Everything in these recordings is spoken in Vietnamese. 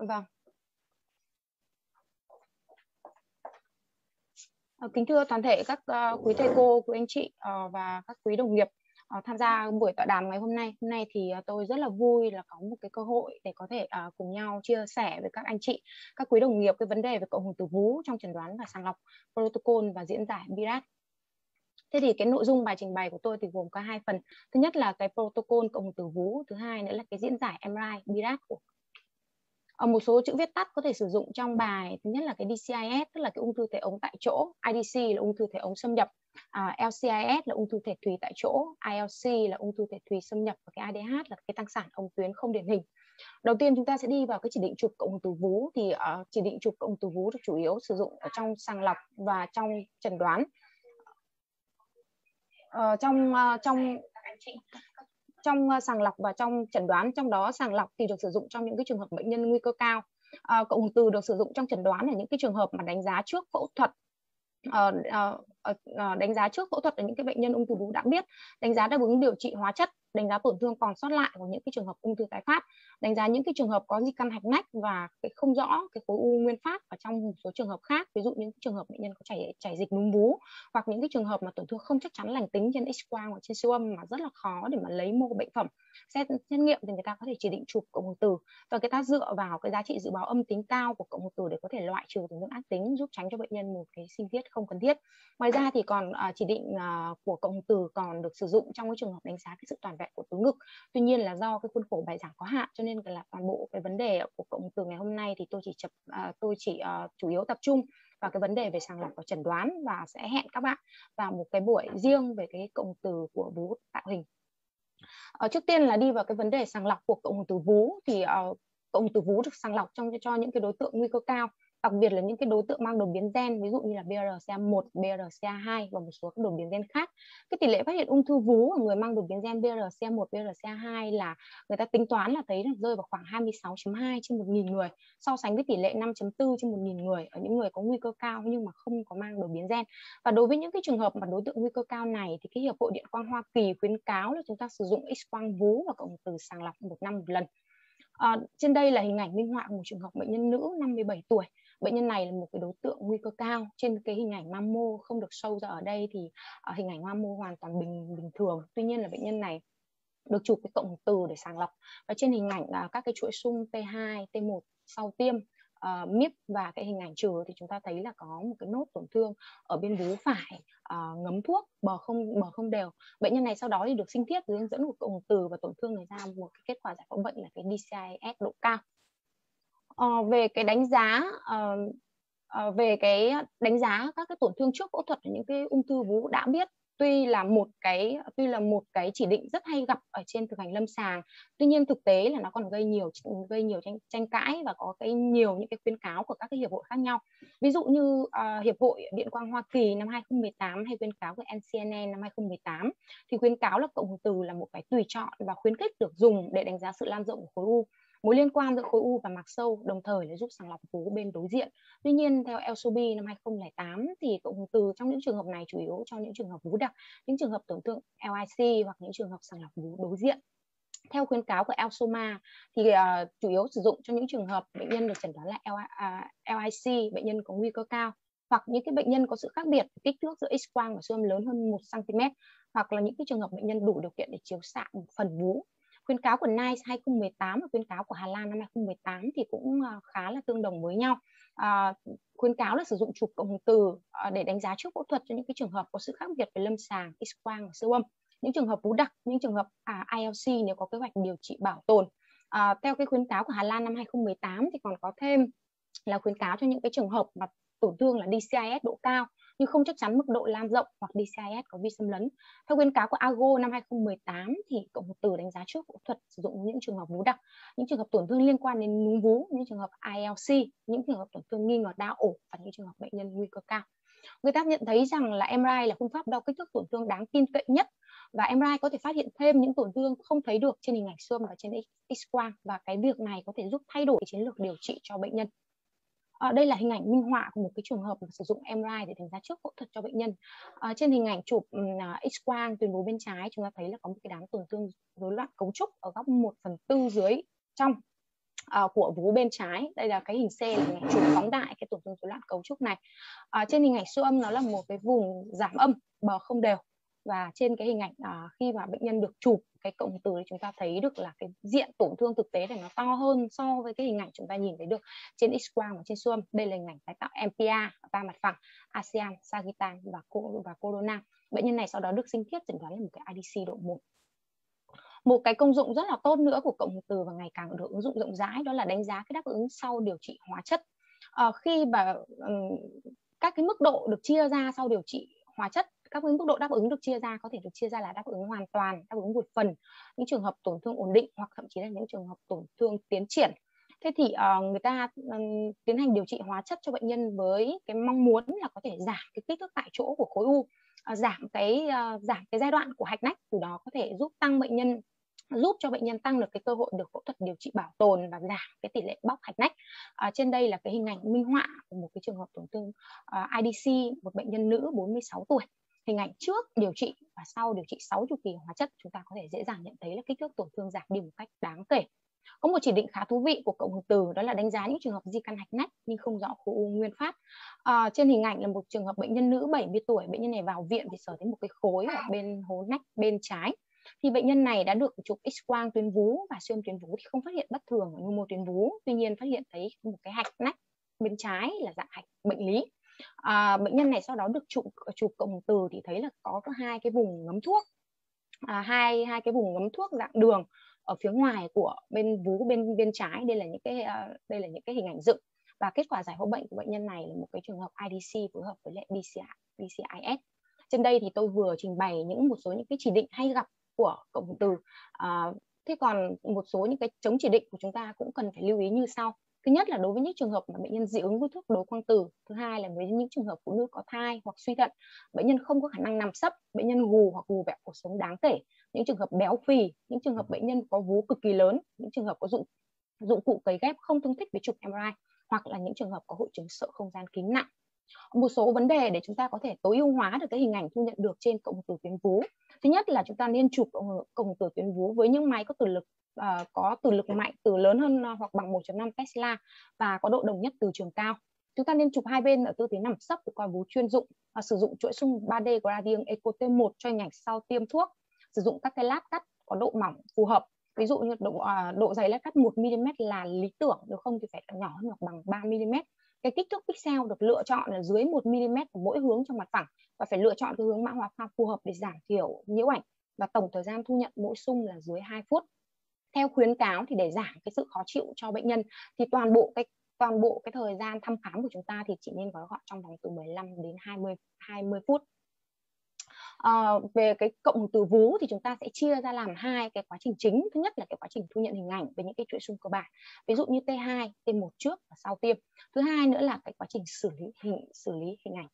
Vâng. Ờ, kính thưa toàn thể các uh, quý thầy cô, quý anh chị uh, và các quý đồng nghiệp uh, tham gia buổi tọa đàm ngày hôm nay. Hôm nay thì tôi rất là vui là có một cái cơ hội để có thể cùng nhau chia sẻ với các anh chị, các quý đồng nghiệp cái vấn đề về cộng hưởng từ vú trong chẩn đoán và sàng lọc protocol và diễn giải BIRAT. Thế thì cái nội dung bài trình bày của tôi thì gồm có hai phần. Thứ nhất là cái protocol cộng hưởng từ vú, thứ hai nữa là cái diễn giải MRI BIRAT của Ờ, một số chữ viết tắt có thể sử dụng trong bài thứ nhất là cái DCIS tức là cái ung thư thể ống tại chỗ IDC là ung thư thể ống xâm nhập à, LCIS là ung thư thể thùy tại chỗ ILC là ung thư thể thùy xâm nhập và cái ADH là cái tăng sản ống tuyến không điển hình. Đầu tiên chúng ta sẽ đi vào cái chỉ định chụp cộng hưởng từ vú thì uh, chỉ định chụp cộng hưởng từ vú được chủ yếu sử dụng ở trong sàng lọc và trong chẩn đoán. Uh, trong uh, trong trong ờ, sàng lọc và trong chẩn đoán trong đó sàng lọc thì được sử dụng trong những cái trường hợp bệnh nhân nguy cơ cao à, cộng từ được sử dụng trong chẩn đoán ở những cái trường hợp mà đánh giá trước phẫu thuật à, à, đánh giá trước phẫu thuật ở những cái bệnh nhân ung thư vú đã biết đánh giá đáp ứng điều trị hóa chất đánh giá tổn thương còn sót lại của những cái trường hợp ung thư tái phát, đánh giá những cái trường hợp có di căn hạch nách và cái không rõ cái khối u nguyên phát ở trong một số trường hợp khác, ví dụ những trường hợp bệnh nhân có chảy chảy dịch núm vú hoặc những cái trường hợp mà tổn thương không chắc chắn lành tính trên x quang hoặc trên siêu âm mà rất là khó để mà lấy mô bệnh phẩm. Xét xét nghiệm thì người ta có thể chỉ định chụp cộng hưởng từ và người ta dựa vào cái giá trị dự báo âm tính cao của cộng hưởng từ để có thể loại trừ tổn thương ác tính giúp tránh cho bệnh nhân một cái sinh thiết không cần thiết. Ngoài ra thì còn à, chỉ định à, của cộng hưởng từ còn được sử dụng trong cái trường hợp đánh giá cái sự toàn vẹn của túi ngực. Tuy nhiên là do cái khuôn khổ bài giảng có hạn cho nên là toàn bộ cái vấn đề của cộng từ ngày hôm nay thì tôi chỉ chập uh, tôi chỉ uh, chủ yếu tập trung vào cái vấn đề về sàng lọc và chẩn đoán và sẽ hẹn các bạn vào một cái buổi riêng về cái cộng từ của vú tạo hình. Uh, trước tiên là đi vào cái vấn đề sàng lọc của cộng từ vú thì uh, cộng từ vú được sàng lọc trong cho những cái đối tượng nguy cơ cao đặc biệt là những cái đối tượng mang đột biến gen ví dụ như là BRCA1, BRCA2 và một số các đột biến gen khác. Cái tỷ lệ phát hiện ung thư vú ở người mang đột biến gen BRCA1, BRCA2 là người ta tính toán là thấy là rơi vào khoảng 26.2 trên 1.000 người so sánh với tỷ lệ 5.4 trên 1.000 người ở những người có nguy cơ cao nhưng mà không có mang đột biến gen. Và đối với những cái trường hợp mà đối tượng nguy cơ cao này thì cái Hiệp hội Điện quang Hoa Kỳ khuyến cáo là chúng ta sử dụng X quang vú và cộng từ sàng lọc một năm một lần. À, trên đây là hình ảnh minh họa của một trường hợp bệnh nhân nữ 57 tuổi bệnh nhân này là một cái đối tượng nguy cơ cao. Trên cái hình ảnh mammo không được sâu ra ở đây thì uh, hình ảnh mammo hoàn toàn bình bình thường. Tuy nhiên là bệnh nhân này được chụp cái cộng từ để sàng lọc. Và trên hình ảnh uh, các cái chuỗi sung T2, T1 sau tiêm à, uh, MIP và cái hình ảnh trừ thì chúng ta thấy là có một cái nốt tổn thương ở bên vú phải uh, ngấm thuốc bờ không bờ không đều. Bệnh nhân này sau đó thì được sinh thiết dưới hướng dẫn của cộng từ và tổn thương này ra. Một cái kết quả giải phẫu bệnh là cái DCIS độ cao. Ờ, về cái đánh giá uh, uh, về cái đánh giá các cái tổn thương trước phẫu thuật ở những cái ung thư vú đã biết tuy là một cái tuy là một cái chỉ định rất hay gặp ở trên thực hành lâm sàng tuy nhiên thực tế là nó còn gây nhiều gây nhiều tranh, tranh cãi và có cái nhiều những cái khuyến cáo của các cái hiệp hội khác nhau. Ví dụ như uh, hiệp hội điện quang Hoa Kỳ năm 2018 hay khuyến cáo của NCNN năm 2018 thì khuyến cáo là cộng từ là một cái tùy chọn và khuyến khích được dùng để đánh giá sự lan rộng của khối u mối liên quan giữa khối u và mạc sâu đồng thời là giúp sàng lọc vú bên đối diện. Tuy nhiên theo Elsobi năm 2008 thì cộng từ trong những trường hợp này chủ yếu cho những trường hợp vú đặc, những trường hợp tổn thương LIC hoặc những trường hợp sàng lọc vú đối diện theo khuyến cáo của Elsoma thì uh, chủ yếu sử dụng cho những trường hợp bệnh nhân được chẩn đoán là L, uh, à, LIC, bệnh nhân có nguy cơ cao hoặc những cái bệnh nhân có sự khác biệt kích thước giữa X quang và siêu âm lớn hơn 1 cm hoặc là những cái trường hợp bệnh nhân đủ điều kiện để chiếu xạ một phần vú khuyến cáo của NICE 2018 và khuyến cáo của Hà Lan năm 2018 thì cũng ờ, khá là tương đồng với nhau. À, khuyến cáo là sử dụng chụp cộng hưởng từ ờ, để đánh giá trước phẫu thuật cho những cái trường hợp có sự khác biệt về lâm sàng, X quang và siêu âm. Những trường hợp vú đặc, những trường hợp à, ILC nếu có kế hoạch điều trị bảo tồn. À, theo cái khuyến cáo của Hà Lan năm 2018 thì còn có thêm là khuyến cáo cho những cái trường hợp mà tổn thương là DCIS độ cao nhưng không chắc chắn mức độ lan rộng hoặc DCIS có vi xâm lấn. Theo khuyến cáo của AGO năm 2018 thì cộng một từ đánh giá trước phẫu thuật sử dụng những trường hợp vú đặc, những trường hợp tổn thương liên quan đến núm vú, những trường hợp ILC, những trường hợp tổn thương nghi ngờ đa ổ và những trường hợp bệnh nhân nguy cơ cao. Người ta nhận thấy rằng là MRI là phương pháp đo kích thước tổn thương đáng tin cậy nhất và MRI có thể phát hiện thêm những tổn thương không thấy được trên hình ảnh xương và trên X-quang và cái việc này có thể giúp thay đổi chiến lược điều trị cho bệnh nhân À, đây là hình ảnh minh họa của một cái trường hợp sử dụng MRI để đánh giá trước phẫu thuật cho bệnh nhân. À, trên hình ảnh chụp uh, à, X quang tuyến vú bên trái chúng ta thấy là có một cái đám tổn thương rối loạn cấu trúc ở góc 1 phần tư dưới trong uh, của vú bên trái. Đây là cái hình C là hình ảnh chụp phóng đại cái tổn thương rối loạn cấu trúc này. Uh, trên hình ảnh siêu âm nó là một cái vùng giảm âm bờ không đều. Và trên cái hình ảnh uh, khi mà bệnh nhân được chụp cái cộng từ thì chúng ta thấy được là cái diện tổn thương thực tế này nó to hơn so với cái hình ảnh chúng ta nhìn thấy được trên x quang và trên siêu âm đây là hình ảnh tái tạo MPA ba mặt phẳng ASEAN Sagittal và và Corona. Bệnh nhân này sau đó được sinh thiết chẩn đoán là một cái IDC độ 1 một cái công dụng rất là tốt nữa của cộng từ và ngày càng được ứng dụng rộng rãi đó là đánh giá cái đáp ứng sau điều trị hóa chất. À, khi mà um, các cái mức độ được chia ra sau điều trị hóa chất các mức độ đáp ứng được chia ra có thể được chia ra là đáp ứng hoàn toàn đáp ứng một phần những trường hợp tổn thương ổn định hoặc thậm chí là những trường hợp tổn thương tiến triển thế thì uh, người ta um, tiến hành điều trị hóa chất cho bệnh nhân với cái mong muốn là có thể giảm cái kích thước tại chỗ của khối u uh, giảm cái uh, giảm cái giai đoạn của hạch nách từ đó có thể giúp tăng bệnh nhân giúp cho bệnh nhân tăng được cái cơ hội được phẫu thuật điều trị bảo tồn và giảm cái tỷ lệ bóc hạch nách. À, trên đây là cái hình ảnh minh họa của một cái trường hợp tổn thương uh, IDC một bệnh nhân nữ 46 tuổi. Hình ảnh trước điều trị và sau điều trị 6 chu kỳ hóa chất chúng ta có thể dễ dàng nhận thấy là kích thước tổn thương giảm đi một cách đáng kể. Có một chỉ định khá thú vị của cộng hưởng từ đó là đánh giá những trường hợp di căn hạch nách nhưng không rõ khối u nguyên phát. À, trên hình ảnh là một trường hợp bệnh nhân nữ 70 tuổi, bệnh nhân này vào viện vì sở thấy một cái khối ở bên hố nách bên trái thì bệnh nhân này đã được chụp x quang tuyến vú và siêu âm tuyến vú thì không phát hiện bất thường ở nhu mô tuyến vú tuy nhiên phát hiện thấy một cái hạch nách bên trái là dạng hạch bệnh lý à, bệnh nhân này sau đó được chụp chụp cộng từ thì thấy là có hai cái vùng ngấm thuốc. À, hai hai cái vùng ngấm thuốc dạng đường ở phía ngoài của bên vú bên bên trái. Đây là những cái uh, đây là những cái hình ảnh dựng. Và kết quả giải phẫu bệnh của bệnh nhân này là một cái trường hợp IDC phối hợp với lại DCI, DCIS trên đây thì tôi vừa trình bày những một số những cái chỉ định hay gặp của cộng từ. À, thế còn một số những cái chống chỉ định của chúng ta cũng cần phải lưu ý như sau thứ nhất là đối với những trường hợp mà bệnh nhân dị ứng với thuốc đối quang từ thứ hai là với những trường hợp phụ nữ có thai hoặc suy thận, bệnh nhân không có khả năng nằm sấp, bệnh nhân gù hoặc gù vẹo cuộc sống đáng kể. Những trường hợp béo phì, những trường hợp bệnh nhân có vú cực kỳ lớn, những trường hợp có dụng dụng cụ cấy ghép không tương thích với chụp MRI hoặc là những trường hợp có hội chứng sợ không gian kính nặng. Một số vấn đề để chúng ta có thể tối ưu hóa được cái hình ảnh thu nhận được trên cộng tử tuyến vú. Thứ nhất là chúng ta nên chụp ờ, cộng tử tuyến vú với những máy có từ lực uh, có từ lực mạnh từ lớn hơn uh, hoặc bằng 1.5 Tesla và có độ đồng nhất từ trường cao. Chúng ta nên chụp hai bên ở tư thế nằm sấp của coi vú chuyên dụng và sử dụng chuỗi xung 3D gradient Eco T1 cho hình ảnh sau tiêm thuốc sử dụng các cái lát cắt có độ mỏng phù hợp. Ví dụ như độ uh, độ dày lát cắt 1 mm là lý tưởng nếu không thì phải nhỏ hơn hoặc bằng 3 mm cái kích thước pixel được lựa chọn là dưới 1 mm của mỗi hướng trong mặt phẳng và phải lựa chọn cái hướng mã hóa pha phù hợp để giảm thiểu nhiễu ảnh. Và tổng thời gian thu nhận mỗi xung là dưới 2 phút theo khuyến cáo thì để giảm cái sự khó chịu cho bệnh nhân thì toàn bộ cái toàn bộ cái thời gian thăm khám của chúng ta thì chỉ nên gói gọn trong vòng từ 15 đến 20 20 phút. À, về cái cộng từ vú thì chúng ta sẽ chia ra làm hai cái quá trình chính. Thứ nhất là cái quá trình thu nhận hình ảnh với những cái chuỗi xung cơ bản ví dụ như T2 T1 trước và sau tiêm. Thứ hai nữa là cái quá trình xử lý hình xử lý hình ảnh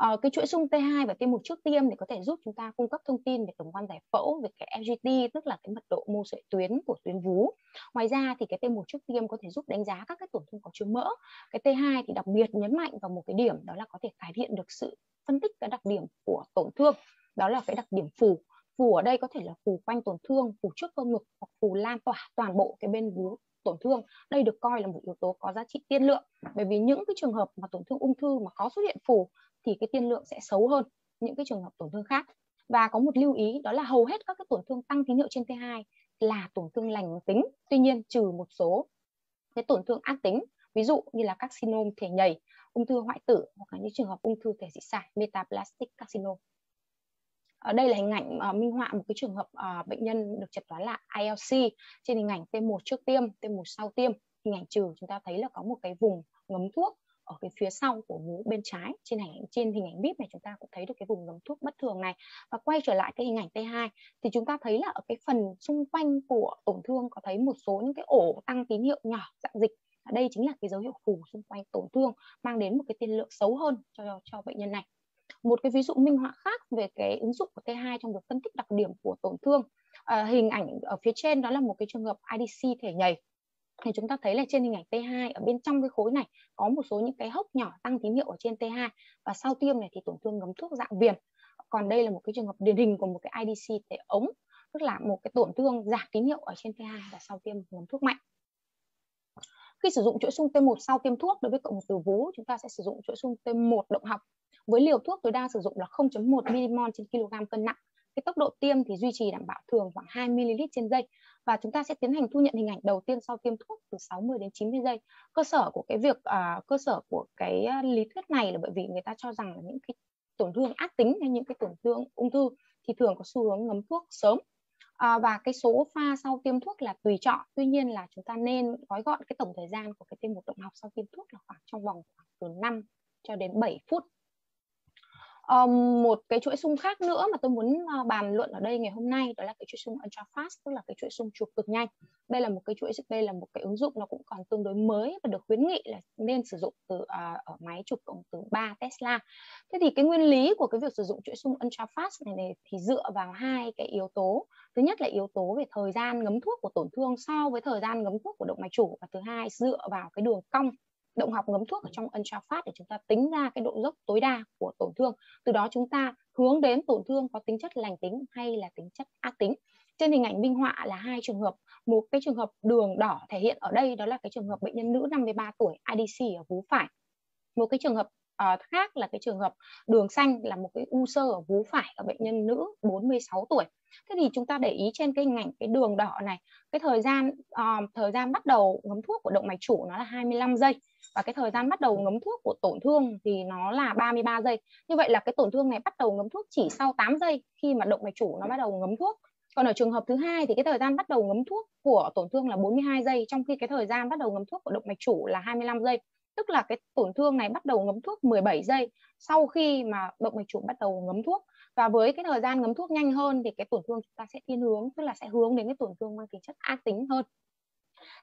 à, cái chuỗi xung T2 và tiêm mục trước tiêm thì có thể giúp chúng ta cung cấp thông tin về tổng quan giải phẫu về cái FGT tức là cái mật độ mô sợi tuyến của tuyến vú. Ngoài ra thì cái tiêm mục trước tiêm có thể giúp đánh giá các cái tổn thương có chứa mỡ. Cái T2 thì đặc biệt nhấn mạnh vào một cái điểm đó là có thể cải thiện được sự phân tích cái đặc điểm của tổn thương đó là cái đặc điểm phù phù ở đây có thể là phù quanh tổn thương phù trước cơ ngực hoặc phù lan tỏa toàn bộ cái bên vú tổn thương đây được coi là một yếu tố có giá trị tiên lượng bởi vì những cái trường hợp mà tổn thương ung thư mà có xuất hiện phù thì cái tiên lượng sẽ xấu hơn những cái trường hợp tổn thương khác. Và có một lưu ý đó là hầu hết các cái tổn thương tăng tín hiệu trên T2 là tổn thương lành tính. Tuy nhiên trừ một số cái tổn thương ác tính ví dụ như là carcinom thể nhầy ung thư hoại tử hoặc là những trường hợp ung thư thể dị sản metaplastic carcinoma. Ở đây là hình ảnh uh, minh họa một cái trường hợp uh, bệnh nhân được chẩn đoán là ILC trên hình ảnh T1 trước tiêm, T1 sau tiêm. Hình ảnh trừ chúng ta thấy là có một cái vùng ngấm thuốc ở cái phía sau của vú bên trái trên hình ảnh trên hình ảnh bíp này chúng ta cũng thấy được cái vùng ngấm thuốc bất thường này. Và quay trở lại cái hình ảnh T2 thì chúng ta thấy là ở cái phần xung quanh của tổn thương có thấy một số những cái ổ tăng tín hiệu nhỏ dạng dịch. Đây chính là cái dấu hiệu phù xung quanh tổn thương mang đến một cái tiên lượng xấu hơn cho cho bệnh nhân này. Một cái ví dụ minh họa khác về cái ứng dụng của T2 trong việc phân tích đặc điểm của tổn thương. À, hình ảnh ở phía trên đó là một cái trường hợp IDC thể nhầy thì chúng ta thấy là trên hình ảnh T2 ở bên trong cái khối này có một số những cái hốc nhỏ tăng tín hiệu ở trên T2 và sau tiêm này thì tổn thương ngấm thuốc dạng viền. Còn đây là một cái trường hợp điển hình của một cái IDC tế ống, tức là một cái tổn thương giảm tín hiệu ở trên T2 và sau tiêm ngấm thuốc mạnh. Khi sử dụng chuỗi xung T1 sau tiêm thuốc đối với cộng hưởng từ vú, chúng ta sẽ sử dụng chuỗi xung T1 động học. Với liều thuốc tối đa sử dụng là 0.1 mmol trên kg cân nặng. Cái tốc độ tiêm thì duy trì đảm bảo thường khoảng 2 ml trên giây và chúng ta sẽ tiến hành thu nhận hình ảnh đầu tiên sau tiêm thuốc từ 60 đến 90 giây. Cơ sở của cái việc à, cơ sở của cái à, lý thuyết này là bởi vì người ta cho rằng là những cái tổn thương ác tính hay những cái tổn thương ung thư thì thường có xu hướng ngấm thuốc sớm. À, và cái số pha sau tiêm thuốc là tùy chọn. Tuy nhiên là chúng ta nên gói gọn cái tổng thời gian của cái tiêm một động học sau tiêm thuốc là khoảng trong vòng khoảng từ 5 cho đến 7 phút. Um, một cái chuỗi xung khác nữa mà tôi muốn uh, bàn luận ở đây ngày hôm nay đó là cái chuỗi xung ultra fast tức là cái chuỗi xung chụp cực nhanh. Đây là một cái chuỗi đây là một cái ứng dụng nó cũng còn tương đối mới và được khuyến nghị là nên sử dụng từ uh, ở máy chụp cộng từ 3 Tesla. Thế thì cái nguyên lý của cái việc sử dụng chuỗi xung ultra fast này, này thì dựa vào hai cái yếu tố. Thứ nhất là yếu tố về thời gian ngấm thuốc của tổn thương so với thời gian ngấm thuốc của động mạch chủ và thứ hai dựa vào cái đường cong động học ngấm thuốc ở trong ultrafast để chúng ta tính ra cái độ dốc tối đa của tổn thương. Từ đó chúng ta hướng đến tổn thương có tính chất lành tính hay là tính chất ác tính. Trên hình ảnh minh họa là hai trường hợp. Một cái trường hợp đường đỏ thể hiện ở đây đó là cái trường hợp bệnh nhân nữ 53 tuổi IDC ở vú phải. Một cái trường hợp uh, khác là cái trường hợp đường xanh là một cái u sơ ở vú phải ở bệnh nhân nữ 46 tuổi. Thế thì chúng ta để ý trên cái hình ảnh cái đường đỏ này cái thời gian uh, thời gian bắt đầu ngấm thuốc của động mạch chủ nó là 25 giây và cái thời gian bắt đầu ngấm thuốc của tổn thương thì nó là 33 giây. Như vậy là cái tổn thương này bắt đầu ngấm thuốc chỉ sau 8 giây khi mà động mạch chủ nó bắt đầu ngấm thuốc. Còn ở trường hợp thứ hai thì cái thời gian bắt đầu ngấm thuốc của tổn thương là 42 giây, trong khi cái thời gian bắt đầu ngấm thuốc của động mạch chủ là 25 giây. Tức là cái tổn thương này bắt đầu ngấm thuốc 17 giây sau khi mà động mạch chủ bắt đầu ngấm thuốc. Và với cái thời gian ngấm thuốc nhanh hơn thì cái tổn thương chúng ta sẽ thiên hướng, tức là sẽ hướng đến cái tổn thương mang tính chất ác tính hơn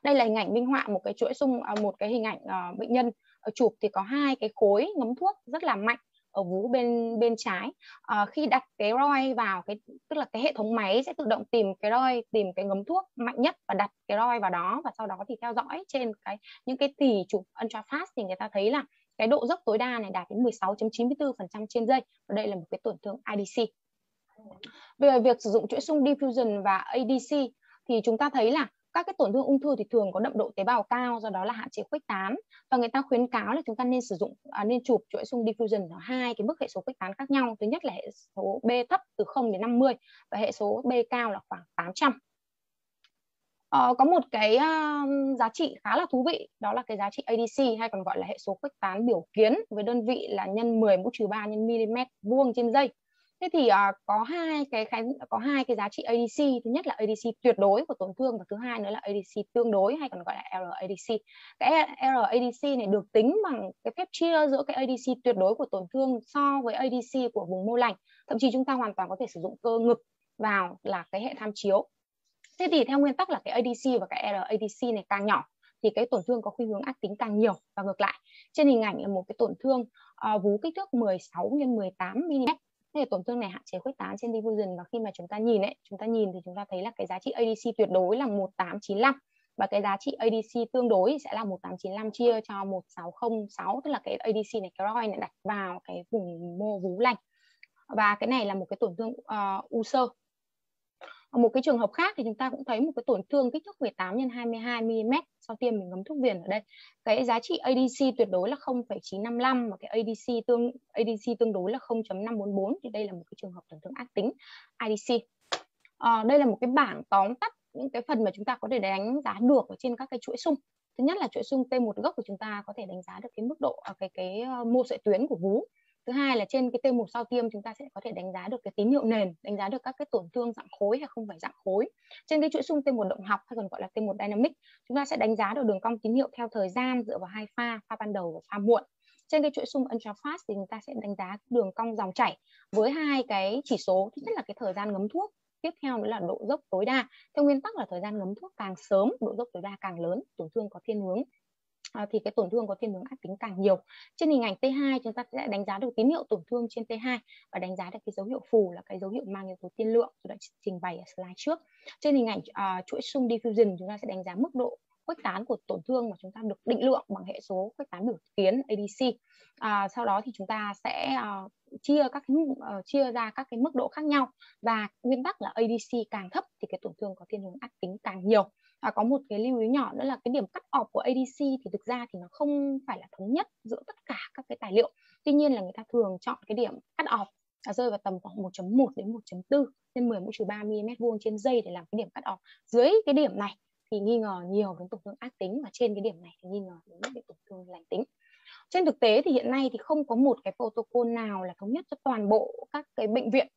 đây là hình ảnh minh họa một cái chuỗi xung à, một cái hình ảnh uh, bệnh nhân chụp thì có hai cái khối ngấm thuốc rất là mạnh ở vú bên bên trái. À, khi đặt cái roi vào cái tức là cái hệ thống máy sẽ tự động tìm cái roi tìm cái ngấm thuốc mạnh nhất và đặt cái roi vào đó và sau đó thì theo dõi trên cái những cái tỷ chụp ultrafast thì người ta thấy là cái độ dốc tối đa này đạt đến 16.94% trên giây. Và đây là một cái tổn thương IDC về việc sử dụng chuỗi xung diffusion và ADC thì chúng ta thấy là các cái tổn thương ung thư thì thường có đậm độ tế bào cao do đó là hạn chế khuếch tán. Và người ta khuyến cáo là chúng ta nên sử dụng à, nên chụp chuỗi xung diffusion ở hai cái mức hệ số khuếch tán khác nhau. Thứ nhất là hệ số B thấp từ 0 đến 50 và hệ số B cao là khoảng 800 Ờ, có một cái uh, giá trị khá là thú vị đó là cái giá trị ADC hay còn gọi là hệ số khuếch tán biểu kiến với đơn vị là nhân 10 mũ trừ 3 nhân mm vuông trên giây thế thì uh, có hai cái khái có hai cái giá trị ADC thứ nhất là ADC tuyệt đối của tổn thương và thứ hai nữa là ADC tương đối hay còn gọi là RADC cái RADC này được tính bằng cái phép chia giữa cái ADC tuyệt đối của tổn thương so với ADC của vùng mô lành. Thậm chí chúng ta hoàn toàn có thể sử dụng cơ ngực vào là cái hệ tham chiếu. Thế thì theo nguyên tắc là cái ADC và cái RADC này càng nhỏ thì cái tổn thương có khuynh hướng ác tính càng nhiều và ngược lại. Trên hình ảnh là một cái tổn thương uh, vú kích thước 16 x 18 mm thì tổn thương này hạn chế khuếch tán trên diffusion và khi mà chúng ta nhìn ấy chúng ta nhìn thì chúng ta thấy là cái giá trị ADC tuyệt đối là 1895 và cái giá trị ADC tương đối sẽ là 1895 chia cho 1606 tức là cái ADC này cái ROI này đặt vào cái vùng mô vú lành. Và cái này là một cái tổn thương uh, u sơ một cái trường hợp khác thì chúng ta cũng thấy một cái tổn thương kích thước 18 x 22 mm sau tiêm mình ngấm thuốc viền ở đây. Cái giá trị ADC tuyệt đối là 0,955 và cái ADC tương ADC tương đối là 0.544 thì đây là một cái trường hợp tổn thương ác tính IDC à, ờ, đây là một cái bảng tóm tắt những cái phần mà chúng ta có thể đánh giá được ở trên các cái chuỗi sung. Thứ nhất là chuỗi sung T1 gốc của chúng ta có thể đánh giá được cái mức độ à, cái cái ờ, mô sợi tuyến của vú thứ hai là trên cái tiêu mục sau tiêm chúng ta sẽ có thể đánh giá được cái tín hiệu nền, đánh giá được các cái tổn thương dạng khối hay không phải dạng khối. Trên cái chuỗi xung t một động học hay còn gọi là t một dynamic, chúng ta sẽ đánh giá được đường cong tín hiệu theo thời gian dựa vào hai pha pha ban đầu và pha muộn. Trên cái chuỗi xung ultra fast thì chúng ta sẽ đánh giá đường cong dòng chảy với hai cái chỉ số thứ nhất là cái thời gian ngấm thuốc, tiếp theo nữa là độ dốc tối đa. Theo nguyên tắc là thời gian ngấm thuốc càng sớm, độ dốc tối đa càng lớn, tổn thương có thiên hướng à, thì cái tổn thương có thiên hướng ác tính càng nhiều. Trên hình ảnh T2 chúng ta sẽ đánh giá được tín hiệu tổn thương trên T2 và đánh giá được cái dấu hiệu phù là cái dấu hiệu mang yếu tố tiên lượng tôi đã trình bày ở slide trước. Trên hình ảnh uh, chuỗi xung diffusion chúng ta sẽ đánh giá mức độ khuếch tán của tổn thương mà chúng ta được định lượng bằng hệ số khuếch tán biểu kiến ADC. À, ờ, sau đó thì chúng ta sẽ uh, chia các cái, uh, chia ra các cái mức độ khác nhau và nguyên tắc là ADC càng thấp thì cái tổn thương có thiên hướng ác tính càng nhiều và có một cái lưu ý nhỏ nữa là cái điểm cắt off của ADC thì thực ra thì nó không phải là thống nhất giữa tất cả các cái tài liệu. Tuy nhiên là người ta thường chọn cái điểm cắt off là rơi vào tầm khoảng 1.1 đến 1.4 trên 10 mũ trừ 3 mm vuông trên giây để làm cái điểm cắt off. Dưới cái điểm này thì nghi ngờ nhiều đến tổn thương ác tính và trên cái điểm này thì nghi ngờ đến những tổn thương lành tính. Trên thực tế thì hiện nay thì không có một cái protocol nào là thống nhất cho toàn bộ các cái bệnh viện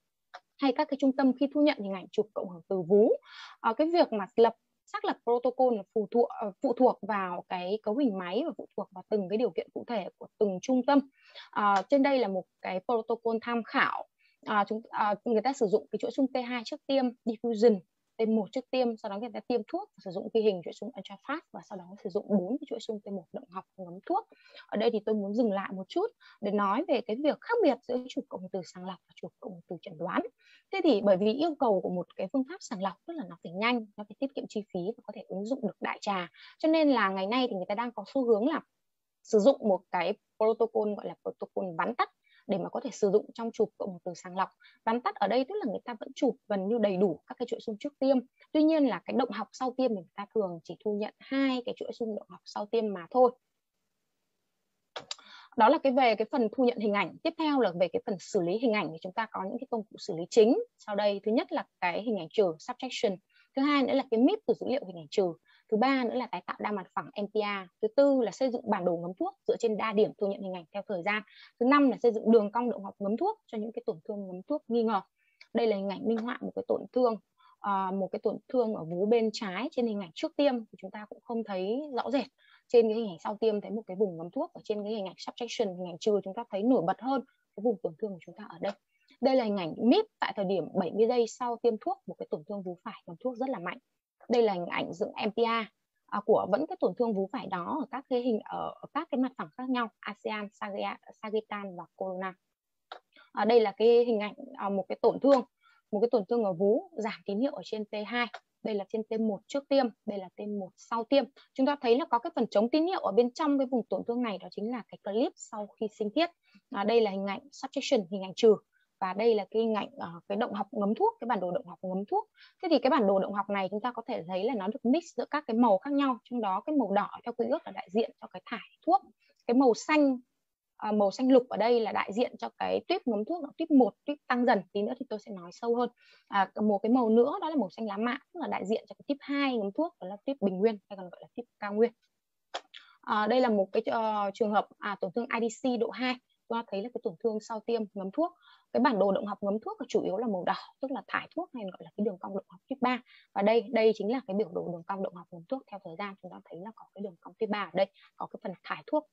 hay các cái trung tâm khi thu nhận hình ảnh chụp cộng hưởng từ vú. À, cái việc mà lập xác lập protocol phụ thuộc ờ, phụ thuộc vào cái cấu hình máy và phụ thuộc vào từng cái điều kiện cụ thể của từng trung tâm. À, trên đây là một cái protocol tham khảo. À, chúng à, người ta sử dụng cái chuỗi xung T2 trước tiêm diffusion T1 trước tiêm sau đó người ta tiêm thuốc sử dụng ghi hình chuỗi xung ultrafast và sau đó sử dụng bốn cái chuỗi xung T1 động học ngấm thuốc. Ở đây thì tôi muốn dừng lại một chút để nói về cái việc khác biệt giữa chụp cộng từ sàng lọc và chụp cộng từ chẩn đoán thế thì bởi vì yêu cầu của một cái phương pháp sàng lọc tức là nó phải nhanh, nó phải tiết kiệm chi phí và có thể ứng dụng được đại trà. Cho nên là ngày nay thì người ta đang có xu hướng là sử dụng một cái protocol, gọi là protocol vắn tắt để mà có thể sử dụng trong chụp cộng từ sàng lọc. Vắn tắt ở đây tức là người ta vẫn chụp gần như đầy đủ các cái chuỗi xung trước tiêm. Tuy nhiên là cái động học sau tiêm thì người ta thường chỉ thu nhận hai cái chuỗi xung động học sau tiêm mà thôi đó là cái về cái phần thu nhận hình ảnh. Tiếp theo là về cái phần xử lý hình ảnh thì chúng ta có những cái công cụ xử lý chính. Sau đây thứ nhất là cái hình ảnh trừ subtraction. Thứ hai nữa là cái mip từ dữ liệu hình ảnh trừ. Thứ ba nữa là tái tạo đa mặt phẳng mpa thứ tư là xây dựng bản đồ ngấm thuốc dựa trên đa điểm thu nhận hình ảnh theo thời gian. Thứ năm là xây dựng đường cong động học ngấm thuốc cho những cái tổn thương ngấm thuốc nghi ngờ. Đây là hình ảnh minh họa một cái tổn thương uh, một cái tổn thương ở vú bên trái trên hình ảnh trước tiêm thì chúng ta cũng không thấy rõ rệt trên cái hình ảnh sau tiêm thấy một cái vùng ngấm thuốc ở trên cái hình ảnh subtraction hình ảnh trừ chúng ta thấy nổi bật hơn cái vùng tổn thương của chúng ta ở đây. Đây là hình ảnh mít tại thời điểm 70 giây sau tiêm thuốc một cái tổn thương vú phải ngấm thuốc rất là mạnh. Đây là hình ảnh dựng MPA à, của vẫn cái tổn thương vú phải đó ở các cái hình ở, ở các cái mặt phẳng khác nhau ASEAN, Sagittan và Corona. À, đây là cái hình ảnh à, một cái tổn thương một cái tổn thương ở vú giảm tín hiệu ở trên T2 đây là trên T1 trước tiêm đây là T1 sau tiêm. Chúng ta thấy là có cái phần chống tín hiệu ở bên trong cái vùng tổn thương này đó chính là cái clip sau khi sinh thiết. À, đây là hình ảnh subtraction hình ảnh trừ. Và đây là cái hình ảnh uh, cái động học ngấm thuốc cái bản đồ động học ngấm thuốc. Thế thì cái bản đồ động học này chúng ta có thể thấy là nó được mix giữa các cái màu khác nhau. Trong đó cái màu đỏ theo quy ước là đại diện cho cái thải thuốc. Cái màu xanh Ờ, màu xanh lục ở đây là đại diện cho cái tuyếp ngấm thuốc là tuyếp một tuyếp tăng dần. Tí nữa thì tôi sẽ nói sâu hơn. À, một cái màu nữa đó là màu xanh lá mạ tức là đại diện cho cái tuyếp 2 ngấm thuốc đó là tuyếp bình nguyên hay còn gọi là tuyếp cao nguyên. À, đây là một cái uh, trường hợp à, tổn thương IDC độ 2 chúng ta thấy là cái tổn thương sau tiêm ngấm thuốc. Cái bản đồ động học ngấm thuốc chủ yếu là màu đỏ tức là thải thuốc hay gọi là cái đường cong động học tuyếp 3 và đây đây chính là cái biểu đồ đường cong động học ngấm thuốc theo thời gian. Chúng ta thấy là có cái đường cong tuyếp 3 ở đây có cái phần thải thuốc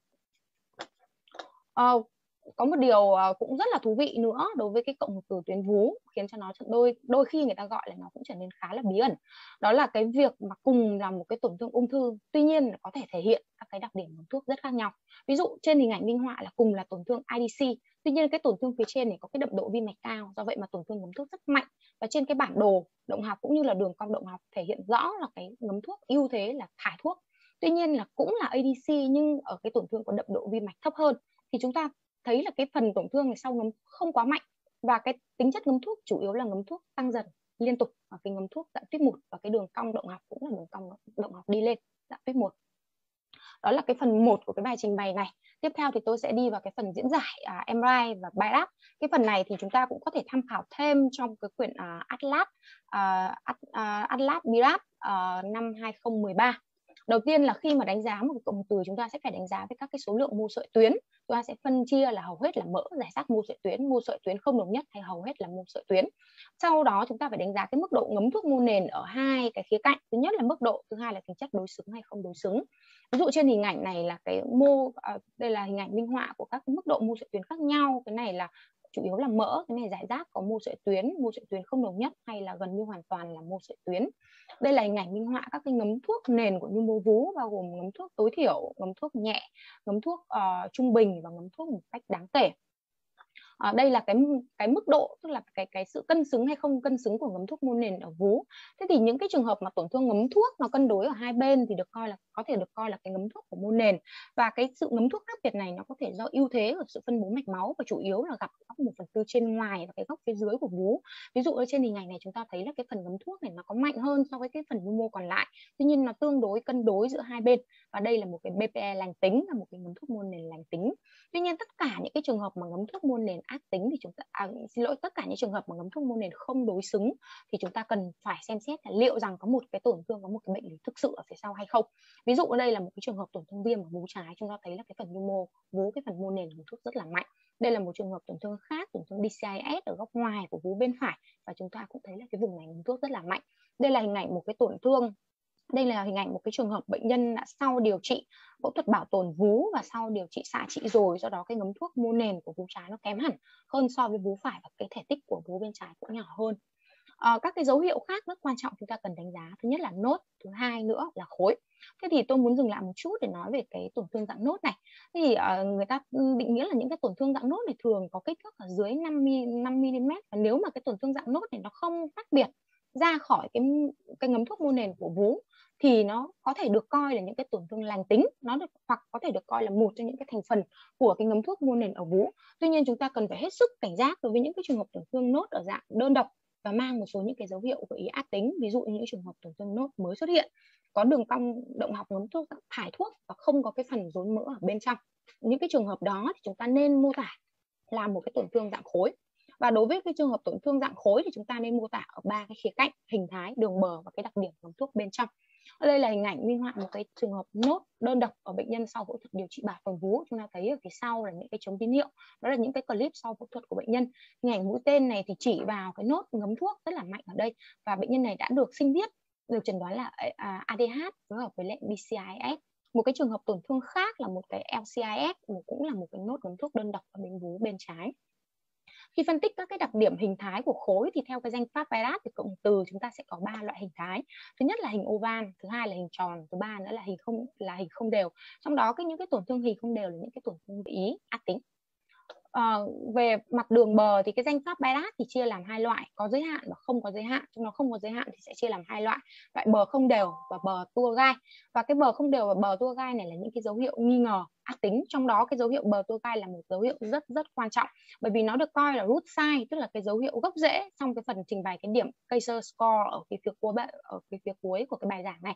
uh, có một điều uh, cũng rất là thú vị nữa đối với cái cộng từ tuyến vú khiến cho nó đôi đôi khi người ta gọi là nó cũng trở nên khá là bí ẩn. Đó là cái việc mà cùng là một cái tổn thương ung thư tuy nhiên có thể thể hiện các cái đặc điểm của thuốc rất khác nhau. Ví dụ trên hình ảnh minh họa là cùng là tổn thương IDC tuy nhiên cái tổn thương phía trên này có cái đậm độ vi mạch cao do vậy mà tổn thương ngấm thuốc rất mạnh. Và trên cái bản đồ động học cũng như là đường cong động học thể hiện rõ là cái ngấm thuốc ưu thế là thải thuốc. Tuy nhiên là cũng là ADC nhưng ở cái tổn thương có đậm độ vi mạch thấp hơn thì chúng ta thấy là cái phần tổn thương này sau ngấm không quá mạnh và cái tính chất ngấm thuốc chủ yếu là ngấm thuốc tăng dần liên tục và cái ngấm thuốc dạng tuyết một và cái đường cong động học cũng là đường cong động học đi lên dạng tuyết một. Đó là cái phần một của cái bài trình bày này. Tiếp theo thì tôi sẽ đi vào cái phần diễn giải à, MRI và BiRAP cái phần này thì chúng ta cũng có thể tham khảo thêm trong cái quyển uh, Atlas uh, Atlas BiRAP uh, ờ, năm 2013 đầu tiên là khi mà đánh giá một cụm từ chúng ta sẽ phải đánh giá với các cái số lượng mô sợi tuyến. Chúng ta sẽ phân chia là hầu hết là mỡ giải rác mô sợi tuyến mô sợi tuyến không đồng nhất hay hầu hết là mô sợi tuyến. Sau đó chúng ta phải đánh giá cái mức độ ngấm thuốc mô nền ở hai cái khía cạnh. Thứ nhất là mức độ thứ hai là tính chất đối xứng hay không đối xứng. Ví dụ trên hình ảnh này là cái mô à, đây là hình ảnh minh họa của các mức độ mô sợi tuyến khác nhau. Cái này là chủ yếu là mỡ cái này giải rác có mô sợi tuyến mô sợi tuyến không đồng nhất hay là gần như hoàn toàn là mô sợi tuyến. Đây là hình ảnh minh họa các cái ngấm thuốc nền của nhu mô vú bao gồm ngấm thuốc tối thiểu ngấm thuốc nhẹ ngấm thuốc uh, trung bình và ngấm thuốc một cách đáng kể à, đây là cái cái mức độ tức là cái cái sự cân xứng hay không cân xứng của ngấm thuốc mô nền ở vú. Thế thì những cái trường hợp mà tổn thương ngấm thuốc nó cân đối ở hai bên thì được coi là có thể được coi là cái ngấm thuốc của mô nền. Và cái sự ngấm thuốc khác biệt này nó có thể do ưu thế ở sự phân bố mạch máu và chủ yếu là gặp góc một phần tư trên ngoài và cái góc phía dưới của vú. Ví dụ ở trên hình ảnh này chúng ta thấy là cái phần ngấm thuốc này nó có mạnh hơn so với cái phần nhu mô còn lại. Tuy nhiên nó tương đối cân đối giữa hai bên và đây là một cái BPE lành tính là một cái ngấm thuốc môn nền lành tính. Tuy nhiên tất cả những cái trường hợp mà ngấm thuốc môn nền ác tính thì chúng ta à, xin lỗi tất cả những trường hợp mà ngấm thuốc môn nền không đối xứng thì chúng ta cần phải xem xét là liệu rằng có một cái tổn thương có một cái bệnh lý thực sự ở phía sau hay không. Ví dụ ở đây là một cái trường hợp tổn thương viêm ở vú trái chúng ta thấy là cái phần nhu mô vú cái phần mô nền của thuốc rất là mạnh. Đây là một trường hợp tổn thương khác tổn thương DCIS ở góc ngoài của vú bên phải và chúng ta cũng thấy là cái vùng này ngấm thuốc rất là mạnh. Đây là hình ảnh một cái tổn thương đây là hình ảnh một cái trường hợp bệnh nhân đã sau điều trị phẫu thuật bảo tồn vú và sau điều trị xạ trị rồi do đó cái ngấm thuốc mô nền của vú trái nó kém hẳn hơn so với vú phải và cái thể tích của vú bên trái cũng nhỏ hơn. À, các cái dấu hiệu khác rất quan trọng chúng ta cần đánh giá. Thứ nhất là nốt thứ hai nữa là khối. Thế thì tôi muốn dừng lại một chút để nói về cái tổn thương dạng nốt này. Thế thì uh, người ta định nghĩa là những cái tổn thương dạng nốt này thường có kích thước ở dưới 5 5 mm và nếu mà cái tổn thương dạng nốt này nó không tách biệt ra khỏi cái cái ngấm thuốc mô nền của vú thì nó có thể được coi là những cái tổn thương lành tính, nó được, hoặc có thể được coi là một trong những cái thành phần của cái ngấm thuốc mua nền ở vú. Tuy nhiên chúng ta cần phải hết sức cảnh giác đối với những cái trường hợp tổn thương nốt ở dạng đơn độc và mang một số những cái dấu hiệu của ý ác tính, ví dụ như những trường hợp tổn thương nốt mới xuất hiện. Có đường cong động học ngấm thuốc, thải thuốc và không có cái phần rốn mỡ ở bên trong. Những cái trường hợp đó thì chúng ta nên mô tả là một cái tổn thương dạng khối. Và đối với cái trường hợp tổn thương dạng khối thì chúng ta nên mô tả ở ba cái khía cạnh, hình thái, đường bờ và cái đặc điểm ngấm thuốc bên trong đây là hình ảnh minh họa một cái trường hợp nốt đơn độc ở bệnh nhân sau phẫu thuật điều trị bả phần vú. Chúng ta thấy ở phía sau là những cái chống tín hiệu. Đó là những cái clip sau phẫu thuật của bệnh nhân. Hình ảnh mũi tên này thì chỉ vào cái nốt ngấm thuốc rất là mạnh ở đây. Và bệnh nhân này đã được sinh thiết được chẩn đoán là à, ADH phối hợp với lệnh BCIS một cái trường hợp tổn thương khác là một cái LCIS cũng là một cái nốt ngấm thuốc đơn độc ở bên vú bên trái khi phân tích các cái đặc điểm hình thái của khối thì theo cái danh pháp Pirat thì cộng từ chúng ta sẽ có ba loại hình thái. Thứ nhất là hình oval, thứ hai là hình tròn, thứ ba nữa là hình không, là hình không đều. Trong đó cái những cái tổn thương hình không đều là những cái tổn thương ý, ác tính uh, về mặt đường bờ thì cái danh pháp Bayrat thì chia làm hai loại có giới hạn và không có giới hạn. Trong đó không có giới hạn thì sẽ chia làm hai loại loại bờ không đều và bờ tua gai. Và cái bờ không đều và bờ tua gai này là những cái dấu hiệu nghi ngờ ác tính. Trong đó cái dấu hiệu bờ tua gai là một dấu hiệu rất rất quan trọng bởi vì nó được coi là root sign tức là cái dấu hiệu gốc rễ trong cái phần trình bày cái điểm Kaiser score ở cái phía cuối ở cái phía cuối của cái bài giảng này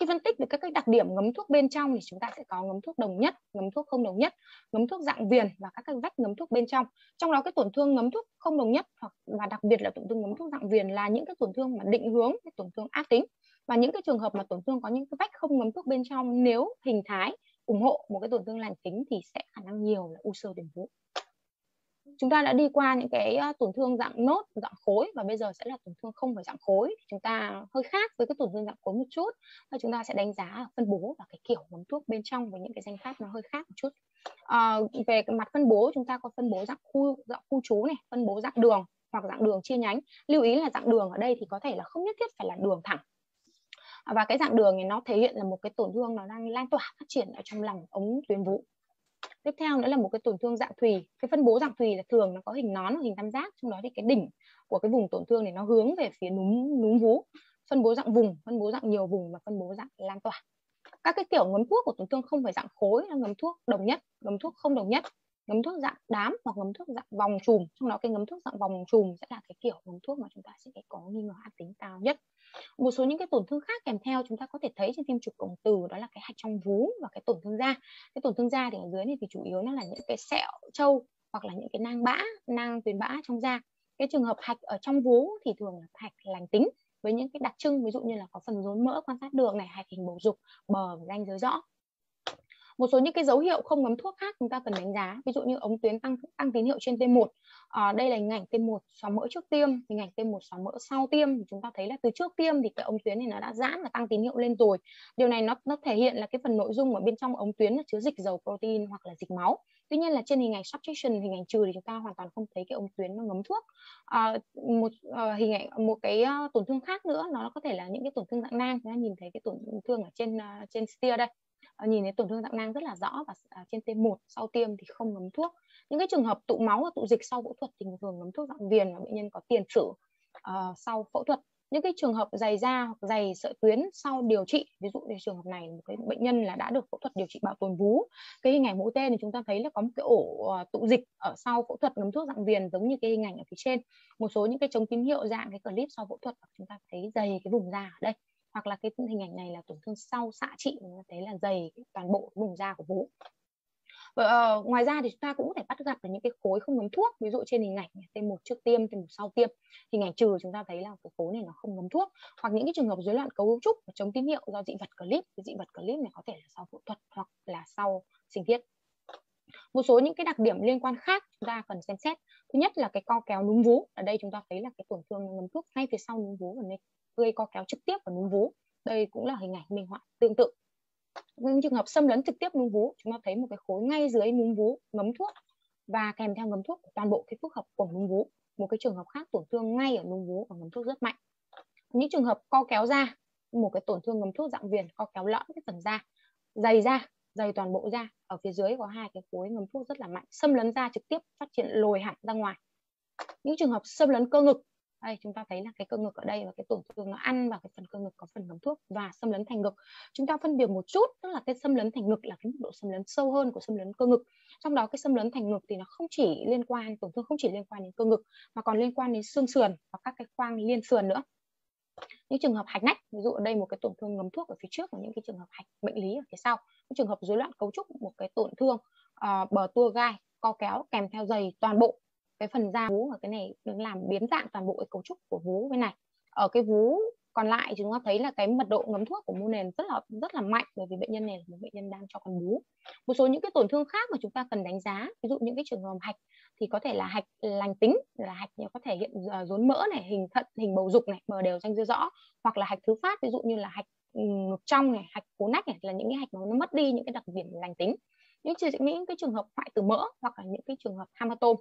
khi phân tích được các cái đặc điểm ngấm thuốc bên trong thì chúng ta sẽ có ngấm thuốc đồng nhất, ngấm thuốc không đồng nhất, ngấm thuốc dạng viền và các cái vách ngấm thuốc bên trong. Trong đó cái tổn thương ngấm thuốc không đồng nhất hoặc và đặc biệt là tổn thương ngấm thuốc dạng viền là những cái tổn thương mà định hướng, cái tổn thương ác tính. Và những cái trường hợp mà tổn thương có những cái vách không ngấm thuốc bên trong, nếu hình thái ủng hộ một cái tổn thương lành tính thì sẽ khả năng nhiều là u sơ tuyến vú chúng ta đã đi qua những cái tổn thương dạng nốt dạng khối và bây giờ sẽ là tổn thương không phải dạng khối. Chúng ta hơi khác với cái tổn thương dạng khối một chút. Và chúng ta sẽ đánh giá phân bố và cái kiểu uống thuốc bên trong với những cái danh pháp nó hơi khác một chút. À, về cái mặt phân bố chúng ta có phân bố dạng khu dạng khu trú này phân bố dạng đường hoặc dạng đường chia nhánh. Lưu ý là dạng đường ở đây thì có thể là không nhất thiết phải là đường thẳng. Và cái dạng đường này nó thể hiện là một cái tổn thương nó đang lan tỏa phát triển ở trong lòng ống tuyến vú tiếp theo nữa là một cái tổn thương dạng thùy. Cái phân bố dạng thùy là thường nó có hình nón, hoặc hình tam giác. Trong đó thì cái đỉnh của cái vùng tổn thương này nó hướng về phía núm núm vú. Phân bố dạng vùng, phân bố dạng nhiều vùng và phân bố dạng lan tỏa. Các cái kiểu ngấm thuốc của tổn thương không phải dạng khối, là ngấm thuốc đồng nhất, ngấm thuốc không đồng nhất ngấm thuốc dạng đám hoặc ngấm thuốc dạng vòng chùm trong đó cái ngấm thuốc dạng vòng chùm sẽ là cái kiểu ngấm thuốc mà chúng ta sẽ có nghi ngờ ác tính cao nhất. Một số những cái tổn thương khác kèm theo chúng ta có thể thấy trên phim chụp cộng từ đó là cái hạch trong vú và cái tổn thương da. Cái tổn thương da thì ở dưới này thì chủ yếu nó là những cái sẹo trâu hoặc là những cái nang bã, nang tuyến bã trong da. Cái trường hợp hạch ở trong vú thì thường là hạch lành tính với những cái đặc trưng, ví dụ như là có phần rốn mỡ, quan sát được này, hạch hình bầu dục, bờ ranh giới rõ một số những cái dấu hiệu không ngấm thuốc khác chúng ta cần đánh giá ví dụ như ống tuyến tăng tăng tín hiệu trên T1 à, ờ, đây là hình ảnh T1 xóa mỡ trước tiêm hình ảnh T1 xóa mỡ sau tiêm. Thì chúng ta thấy là từ trước tiêm thì cái ống tuyến này nó đã giãn và tăng tín hiệu lên rồi. Điều này nó nó thể hiện là cái phần nội dung ở bên trong ống tuyến là chứa dịch dầu protein hoặc là dịch máu. Tuy nhiên là trên hình ảnh subtraction hình ảnh trừ thì chúng ta hoàn toàn không thấy cái ống tuyến nó ngấm thuốc. À, một à, hình ảnh một cái uh, tổn thương khác nữa nó có thể là những cái tổn thương dạng nang. Chúng ta nhìn thấy cái tổn thương ở trên uh, trên steer đây. Ờ, nhìn thấy tổn thương dạng nang rất là rõ và à, trên T1 sau tiêm thì không ngấm thuốc. Những cái trường hợp tụ máu và tụ dịch sau phẫu thuật thì thường ngấm thuốc dạng viền và bệnh nhân có tiền sử uh, sau phẫu thuật. Những cái trường hợp dày da hoặc dày sợi tuyến sau điều trị ví dụ như trường hợp này một cái bệnh nhân là đã được phẫu thuật điều trị bảo tồn vú cái hình ảnh mũi tên thì chúng ta thấy là có một cái ổ ờ, tụ dịch ở sau phẫu thuật ngấm thuốc dạng viền giống như cái hình ảnh ở phía trên. Một số những cái chống tín hiệu dạng cái clip sau phẫu thuật chúng ta thấy dày cái vùng da ở đây hoặc là cái hình ảnh này là tổn thương sau xạ trị chúng ta thấy là dày toàn bộ vùng da của vú và, uh, ngoài ra thì chúng ta cũng có thể bắt gặp là những cái khối không ngấm thuốc ví dụ trên hình ảnh T1 trước tiêm T1 sau tiêm. Hình ảnh trừ chúng ta thấy là cái khối này nó không ngấm thuốc. Hoặc những cái trường hợp rối loạn cấu trúc và chống tín hiệu do dị vật clip cái dị vật clip này có thể là sau phẫu thuật hoặc là sau sinh thiết. Một số những cái đặc điểm liên quan khác chúng ta cần xem xét. Thứ nhất là cái co kéo núm vú. Ở đây chúng ta thấy là cái tổn thương ngấm thuốc ngay phía sau núm vú và đây gây co kéo trực tiếp vào núm vú. Đây cũng là hình ảnh minh họa tương tự. Những trường hợp xâm lấn trực tiếp núm vú, chúng ta thấy một cái khối ngay dưới núm vú ngấm thuốc và kèm theo ngấm thuốc của toàn bộ cái phức hợp của núm vú. Một cái trường hợp khác, tổn thương ngay ở núm vú và ngấm thuốc rất mạnh. Những trường hợp co kéo da một cái tổn thương ngấm thuốc dạng viền, co kéo lõm cái phần da, dày da, dày toàn bộ da. Ở phía dưới có hai cái khối ngấm thuốc rất là mạnh, xâm lấn da trực tiếp, phát triển lồi hẳn ra ngoài. Những trường hợp xâm lấn cơ ngực đây chúng ta thấy là cái cơ ngực ở đây và cái tổn thương nó ăn vào cái phần cơ ngực có phần ngấm thuốc và xâm lấn thành ngực. Chúng ta phân biệt một chút tức là cái xâm lấn thành ngực là cái mức độ xâm lấn sâu hơn của xâm lấn cơ ngực. Trong đó cái xâm lấn thành ngực thì nó không chỉ liên quan tổn thương không chỉ liên quan đến cơ ngực mà còn liên quan đến xương sườn và các cái khoang liên sườn nữa. Những trường hợp hạch nách ví dụ ở đây một cái tổn thương ngấm thuốc ở phía trước và những cái trường hợp hạch bệnh lý ở phía sau. Những trường hợp rối loạn cấu trúc một cái tổn thương uh, bờ tua gai co kéo kèm theo dày toàn bộ cái phần da vú và cái này làm biến dạng toàn bộ cái cấu trúc của vú bên này. Ở cái vú còn lại chúng ta thấy là cái mật độ ngấm thuốc của mô nền rất là rất là mạnh bởi vì bệnh nhân này là một bệnh nhân đang cho con bú một số những cái tổn thương khác mà chúng ta cần đánh giá ví dụ những cái trường hợp hạch thì có thể là hạch lành tính là hạch có thể hiện à, rốn mỡ này hình thận hình bầu dục này bờ đều răng dưa rõ. Hoặc là hạch thứ phát ví dụ như là hạch ừ, ngực trong này hạch cố nách này là những cái hạch nó mất đi những cái đặc điểm lành tính. Những, những cái trường hợp hoại tử mỡ hoặc là những cái trường hợp hamatom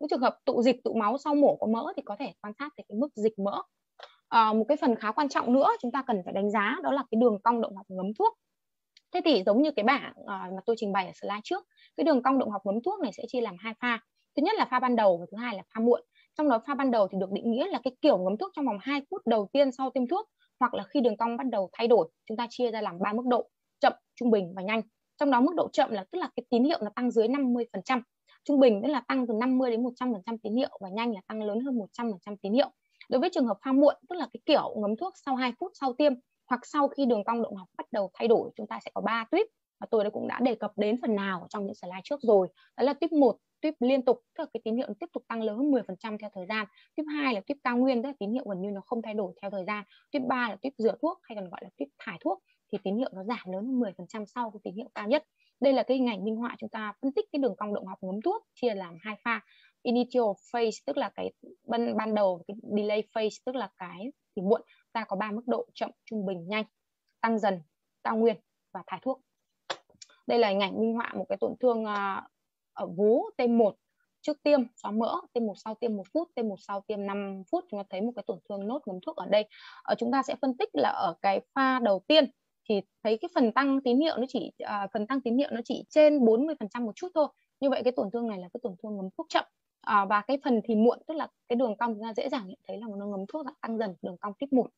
những trường hợp tụ dịch tụ máu sau mổ có mỡ thì có thể quan sát thấy cái mức dịch mỡ. À, một cái phần khá quan trọng nữa chúng ta cần phải đánh giá đó là cái đường cong động học ngấm thuốc. Thế thì giống như cái bảng à, mà tôi trình bày ở slide trước cái đường cong động học ngấm thuốc này sẽ chia làm hai pha. Thứ nhất là pha ban đầu và thứ hai là pha muộn. Trong đó pha ban đầu thì được định nghĩa là cái kiểu ngấm thuốc trong vòng 2 phút đầu tiên sau tiêm thuốc hoặc là khi đường cong bắt đầu thay đổi chúng ta chia ra làm ba mức độ chậm trung bình và nhanh. Trong đó mức độ chậm là tức là cái tín hiệu nó tăng dưới 50% trung bình tức là tăng từ 50 đến 100% tín hiệu và nhanh là tăng lớn hơn 100% tín hiệu. Đối với trường hợp pha muộn, tức là cái kiểu ngấm thuốc sau 2 phút sau tiêm hoặc sau khi đường cong động học bắt đầu thay đổi, chúng ta sẽ có 3 tuyếp và tôi đã cũng đã đề cập đến phần nào trong những slide trước rồi. Đó là tuyếp 1 tuyếp liên tục, tức là cái tín hiệu tiếp tục tăng lớn hơn 10% theo thời gian. Tuyếp 2 là tuyếp cao nguyên, tức là tín hiệu gần như nó không thay đổi theo thời gian. Tuyếp 3 là tuyếp rửa thuốc hay còn gọi là tuyếp thải thuốc thì tín hiệu nó giảm lớn hơn 10% sau cái tín hiệu cao nhất đây là cái hình ảnh minh họa chúng ta phân tích cái đường cong động học ngấm thuốc, chia làm hai pha. Initial phase, tức là cái ban ban đầu cái delay phase, tức là cái thì muộn. Ta có ba mức độ chậm, trung bình, nhanh, tăng dần cao nguyên và thải thuốc. Đây là hình ảnh minh họa một cái tổn thương à, ở vú T1 trước tiêm, xóa mỡ T1 sau tiêm 1 phút T1 sau tiêm 5 phút. Chúng ta thấy một cái tổn thương nốt ngấm thuốc ở đây. Ở chúng ta sẽ phân tích là ở cái pha đầu tiên thì thấy cái phần tăng tín hiệu nó chỉ à, phần tăng tín hiệu nó chỉ trên 40% một chút thôi. Như vậy cái tổn thương này là cái tổn thương ngấm thuốc chậm. À, và cái phần thì muộn tức là cái đường cong chúng ta dễ dàng nhận thấy là nó ngấm thuốc tăng dần đường cong tiếp một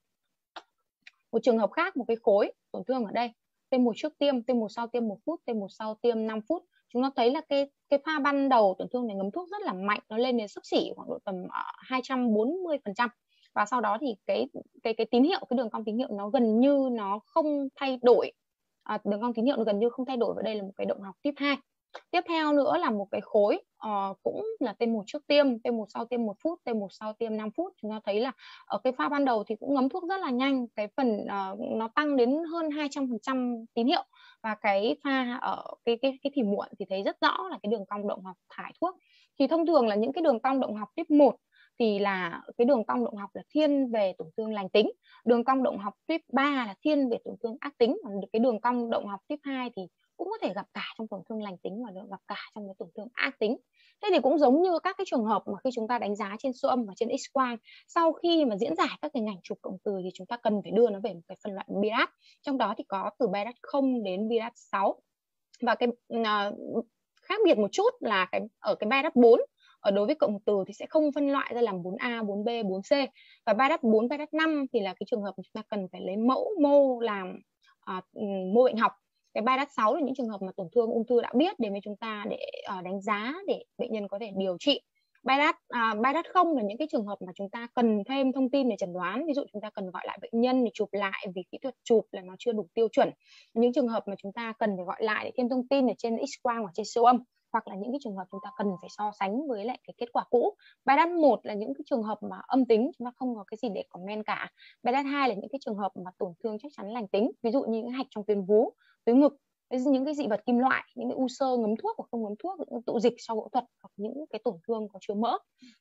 một trường hợp khác một cái khối tổn thương ở đây T1 trước tiêm T1 sau tiêm 1 phút T1 sau tiêm 5 phút. Chúng ta thấy là cái cái pha ban đầu tổn thương này ngấm thuốc rất là mạnh nó lên đến sấp xỉ khoảng độ tầm à, 240 phần trăm và sau đó thì cái cái cái tín hiệu cái đường cong tín hiệu nó gần như nó không thay đổi. À, đường cong tín hiệu nó gần như không thay đổi và đây là một cái động học tiếp hai. Tiếp theo nữa là một cái khối uh, cũng là T1 trước tiêm T1 sau tiêm 1 phút T1 sau tiêm 5 phút. Chúng ta thấy là ở cái pha ban đầu thì cũng ngấm thuốc rất là nhanh cái phần uh, nó tăng đến hơn 200% tín hiệu. Và cái pha ở cái cái cái thì muộn thì thấy rất rõ là cái đường cong động học thải thuốc. Thì thông thường là những cái đường cong động học tiếp 1 thì là cái đường cong động học là thiên về tổn thương lành tính. Đường cong động học tuyếp 3 là thiên về tổn thương ác tính. Còn cái đường cong động học tuyếp 2 thì cũng có thể gặp cả trong tổn thương lành tính và gặp cả trong cái tổn thương ác tính. Thế thì cũng giống như các cái trường hợp mà khi chúng ta đánh giá trên siêu âm và trên x quang sau khi mà diễn giải các cái ngành trục cộng từ thì chúng ta cần phải đưa nó về một cái phân loại BIRAT trong đó thì có từ BIRAT 0 đến BIRAT 6 và cái uh, khác biệt một chút là cái ở cái BIRAT 4 ở đối với cộng từ thì sẽ không phân loại ra làm 4A, 4B, 4C và BIRAT 4, BIRAT 5 thì là cái trường hợp chúng ta cần phải lấy mẫu mô làm à, ừ, mô bệnh học. Cái BIDAT 6 là những trường hợp mà tổn thương ung thư đã biết đến với chúng ta để à, đánh giá để bệnh nhân có thể điều trị. BIDAT à, BIDAT không là những cái trường hợp mà chúng ta cần thêm thông tin để chẩn đoán. Ví dụ chúng ta cần gọi lại bệnh nhân để chụp lại vì kỹ thuật chụp là nó chưa đủ tiêu chuẩn. Những trường hợp mà chúng ta cần phải gọi lại để thêm thông tin ở trên x quang hoặc trên siêu âm hoặc là những cái trường hợp chúng ta cần phải so sánh với lại cái kết quả cũ. Bài đáp một là những cái trường hợp mà âm tính chúng ta không có cái gì để comment cả. Bài đáp hai là những cái trường hợp mà tổn thương chắc chắn lành tính, ví dụ như những hạch trong tuyến vú, tuyến ngực, những cái dị vật kim loại, những cái u sơ ngấm thuốc hoặc không ngấm thuốc, những tụ dịch sau phẫu thuật hoặc những cái tổn thương có chứa mỡ.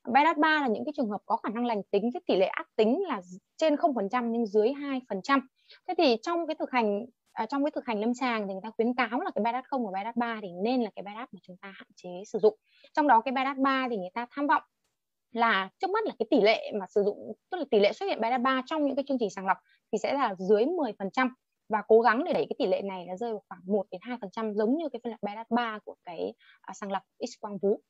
Bài đáp ba là những cái trường hợp có khả năng lành tính với tỷ lệ ác tính là trên 0% nhưng dưới 2%. Thế thì trong cái thực hành à, trong cái thực hành lâm sàng thì người ta khuyến cáo là cái BIDAT không và BIDAT 3 thì nên là cái BIDAT mà chúng ta hạn chế sử dụng. Trong đó cái BIDAT 3 thì người ta tham vọng là trước mắt là cái tỷ lệ mà sử dụng tức là tỷ lệ xuất hiện BIDAT 3 trong những cái chương trình sàng lọc thì sẽ là dưới 10% và cố gắng để đẩy cái tỷ lệ này nó rơi vào khoảng 1 đến 2% giống như cái phân loại BIDAT 3 của cái à, sàng lọc X quang vú.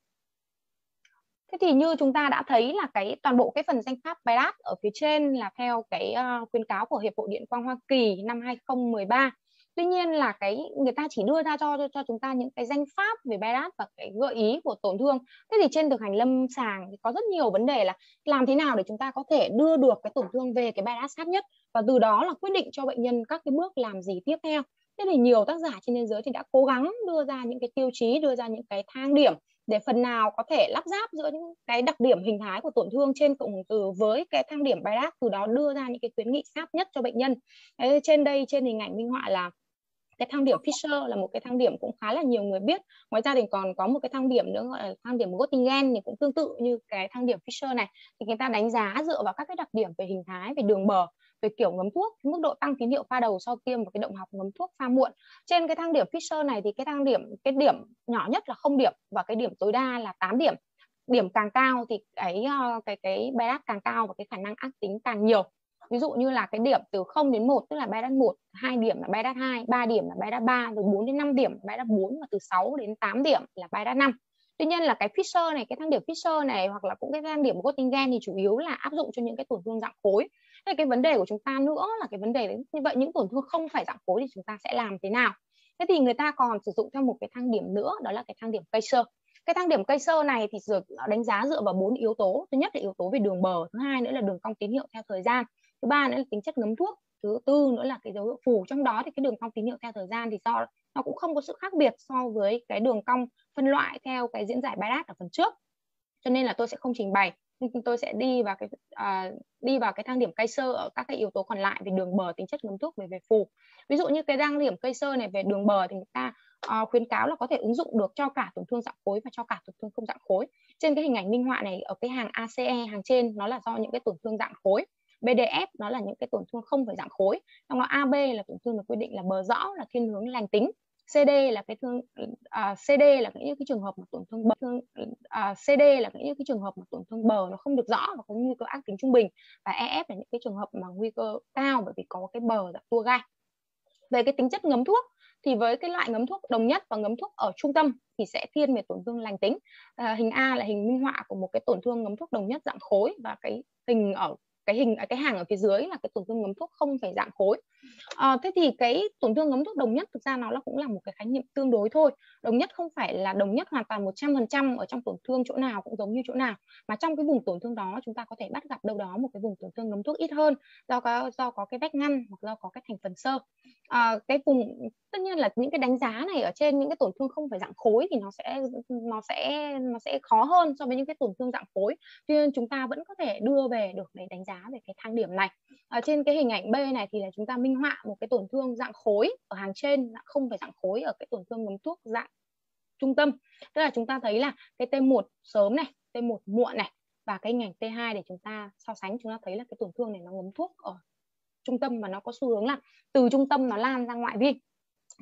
Thế thì như chúng ta đã thấy là cái toàn bộ cái phần danh pháp BIDAT ở phía trên là theo cái uh, khuyến cáo của Hiệp hội Điện quang Hoa Kỳ năm 2013. Tuy nhiên là cái người ta chỉ đưa ra cho cho chúng ta những cái danh pháp về BIDAT và cái gợi ý của tổn thương. Thế thì trên thực hành lâm sàng thì có rất nhiều vấn đề là làm thế nào để chúng ta có thể đưa được cái tổn thương về cái BIDAT sát nhất và từ đó là quyết định cho bệnh nhân các cái bước làm gì tiếp theo. Thế thì nhiều tác giả trên thế giới thì đã cố gắng đưa ra những cái tiêu chí, đưa ra những cái thang điểm để phần nào có thể lắp ráp giữa những cái đặc điểm hình thái của tổn thương trên cộng hưởng từ với cái thang điểm BIDAT từ đó đưa ra những cái khuyến nghị sát nhất cho bệnh nhân. Đấy, trên đây trên hình ảnh minh họa là cái thang điểm Fisher là một cái thang điểm cũng khá là nhiều người biết. Ngoài ra thì còn có một cái thang điểm nữa gọi là thang điểm Göttingen thì cũng tương tự như cái thang điểm Fisher này. Thì người ta đánh giá dựa vào các cái đặc điểm về hình thái về đường bờ về kiểu ngấm thuốc mức độ tăng tín hiệu pha đầu sau tiêm và cái động học ngấm thuốc pha muộn. Trên cái thang điểm Fisher này thì cái thang điểm cái điểm nhỏ nhất là không điểm và cái điểm tối đa là 8 điểm. Điểm càng cao thì cái ờ, cái cái bias càng cao và cái khả năng ác tính càng nhiều. Ví dụ như là cái điểm từ 0 đến 1 tức là bài bias 1 2 điểm là bài bias 2 3 điểm là bài bias 3 rồi 4 đến 5 điểm là bài bias 4 và từ 6 đến 8 điểm là bài bias 5 tuy nhiên là cái Fisher này cái thang điểm Fisher này hoặc là cũng cái thang điểm Göttingen thì chủ yếu là áp dụng cho những cái tổn thương dạng khối thế cái vấn đề của chúng ta nữa là cái vấn đề đấy, như vậy những tổn thương không phải dạng khối thì chúng ta sẽ làm thế nào? Thế thì người ta còn sử dụng theo một cái thang điểm nữa, đó là cái thang điểm Kaiser. Cái thang điểm cây sơ này thì đánh giá dựa vào bốn yếu tố. Thứ nhất là yếu tố về đường bờ, thứ hai nữa là đường cong tín hiệu theo thời gian, thứ ba nữa là tính chất ngấm thuốc, thứ tư nữa là cái dấu hiệu phù. Trong đó thì cái đường cong tín hiệu theo thời gian thì do, nó cũng không có sự khác biệt so với cái đường cong phân loại theo cái diễn giải bias ở phần trước. Cho nên là tôi sẽ không trình bày tôi sẽ đi vào cái à, đi vào cái thang điểm cây sơ ở các cái yếu tố còn lại về đường bờ tính chất ngấm thuốc về về phù. Ví dụ như cái thang điểm cây sơ này về đường bờ thì người ta à, khuyến cáo là có thể ứng dụng được cho cả tổn thương dạng khối và cho cả tổn thương không dạng khối. Trên cái hình ảnh minh họa này ở cái hàng ACE hàng trên nó là do những cái tổn thương dạng khối. BDF nó là những cái tổn thương không phải dạng khối. Trong đó AB là tổn thương được quy định là bờ rõ là thiên hướng lành tính. CD là cái thương à, CD là những cái trường hợp mà tổn thương bờ thương à, CD là những cái trường hợp mà tổn thương bờ nó không được rõ và có nguy cơ ác tính trung bình. Và EF là những cái trường hợp mà nguy cơ cao bởi vì có cái bờ dạng tua gai. Về cái tính chất ngấm thuốc thì với cái loại ngấm thuốc đồng nhất và ngấm thuốc ở trung tâm thì sẽ thiên về tổn thương lành tính. À, hình A là hình minh họa của một cái tổn thương ngấm thuốc đồng nhất dạng khối và cái hình ở cái hình cái hàng ở phía dưới là cái tổn thương ngấm thuốc không phải dạng khối. À, thế thì cái tổn thương ngấm thuốc đồng nhất thực ra nó là cũng là một cái khái niệm tương đối thôi. Đồng nhất không phải là đồng nhất hoàn toàn 100% ở trong tổn thương chỗ nào cũng giống như chỗ nào mà trong cái vùng tổn thương đó chúng ta có thể bắt gặp đâu đó một cái vùng tổn thương ngấm thuốc ít hơn do có do có cái vách ngăn hoặc do có cái thành phần sơ à, ờ, cái vùng tất nhiên là những cái đánh giá này ở trên những cái tổn thương không phải dạng khối thì nó sẽ nó sẽ nó sẽ khó hơn so với những cái tổn thương dạng khối. Tuy nhiên chúng ta vẫn có thể đưa về được để đánh giá về cái thang điểm này. Ở trên cái hình ảnh B này thì là chúng ta minh họa một cái tổn thương dạng khối ở hàng trên không phải dạng khối, ở cái tổn thương ngấm thuốc dạng trung tâm. Tức là chúng ta thấy là cái T1 sớm này T1 muộn này và cái hình ảnh T2 để chúng ta so sánh, chúng ta thấy là cái tổn thương này nó ngấm thuốc ở trung tâm mà nó có xu hướng là từ trung tâm nó lan ra ngoại vi.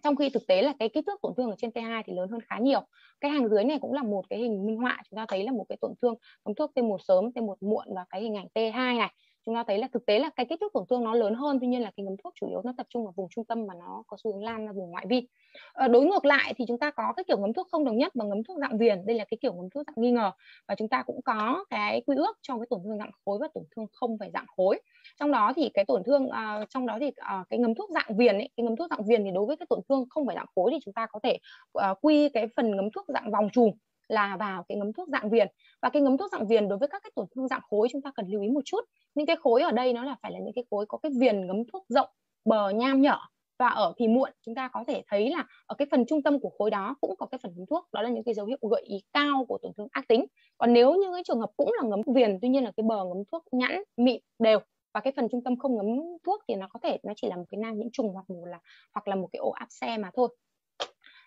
Trong khi thực tế là cái kích thước tổn thương ở trên T2 thì lớn hơn khá nhiều. Cái hàng dưới này cũng là một cái hình minh họa, chúng ta thấy là một cái tổn thương ống thuốc T1 sớm T1 muộn và cái hình ảnh T2 này chúng ta thấy là thực tế là cái kích thước tổn thương nó lớn hơn tuy nhiên là cái ngấm thuốc chủ yếu nó tập trung ở vùng trung tâm và nó có xu hướng lan ra vùng ngoại vi. À, đối ngược lại thì chúng ta có cái kiểu ngấm thuốc không đồng nhất và ngấm thuốc dạng viền. Đây là cái kiểu ngấm thuốc dạng nghi ngờ và chúng ta cũng có cái quy ước cho cái tổn thương dạng khối và tổn thương không phải dạng khối. Trong đó thì cái tổn thương uh, trong đó thì uh, cái ngấm thuốc dạng viền ấy, cái ngấm thuốc dạng viền thì đối với cái tổn thương không phải dạng khối thì chúng ta có thể uh, quy cái phần ngấm thuốc dạng vòng trùm là vào cái ngấm thuốc dạng viền. Và cái ngấm thuốc dạng viền đối với các cái tổn thương dạng khối chúng ta cần lưu ý một chút. Những cái khối ở đây nó là phải là những cái khối có cái viền ngấm thuốc rộng, bờ, nham, nhở. Và ở thì muộn, chúng ta có thể thấy là ở cái phần trung tâm của khối đó cũng có cái phần ngấm thuốc. Đó là những cái dấu hiệu gợi ý cao của tổn thương ác tính. Còn nếu như cái trường hợp cũng là ngấm viền, tuy nhiên là cái bờ ngấm thuốc nhẵn, mịn đều và cái phần trung tâm không ngấm thuốc thì nó có thể, nó chỉ là một cái nang nhiễm trùng hoặc một là hoặc là một cái ổ áp xe mà thôi.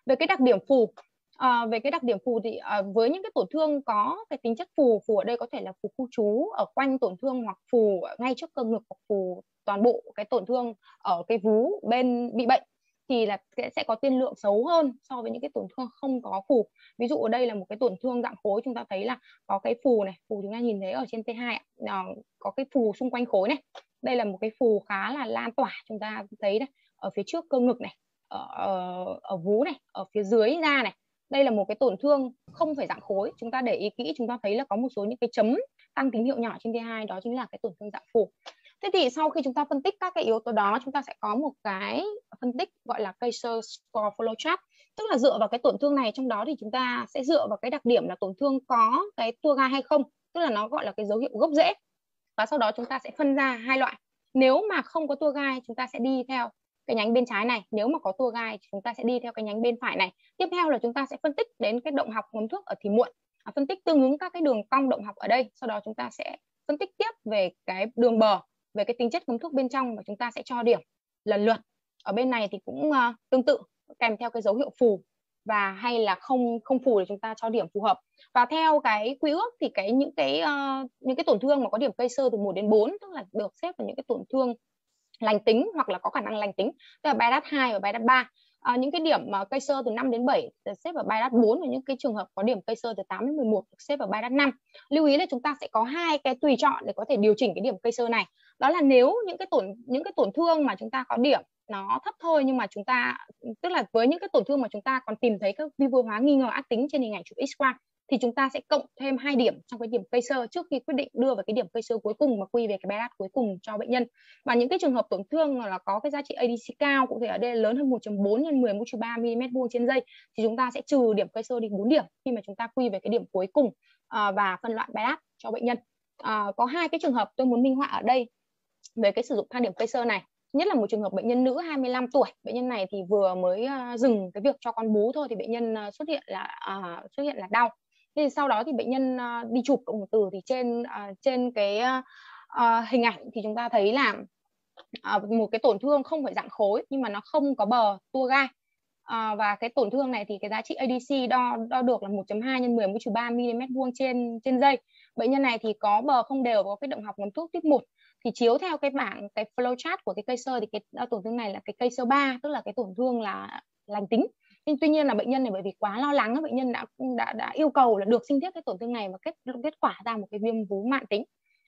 Về cái đặc điểm phù À, về cái đặc điểm phù thì à, với những cái tổn thương có cái tính chất phù phù ở đây có thể là phù khu trú ở quanh tổn thương hoặc phù ngay trước cơ ngực hoặc phù toàn bộ cái tổn thương ở cái vú bên bị bệnh thì là sẽ có tiên lượng xấu hơn so với những cái tổn thương không có phù. Ví dụ ở đây là một cái tổn thương dạng khối chúng ta thấy là có cái phù này phù chúng ta nhìn thấy ở trên T2 à, ờ, có cái phù xung quanh khối này. Đây là một cái phù khá là lan tỏa chúng ta thấy đây ở phía trước cơ ngực này ở, ở, ở vú này ở phía dưới da này đây là một cái tổn thương không phải dạng khối. Chúng ta để ý kỹ, chúng ta thấy là có một số những cái chấm tăng tín hiệu nhỏ trên T2 đó chính là cái tổn thương dạng phù thế thì sau khi chúng ta phân tích các cái yếu tố đó, chúng ta sẽ có một cái phân tích gọi là Kaiser score flow chart. Tức là dựa vào cái tổn thương này, trong đó thì chúng ta sẽ dựa vào cái đặc điểm là tổn thương có cái tua gai hay không. Tức là nó gọi là cái dấu hiệu gốc rễ. Và sau đó chúng ta sẽ phân ra hai loại. Nếu mà không có tua gai chúng ta sẽ đi theo cái nhánh bên trái này. Nếu mà có tua gai chúng ta sẽ đi theo cái nhánh bên phải này. Tiếp theo là chúng ta sẽ phân tích đến cái động học ngấm thuốc ở thì muộn. À, phân tích tương ứng các cái đường cong động học ở đây. Sau đó chúng ta sẽ phân tích tiếp về cái đường bờ về cái tính chất ngấm thuốc bên trong và chúng ta sẽ cho điểm lần lượt. Ở bên này thì cũng uh, tương tự kèm theo cái dấu hiệu phù và hay là không không phù để chúng ta cho điểm phù hợp. Và theo cái quy ước thì cái những cái uh, những cái tổn thương mà có điểm cây sơ từ 1 đến 4 tức là được xếp vào những cái tổn thương lành tính hoặc là có khả năng lành tính tức là bài đáp 2 và BIDAT 3 à, những cái điểm mà cây sơ từ 5 đến 7 được xếp vào bài đáp 4 và những cái trường hợp có điểm cây sơ từ 8 đến 11 được xếp vào bài đáp 5 lưu ý là chúng ta sẽ có hai cái tùy chọn để có thể điều chỉnh cái điểm cây sơ này. Đó là nếu những cái tổn những cái tổn thương mà chúng ta có điểm nó thấp thôi nhưng mà chúng ta tức là với những cái tổn thương mà chúng ta còn tìm thấy các vi vô hóa nghi ngờ ác tính trên hình ảnh chụp X quang thì chúng ta sẽ cộng thêm hai điểm trong cái điểm cây sơ trước khi quyết định đưa vào cái điểm cây sơ cuối cùng và quy về cái BRAF cuối cùng cho bệnh nhân. Và những cái trường hợp tổn thương là có cái giá trị ADC cao cụ thể ở đây lớn hơn 1.4 nhân 10 mũ 3 mm vuông trên giây thì chúng ta sẽ trừ điểm cây sơ đi 4 điểm khi mà chúng ta quy về cái điểm cuối cùng à, và phân loại BRAF cho bệnh nhân. À, có hai cái trường hợp tôi muốn minh họa ở đây về cái sử dụng thang điểm cây sơ này. Nhất là một trường hợp bệnh nhân nữ 25 tuổi. Bệnh nhân này thì vừa mới à, dừng cái việc cho con bú thôi thì bệnh nhân à, xuất hiện là uh, xuất hiện là đau thì sau đó thì bệnh nhân uh, đi chụp cộng từ thì trên uh, trên cái uh, hình ảnh thì chúng ta thấy là uh, một cái tổn thương không phải dạng khối nhưng mà nó không có bờ tua gai. Uh, và cái tổn thương này thì cái giá trị ADC đo đo được là 1.2 nhân 10 mũ 3 mm vuông trên trên giây. Bệnh nhân này thì có bờ không đều có cái động học ngấm thuốc tiếp 1 thì chiếu theo cái bảng cái flowchart của cái cây sơ thì cái tổn thương này là cái cây sơ 3 tức là cái tổn thương là lành tính nhưng tuy nhiên là bệnh nhân này bởi vì quá lo lắng bệnh nhân đã đã đã yêu cầu là được sinh thiết cái tổn thương này và kết kết quả ra một cái viêm vú mạng tính.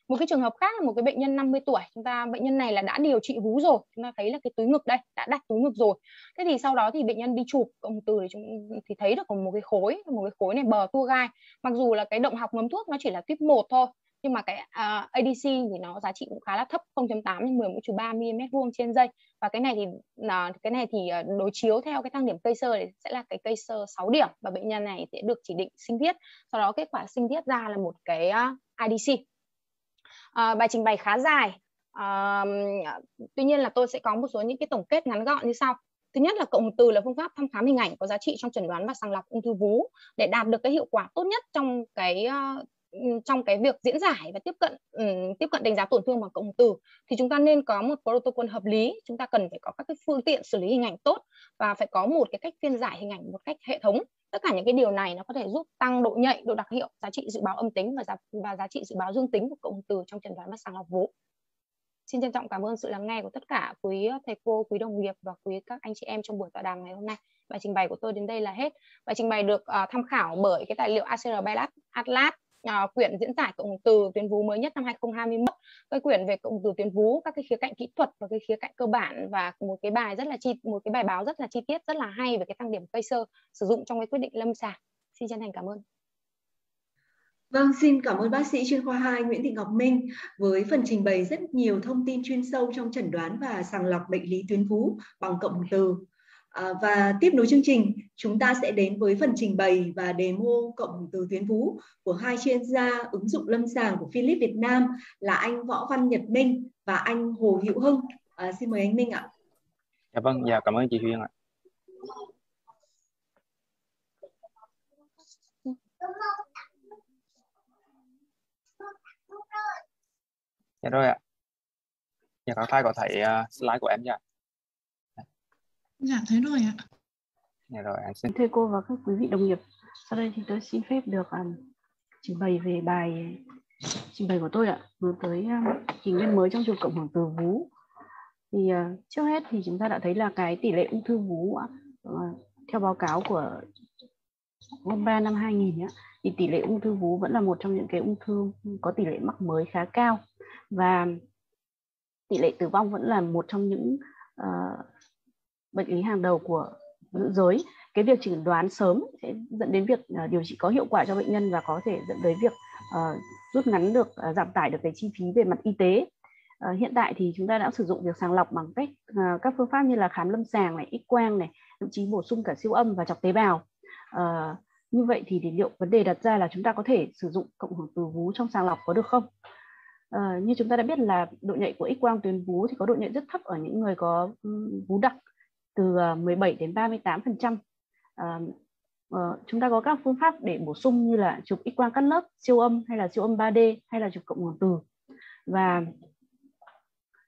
Một cái trường hợp khác là một cái bệnh nhân 50 tuổi, chúng ta, bệnh nhân này là đã điều trị vú rồi, chúng ta thấy là cái túi ngực đây, đã đặt túi ngực rồi. Thế thì sau đó thì bệnh nhân đi chụp cộng từ thì chúng, thì thấy được một cái khối, một cái khối này bờ tua gai. Mặc dù là cái động học ngấm thuốc nó chỉ là tuyếp 1 thôi nhưng mà cái à, uh, ADC thì nó giá trị cũng khá là thấp 0.8 nhân 10 mũ trừ 3 mm vuông trên giây và cái này thì là uh, cái này thì à, đối chiếu theo cái thang điểm cây sơ thì sẽ là cái cây sơ 6 điểm và bệnh nhân này sẽ được chỉ định sinh thiết. Sau đó kết quả sinh thiết ra là một cái à, uh, IDC uh, bài trình bày khá dài. Uh, tuy nhiên là tôi sẽ có một số những cái tổng kết ngắn gọn như sau. Thứ nhất là cộng từ là phương pháp thăm khám hình ảnh có giá trị trong chẩn đoán và sàng lọc ung thư vú để đạt được cái hiệu quả tốt nhất trong cái uh, trong cái việc diễn giải và tiếp cận um, tiếp cận đánh giá tổn thương bằng cộng từ thì chúng ta nên có một protocol hợp lý chúng ta cần phải có các cái phương tiện xử lý hình ảnh tốt và phải có một cái cách phiên giải hình ảnh một cách hệ thống tất cả những cái điều này nó có thể giúp tăng độ nhạy độ đặc hiệu giá trị dự báo âm tính và giá và giá trị dự báo dương tính của cộng từ trong chẩn đoán mắt sàng lọc vú Xin trân trọng cảm ơn sự lắng nghe của tất cả quý thầy cô, quý đồng nghiệp và quý các anh chị em trong buổi tọa đàm ngày hôm nay. Bài trình bày của tôi đến đây là hết. Bài trình bày được uh, tham khảo bởi cái tài liệu ACR Bylat Atlas uh, quyển diễn giải cộng từ tuyến vú mới nhất năm 2021 cái quyển về cộng từ tuyến vú các cái khía cạnh kỹ thuật và cái khía cạnh cơ bản và một cái bài rất là chi một cái bài báo rất là chi tiết rất là hay về cái tăng điểm cây sơ sử dụng trong cái quyết định lâm sàng. Xin chân thành cảm ơn. Vâng, xin cảm ơn bác sĩ chuyên khoa 2 Nguyễn Thị Ngọc Minh với phần trình bày rất nhiều thông tin chuyên sâu trong chẩn đoán và sàng lọc bệnh lý tuyến vú bằng cộng từ. À, và tiếp nối chương trình, chúng ta sẽ đến với phần trình bày và demo cộng từ tuyến vú của hai chuyên gia ứng dụng lâm sàng của Philip Việt Nam là anh Võ Văn Nhật Minh và anh Hồ Hữu Hưng. À, xin mời anh Minh ạ. Dạ vâng, dạ cảm ơn chị Huyền ạ. Dạ rồi ạ. Dạ có ai có thấy uh, slide của em chưa? Dạ thấy rồi ạ. Dạ rồi, anh xin. Thưa cô và các quý vị đồng nghiệp, sau đây thì tôi xin phép được um, trình bày về bài trình bày của tôi ạ, hướng tới um, kỷ nguyên mới trong trường cộng hưởng từ vú. Thì uh, trước hết thì chúng ta đã thấy là cái tỷ lệ ung thư vú uh, theo báo cáo của hôm 3 năm 2000 á, thì tỷ lệ ung thư vú vẫn là một trong những cái ung thư có tỷ lệ mắc mới khá cao và tỷ lệ tử vong vẫn là một trong những uh, bệnh lý hàng đầu của nữ giới. Cái việc chẩn đoán sớm sẽ dẫn đến việc ờ, điều trị có hiệu quả cho bệnh nhân và có thể dẫn tới việc uh, rút ngắn được uh, giảm tải được cái chi phí về mặt y tế. Uh, hiện tại thì chúng ta đã sử dụng việc sàng lọc bằng cách uh, các phương pháp như là khám lâm sàng này x quang này thậm chí bổ sung cả siêu âm và chọc tế bào. Uh, như vậy thì thì liệu vấn đề đặt ra là chúng ta có thể sử dụng cộng hưởng từ vú trong sàng lọc có được không? Uh, như chúng ta đã biết là độ nhạy của X quang tuyến vú thì có độ nhạy rất thấp ở những người có vú đặc từ ờ, 17 đến 38 phần trăm. À, uh, chúng ta có các phương pháp để bổ sung như là chụp X quang cắt lớp, siêu âm hay là siêu âm 3D hay là chụp cộng hưởng từ và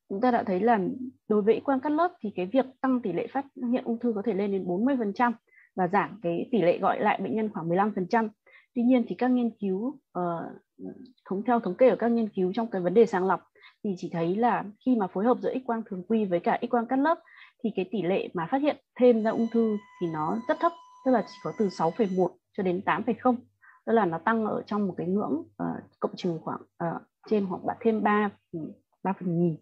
chúng ta đã thấy là đối với X quang cắt lớp thì cái việc tăng tỷ lệ phát hiện ung thư có thể lên đến 40 phần trăm và giảm cái tỷ lệ gọi lại bệnh nhân khoảng 15 phần trăm. Tuy nhiên thì các nghiên cứu uh, thống theo thống kê ở các nghiên cứu trong cái vấn đề sàng lọc thì chỉ thấy là khi mà phối hợp giữa x quang thường quy với cả x quang cắt lớp thì cái tỷ lệ mà phát hiện thêm ra ung thư thì nó rất thấp tức là chỉ có từ 6,1 cho đến 8,0 tức là nó tăng ở trong một cái ngưỡng uh, cộng trừ khoảng uh, trên hoặc bạn thêm 3 3 phần nghìn.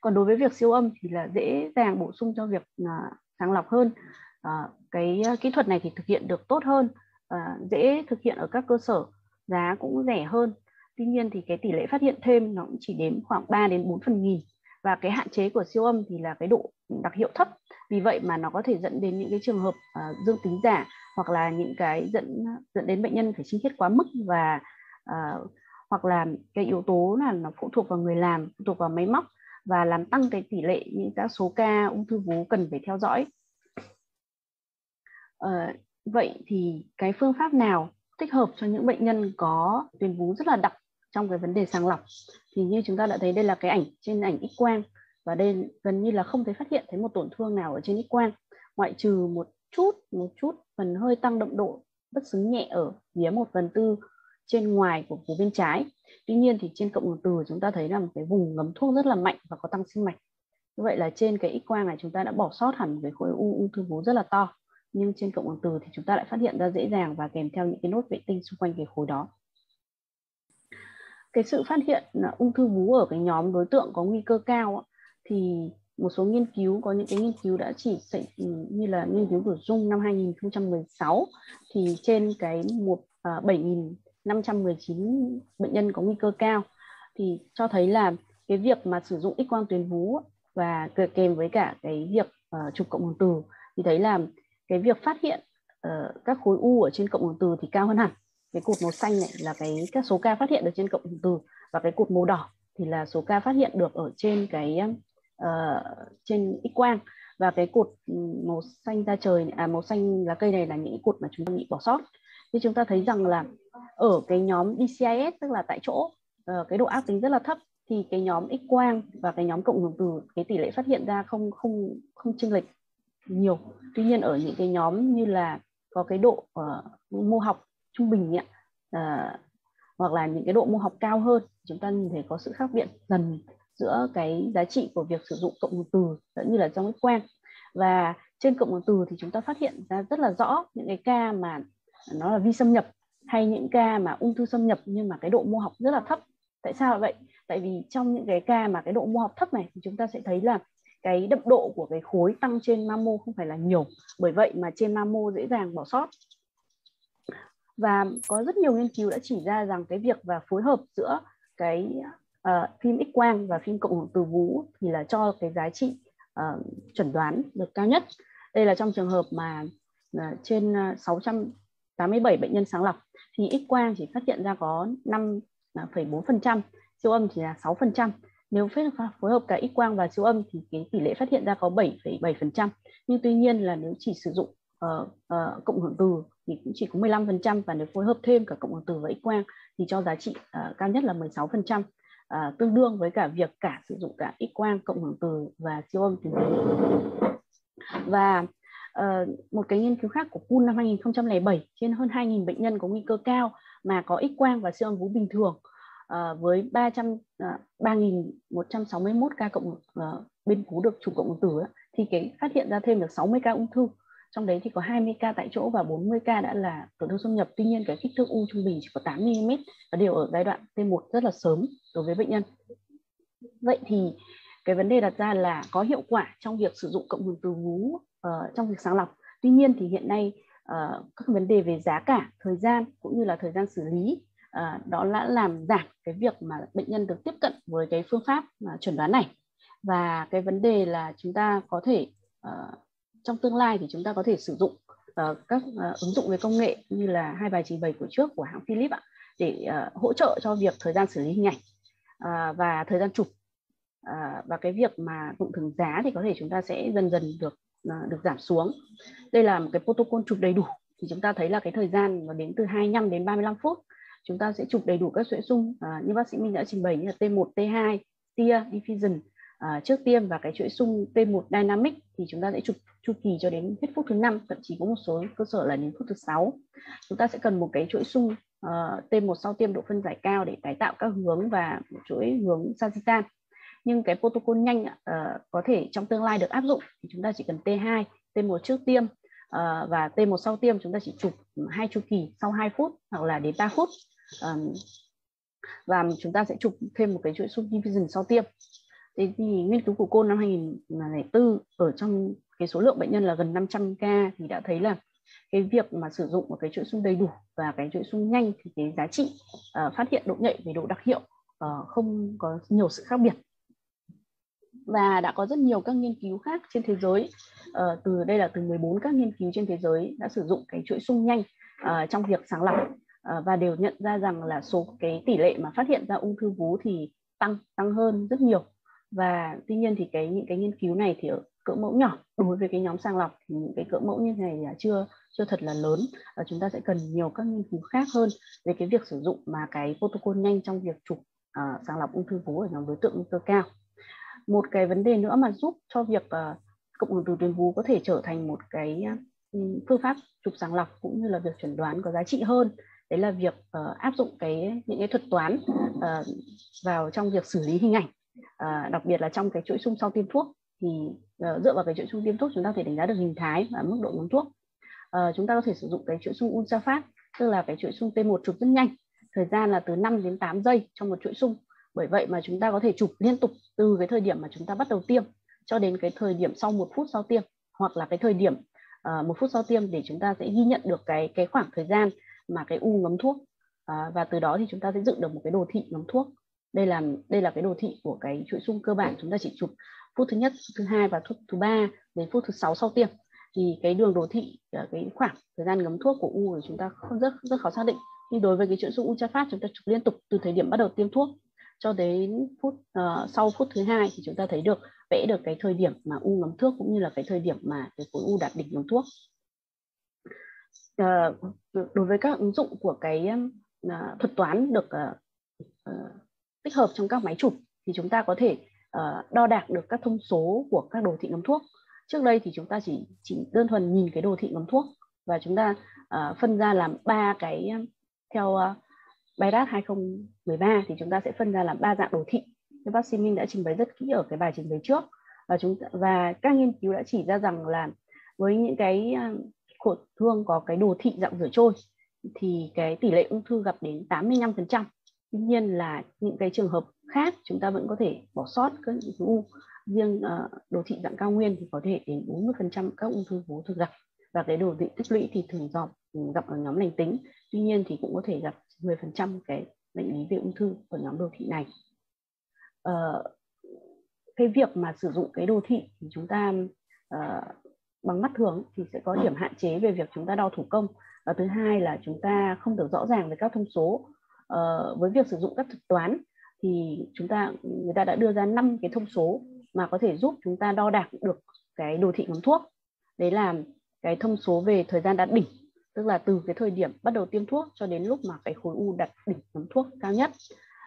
Còn đối với việc siêu âm thì là dễ dàng bổ sung cho việc uh, sàng lọc hơn. Uh, cái uh, kỹ thuật này thì thực hiện được tốt hơn uh, dễ thực hiện ở các cơ sở giá cũng rẻ hơn. Tuy nhiên thì cái tỷ lệ phát hiện thêm nó cũng chỉ đến khoảng 3 đến 4 phần nghìn và cái hạn chế của siêu âm thì là cái độ đặc hiệu thấp. Vì vậy mà nó có thể dẫn đến những cái trường hợp uh, dương tính giả hoặc là những cái dẫn dẫn đến bệnh nhân phải sinh thiết quá mức và uh, hoặc là cái yếu tố là nó phụ thuộc vào người làm phụ thuộc vào máy móc và làm tăng cái tỷ lệ những các số ca ung thư vú cần phải theo dõi. Uh, vậy thì cái phương pháp nào thích hợp cho những bệnh nhân có tuyến vú rất là đặc trong cái vấn đề sàng lọc? Thì như chúng ta đã thấy đây là cái ảnh trên ảnh x quang, và đây gần như là không thấy phát hiện thấy một tổn thương nào ở trên x quang. Ngoại trừ một chút một chút phần hơi tăng đậm độ bất xứng nhẹ ở phía một phần tư trên ngoài của vú bên trái. Tuy nhiên thì trên cộng hưởng từ chúng ta thấy là một cái vùng ngấm thuốc rất là mạnh và có tăng sinh mạch. Như vậy là trên cái x quang này chúng ta đã bỏ sót hẳn một cái khối u, ung thư vú rất là to. Nhưng trên cộng hưởng từ thì chúng ta lại phát hiện ra dễ dàng và kèm theo những cái nốt vệ tinh xung quanh cái khối đó cái sự phát hiện à, ung thư vú ở cái nhóm đối tượng có nguy cơ cao thì một số nghiên cứu có những cái nghiên cứu đã chỉ ừ, như là nghiên cứu của Dung năm 2016 thì trên cái một à, uh, 7.519 bệnh nhân có nguy cơ cao thì cho thấy là cái việc mà sử dụng x quang tuyến vú và kèm với cả cái việc uh, chụp cộng hưởng từ thì thấy là cái việc phát hiện uh, các khối u ở trên cộng hưởng từ thì cao hơn hẳn cái cột màu xanh này là cái các số ca phát hiện được trên cộng hưởng từ và cái cột màu đỏ thì là số ca phát hiện được ở trên cái uh, trên x quang. Và cái cột ừ, màu xanh da trời à màu xanh lá cây này là những cột mà chúng ta bị bỏ sót. Thì chúng ta thấy rằng là ở cái nhóm DCIS tức là tại chỗ uh, cái độ ác tính rất là thấp thì cái nhóm x quang và cái nhóm cộng hưởng từ cái tỷ lệ phát hiện ra không không không chênh lệch nhiều. Tuy nhiên ở những cái nhóm như là có cái độ uh, mô học trung bình ạ. À, hoặc là những cái độ mô học cao hơn chúng ta nhìn thấy có sự khác biệt dần giữa cái giá trị của việc sử dụng cộng hưởng từ như là trong cái quen. Và trên cộng hưởng từ thì chúng ta phát hiện ra rất là rõ những cái ca mà nó là vi xâm nhập hay những ca mà ung thư xâm nhập nhưng mà cái độ mô học rất là thấp. Tại sao vậy? Tại vì trong những cái ca mà cái độ mô học thấp này thì chúng ta sẽ thấy là cái đậm độ của cái khối tăng trên mamo không phải là nhiều. Bởi vậy mà trên mamo dễ dàng bỏ sót và có rất nhiều nghiên cứu đã chỉ ra rằng cái việc và phối hợp giữa cái uh, phim x quang và phim cộng hưởng từ vú thì là cho cái giá trị uh, chuẩn đoán được cao nhất. Đây là trong trường hợp mà uh, trên 687 bệnh nhân sáng lọc thì x quang chỉ phát hiện ra có 5,4% à, siêu âm chỉ là 6% nếu phối hợp cả x quang và siêu âm thì cái tỷ lệ phát hiện ra có 7,7% nhưng tuy nhiên là nếu chỉ sử dụng uh, uh, cộng hưởng từ thì cũng chỉ có 15% và nếu phối hợp thêm cả cộng hưởng từ và x quang thì cho giá trị uh, cao nhất là 16% uh, tương đương với cả việc cả sử dụng cả x quang cộng hưởng từ và siêu âm từ và uh, một cái nghiên cứu khác của Kuhn năm 2007 trên hơn 2.000 bệnh nhân có nguy cơ cao mà có x quang và siêu âm vú bình thường uh, với 300 uh, 3.161 ca cộng uh, bên vú được chụp cộng hưởng từ thì cái phát hiện ra thêm được 60 ca ung thư trong đấy thì có 20 ca tại chỗ và 40 ca đã là tổn thương xâm nhập. Tuy nhiên cái kích thước u trung bình chỉ có 8 mm và đều ở giai đoạn T1 rất là sớm đối với bệnh nhân. Vậy thì cái vấn đề đặt ra là có hiệu quả trong việc sử dụng cộng hưởng từ vú uh, trong việc sàng lọc. Tuy nhiên thì hiện nay uh, các vấn đề về giá cả thời gian cũng như là thời gian xử lý uh, đó đã làm giảm cái việc mà bệnh nhân được tiếp cận với cái phương pháp uh, chuẩn đoán này. Và cái vấn đề là chúng ta có thể uh, trong tương lai thì chúng ta có thể sử dụng uh, các uh, ứng dụng về công nghệ như là hai bài trình bày của trước của hãng Philips ạ để uh, hỗ trợ cho việc thời gian xử lý hình ảnh uh, và thời gian chụp. Uh, và cái việc mà cộng thường giá thì có thể chúng ta sẽ dần dần được uh, được giảm xuống. Đây là một cái protocol chụp đầy đủ. Thì chúng ta thấy là cái thời gian nó đến từ 25 đến 35 phút chúng ta sẽ chụp đầy đủ các chuỗi xung uh, như bác sĩ Minh đã trình bày như là T1, T2, tia, diffusion à, trước tiêm và cái chuỗi sung T1 dynamic thì chúng ta sẽ chụp chu kỳ cho đến hết phút thứ năm thậm chí có một số cơ sở là đến phút thứ sáu. Chúng ta sẽ cần một cái chuỗi sung uh, ờ, T1 sau tiêm độ phân giải cao để tái tạo các hướng và một chuỗi hướng sagittal nhưng cái protocol nhanh uh, có thể trong tương lai được áp dụng thì chúng ta chỉ cần T2 T1 trước tiêm uh, và T1 sau tiêm chúng ta chỉ chụp hai chu kỳ sau 2 phút hoặc là đến 3 phút. Um, và chúng ta sẽ chụp thêm một cái chuỗi sung division sau tiêm. Thế thì nghiên cứu của cô năm 2004 ở trong cái số lượng bệnh nhân là gần 500 ca thì đã thấy là cái việc mà sử dụng một cái chuỗi xung đầy đủ và cái chuỗi xung nhanh thì cái giá trị uh, phát hiện độ nhạy về độ đặc hiệu uh, không có nhiều sự khác biệt. Và đã có rất nhiều các nghiên cứu khác trên thế giới uh, từ đây là từ 14 các nghiên cứu trên thế giới đã sử dụng cái chuỗi xung nhanh uh, trong việc sàng lọc uh, và đều nhận ra rằng là số cái tỷ lệ mà phát hiện ra ung thư vú thì tăng tăng hơn rất nhiều và tuy nhiên thì cái những cái nghiên cứu này thì ở cỡ mẫu nhỏ đối với cái nhóm sàng lọc thì những cái cỡ mẫu như này là chưa chưa thật là lớn. Và chúng ta sẽ cần nhiều các nghiên cứu khác hơn về cái việc sử dụng mà cái protocol nhanh trong việc chụp uh, sàng lọc ung thư vú ở nhóm đối tượng nguy cơ cao. Một cái vấn đề nữa mà giúp cho việc uh, cộng hưởng từ tuyến vú có thể trở thành một cái uh, phương pháp chụp sàng lọc cũng như là việc chẩn đoán có giá trị hơn. Đấy là việc uh, áp dụng cái những cái thuật toán uh, vào trong việc xử lý hình ảnh à, đặc biệt là trong cái chuỗi xung sau tiêm thuốc thì uh, dựa vào cái chuỗi xung tiêm thuốc chúng ta có thể đánh giá được hình thái và mức độ ngấm thuốc. Uh, chúng ta có thể sử dụng cái chuỗi xung ultra fast tức là cái chuỗi xung T1 chụp rất nhanh thời gian là từ 5 đến 8 giây trong một chuỗi xung. Bởi vậy mà chúng ta có thể chụp liên tục từ cái thời điểm mà chúng ta bắt đầu tiêm cho đến cái thời điểm sau một phút sau tiêm hoặc là cái thời điểm uh, một phút sau tiêm để chúng ta sẽ ghi nhận được cái cái khoảng thời gian mà cái u ngấm thuốc. Uh, và từ đó thì chúng ta sẽ dựng được một cái đồ thị ngấm thuốc đây là đây là cái đồ thị của cái chuỗi sung cơ bản chúng ta chỉ chụp phút thứ nhất phút thứ hai và phút thứ ba đến phút thứ sáu sau tiêm. Thì cái đường đồ thị à, cái khoảng thời gian ngấm thuốc của u của chúng ta không rất rất khó xác định. Nhưng đối với cái chuỗi sung u phát chúng ta chụp liên tục từ thời điểm bắt đầu tiêm thuốc cho đến phút uh, sau phút thứ hai thì chúng ta thấy được vẽ được cái thời điểm mà u ngấm thuốc cũng như là cái thời điểm mà cái khối u đạt đỉnh ngấm thuốc. Uh, đối với các ứng dụng của cái uh, thuật toán được uh, uh, tích hợp trong các máy chụp thì chúng ta có thể uh, đo đạc được các thông số của các đồ thị ngấm thuốc trước đây thì chúng ta chỉ chỉ đơn thuần nhìn cái đồ thị ngấm thuốc và chúng ta uh, phân ra làm ba cái theo uh, BIDAS 2013 thì chúng ta sẽ phân ra làm ba dạng đồ thị như bác sĩ Minh đã trình bày rất kỹ ở cái bài trình bày trước và chúng và các nghiên cứu đã chỉ ra rằng là với những cái ờ, tổn thương có cái đồ thị dạng rửa trôi thì cái tỷ lệ ung thư gặp đến 85%. Tuy nhiên là những cái trường hợp khác chúng ta vẫn có thể bỏ sót các những u riêng uh, đồ thị dạng cao nguyên thì có thể đến 40% các ung thư vú thường gặp. Và cái đồ thị tích lũy thì thường gặp ừ, gặp ở nhóm lành tính. Tuy nhiên thì cũng có thể gặp 10% cái bệnh lý về ung thư ở nhóm đồ thị này. Uh, cái việc mà sử dụng cái đồ thị thì chúng ta uh, bằng mắt thường thì sẽ có điểm hạn chế về việc chúng ta đo thủ công. Và thứ hai là chúng ta không được rõ ràng về các thông số uh, với việc sử dụng các thuật toán thì chúng ta người ta đã đưa ra năm cái thông số mà có thể giúp chúng ta đo đạc được cái đồ thị ngấm thuốc. Đấy là cái thông số về thời gian đạt đỉnh tức là từ cái thời điểm bắt đầu tiêm thuốc cho đến lúc mà cái khối u đạt đỉnh ngấm thuốc cao nhất.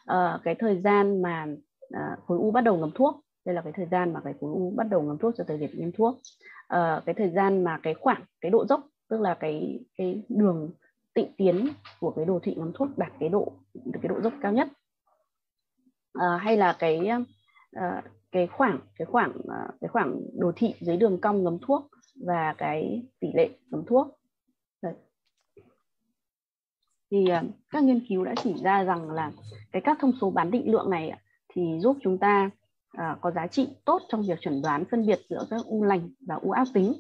À, cái thời gian mà à, khối u bắt đầu ngấm thuốc đây là cái thời gian mà cái khối u bắt đầu ngấm thuốc cho thời điểm tiêm thuốc. À, cái thời gian mà cái khoảng cái độ dốc tức là cái cái đường tịnh tiến của cái đồ thị ngấm thuốc đạt cái độ cái độ dốc cao nhất. À, hay là cái à, cái khoảng cái khoảng à, cái khoảng đồ thị dưới đường cong ngấm thuốc và cái tỷ lệ ngấm thuốc. Đấy. thì à, các nghiên cứu đã chỉ ra rằng là cái các thông số bán định lượng này thì giúp chúng ta à, có giá trị tốt trong việc chuẩn đoán phân biệt giữa các u lành và u ác tính.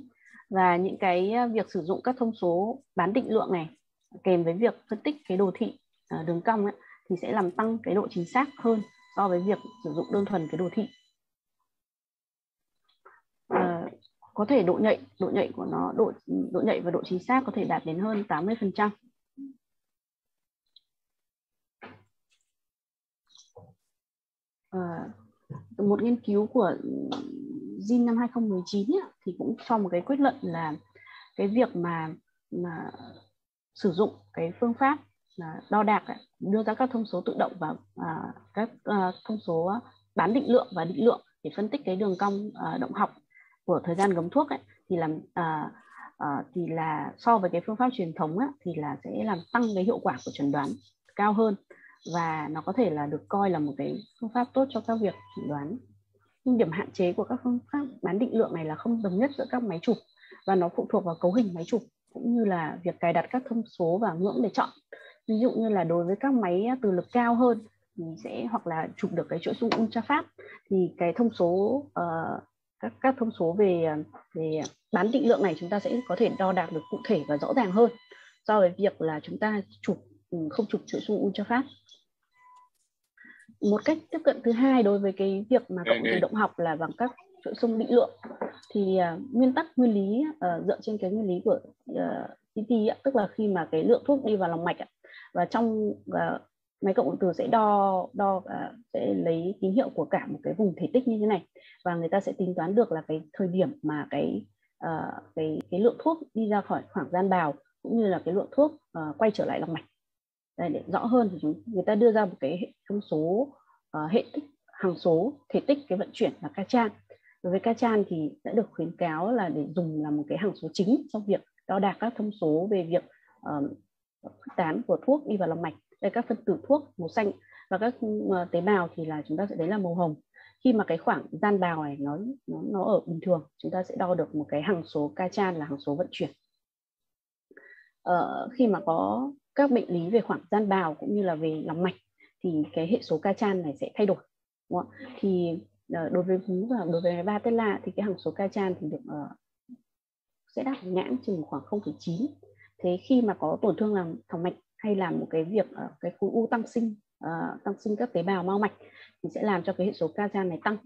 Và những cái việc sử dụng các thông số bán định lượng này kèm với việc phân tích cái đồ thị à, đường cong ấy, thì sẽ làm tăng cái độ chính xác hơn so với việc sử dụng đơn thuần cái đồ thị. À, có thể độ nhạy độ nhạy của nó độ độ nhạy và độ chính xác có thể đạt đến hơn 80 phần trăm. À, một nghiên cứu của Jin năm 2019 ấy, thì cũng cho một cái kết luận là cái việc mà mà sử dụng cái phương pháp đo đạc đưa ra các thông số tự động và à, các à, thông số bán định lượng và định lượng để phân tích cái đường cong à, động học của thời gian gấm thuốc ấy, thì làm à, à, thì là so với cái phương pháp truyền thống ấy, thì là sẽ làm tăng cái hiệu quả của chẩn đoán cao hơn và nó có thể là được coi là một cái phương pháp tốt cho các việc chẩn đoán. Nhưng điểm hạn chế của các phương pháp bán định lượng này là không đồng nhất giữa các máy chụp và nó phụ thuộc vào cấu hình máy chụp cũng như là việc cài đặt các thông số và ngưỡng để chọn. Ví dụ như là đối với các máy từ lực cao hơn thì sẽ hoặc là chụp được cái chuỗi xung ultra phát thì cái thông số uh, các các thông số về về bán định lượng này chúng ta sẽ có thể đo đạc được cụ thể và rõ ràng hơn so với việc là chúng ta chụp ừ, không chụp chuỗi xung ultra phát một cách tiếp cận thứ hai đối với cái việc mà cộng từ động học là bằng các nội dung định lượng. Thì uh, nguyên tắc nguyên lý uh, dựa trên cái nguyên lý của à, uh, CT tức là khi mà cái lượng thuốc đi vào lòng mạch và trong uh, máy cộng hưởng từ sẽ đo đo uh, sẽ lấy tín hiệu của cả một cái vùng thể tích như thế này. Và người ta sẽ tính toán được là cái thời điểm mà cái uh, cái cái lượng thuốc đi ra khỏi khoảng gian bào cũng như là cái lượng thuốc uh, quay trở lại lòng mạch. Đây, để rõ hơn thì chúng người ta đưa ra một cái hệ thông số uh, hệ tích hàng số thể tích cái vận chuyển là ca trang đối với ca chan thì đã được khuyến cáo là để dùng là một cái hằng số chính trong việc đo đạc các thông số về việc uh, tán của thuốc đi vào lòng mạch đây các phân tử thuốc màu xanh và các ờ, tế bào thì là chúng ta sẽ thấy là màu hồng khi mà cái khoảng gian bào này nó nó, nó ở bình thường chúng ta sẽ đo được một cái hằng số ca chan là hằng số vận chuyển ờ, khi mà có các bệnh lý về khoảng gian bào cũng như là về lòng mạch thì cái hệ số ca chan này sẽ thay đổi đúng không? thì Ờ, đối với vú và đối với ba tela thì cái hằng số ca chan thì được uh, sẽ đạt nhãn chừng khoảng 0,9 thế khi mà có tổn thương làm thòng mạch hay làm một cái việc uh, cái khối u tăng sinh uh, tăng sinh các tế bào mao mạch thì sẽ làm cho cái hệ số Kazan này tăng.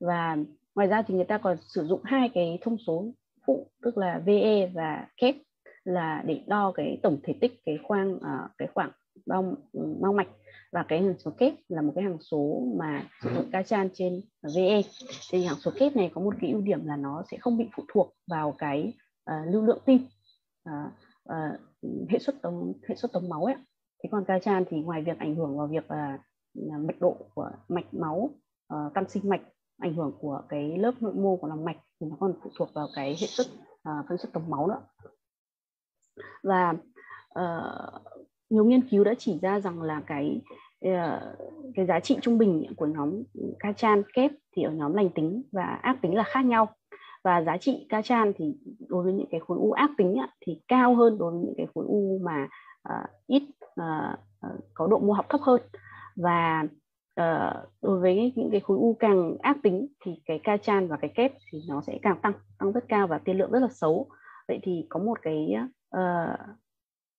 Và ngoài ra thì người ta còn sử dụng hai cái thông số phụ tức là VE và KEP là để đo cái tổng thể tích cái khoang uh, cái khoảng bao ừ, mao mạch và cái hằng số kép là một cái hằng số mà sử dụng Kachan trên VE thì hằng số kép này có một cái ưu điểm là nó sẽ không bị phụ thuộc vào cái uh, lưu lượng tim uh, uh, hệ suất tống hệ suất tống máu ấy. Thế còn cachan thì ngoài việc ảnh hưởng vào việc uh, mật độ của mạch máu uh, tăng sinh mạch ảnh hưởng của cái lớp nội mô của lòng mạch thì nó còn phụ thuộc vào cái hệ suất uh, phân suất tống máu nữa. Và uh, nhiều nghiên cứu đã chỉ ra rằng là cái Ờ, cái giá trị trung bình của nhóm Kachan kép thì ở nhóm lành tính và ác tính là khác nhau. Và giá trị Kachan thì đối với những cái khối u ác tính thì cao hơn đối với những cái khối u mà uh, ít uh, có độ mô học thấp hơn. Và uh, đối với những cái khối u càng ác tính thì cái Kachan và cái kép thì nó sẽ càng tăng tăng rất cao và tiên lượng rất là xấu. Vậy thì có một cái uh,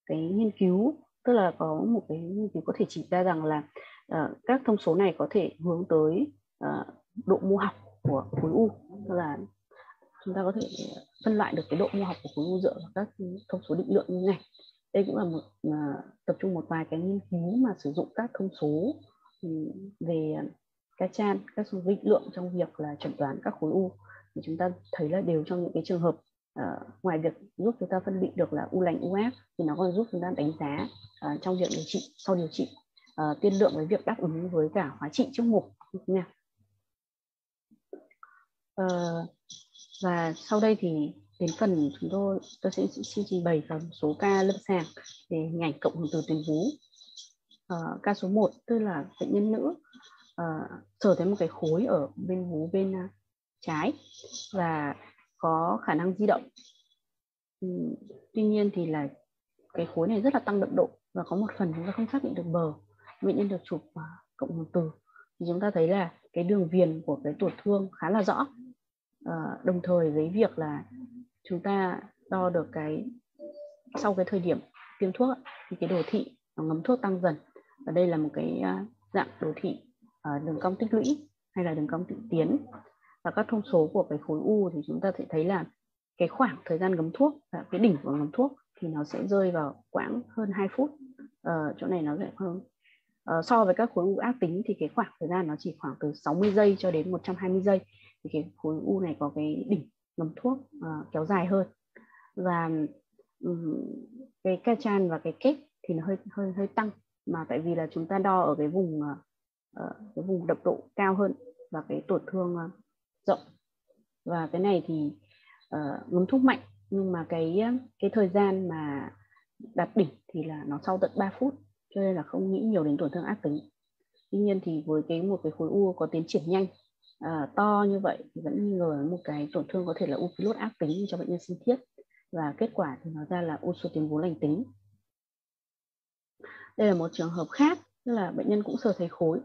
cái nghiên cứu tức là có một cái nghiên cứu có thể chỉ ra rằng là uh, các thông số này có thể hướng tới uh, độ mô học của khối u. Tức là chúng ta có thể phân loại được cái độ mô học của khối u dựa vào các thông số định lượng như này. Đây cũng là một uh, tập trung một vài cái nghiên cứu mà sử dụng các thông số um, về các chan các số định lượng trong việc là chẩn đoán các khối u. Thì chúng ta thấy là đều trong những cái trường hợp uh, ngoài việc giúp chúng ta phân biệt được là u lành u ác thì nó còn giúp chúng ta đánh giá uh, trong việc điều trị sau điều trị uh, tiên lượng với việc đáp ứng với cả hóa trị trước mục nha. Uh, và sau đây thì đến phần chúng tôi tôi sẽ xin trình bày vào một số ca lâm sàng về hình ảnh cộng hưởng từ tuyến vú. Uh, ca số 1 tức là bệnh nhân nữ uh, sở thấy một cái khối ở bên vú bên uh, trái và có khả năng di động. Ừ, tuy nhiên thì là cái khối này rất là tăng đậm độ và có một phần chúng ta không xác định được bờ bệnh nhân được chụp cộng hưởng từ. Thì chúng ta thấy là cái đường viền của cái tổn thương khá là rõ. Ờ, đồng thời với việc là chúng ta đo được cái sau cái thời điểm tiêm thuốc thì cái đồ thị nó ngấm thuốc tăng dần. Và đây là một cái à, dạng đồ thị à, đường cong tích lũy hay là đường cong tự tiến và các thông số của cái khối u thì chúng ta sẽ thấy là cái khoảng thời gian ngấm thuốc và cái đỉnh của ngấm thuốc thì nó sẽ rơi vào quãng hơn 2 phút. Uh, chỗ này nó sẽ hơn. Uh, so với các khối u ác tính thì cái khoảng thời gian nó chỉ khoảng từ 60 giây cho đến 120 giây thì cái khối u này có cái đỉnh ngấm thuốc uh, kéo dài hơn. Và um, cái cachan và cái kết thì nó hơi hơi hơi tăng mà tại vì là chúng ta đo ở cái vùng uh, cái vùng độc độ cao hơn và cái tổn thương uh, rộng. Và cái này thì ờ, uh, ngấm thuốc mạnh nhưng mà cái cái thời gian mà đạt đỉnh thì là nó sau tận 3 phút cho nên là không nghĩ nhiều đến tổn thương ác tính. Tuy nhiên thì với cái một cái khối u có tiến triển nhanh uh, to như vậy thì vẫn nghi ngờ một cái tổn thương có thể là u pilot ác tính cho bệnh nhân sinh thiết. Và kết quả thì nó ra là u số tuyến vú lành tính. Đây là một trường hợp khác tức là bệnh nhân cũng sờ thấy khối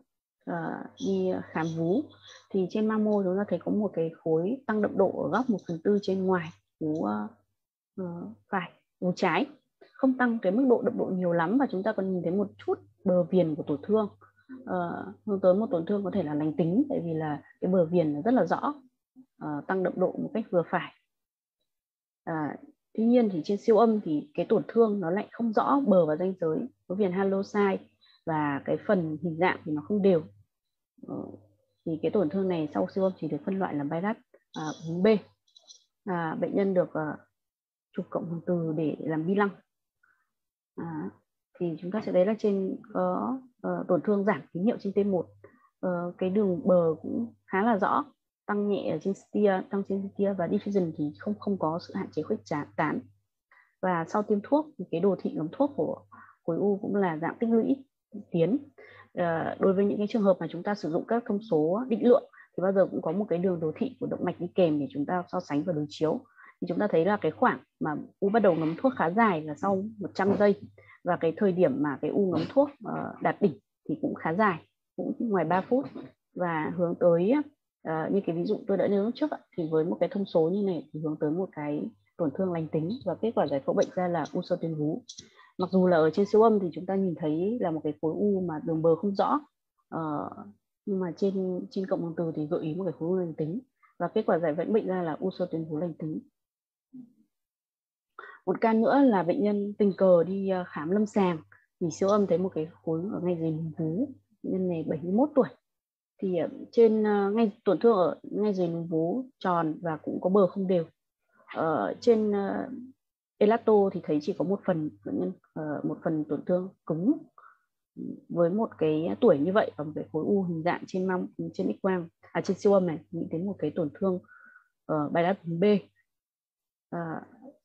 uh, đi khám vú. Thì trên mamo chúng ta thấy có một cái khối tăng đậm độ ở góc 1 phần tư trên ngoài vú uh, uh, phải vú trái. Không tăng cái mức độ đậm độ nhiều lắm và chúng ta còn nhìn thấy một chút bờ viền của tổn thương. Uh, hướng tới một tổn thương có thể là lành tính tại vì là cái bờ viền nó rất là rõ uh, tăng đậm độ một cách vừa phải. Uh, tuy nhiên thì trên siêu âm thì cái tổn thương nó lại không rõ bờ và ranh giới có viền halosite và cái phần hình dạng thì nó không đều. Ờ, thì cái tổn thương này sau siêu âm chỉ được phân loại là virus à, B. À, bệnh nhân được à, chụp cộng hưởng từ để làm bi lăng. À, thì chúng ta sẽ thấy là trên có uh, tổn thương giảm tín hiệu trên T1 uh, cái đường bờ cũng khá là rõ tăng nhẹ ở trên Tia tăng trên Tia và diffusion thì không không có sự hạn chế khuếch tán. Và sau tiêm thuốc thì cái đồ thị ngấm thuốc của khối u cũng là dạng tích lũy tiến. À, đối với những cái trường hợp mà chúng ta sử dụng các thông số định lượng thì bao giờ cũng có một cái đường đồ thị của động mạch đi kèm để chúng ta so sánh và đối chiếu. Thì chúng ta thấy là cái khoảng mà u bắt đầu ngấm thuốc khá dài là sau 100 giây và cái thời điểm mà cái u ngấm thuốc uh, đạt đỉnh thì cũng khá dài cũng ngoài 3 phút. Và hướng tới uh, như cái ví dụ tôi đã nêu lúc trước thì với một cái thông số như này thì hướng tới một cái tổn thương lành tính và kết quả giải phẫu bệnh ra là u sơ tuyến vú mặc dù là ở trên siêu âm thì chúng ta nhìn thấy là một cái khối u mà đường bờ không rõ uh, nhưng mà trên trên cộng hưởng từ thì gợi ý một cái khối u lành tính và kết quả giải vẫn bệnh ra là u sơ tuyến vú lành tính. Một ca nữa là bệnh nhân tình cờ đi ờ, khám lâm sàng thì siêu âm thấy một cái khối ở ngay dưới núm vú bệnh nhân này 71 tuổi. Thì ờ, trên ngay tổn thương ở ngay dưới núm vú tròn và cũng có bờ không đều. Ở trên elato thì thấy chỉ có một phần bệnh nhân ờ, một phần tổn thương cứng với một cái tuổi như vậy và một cái khối u hình dạng trên mong trên x quang à trên siêu âm này nghĩ đến một cái tổn thương uh, bài đáp B. Uh,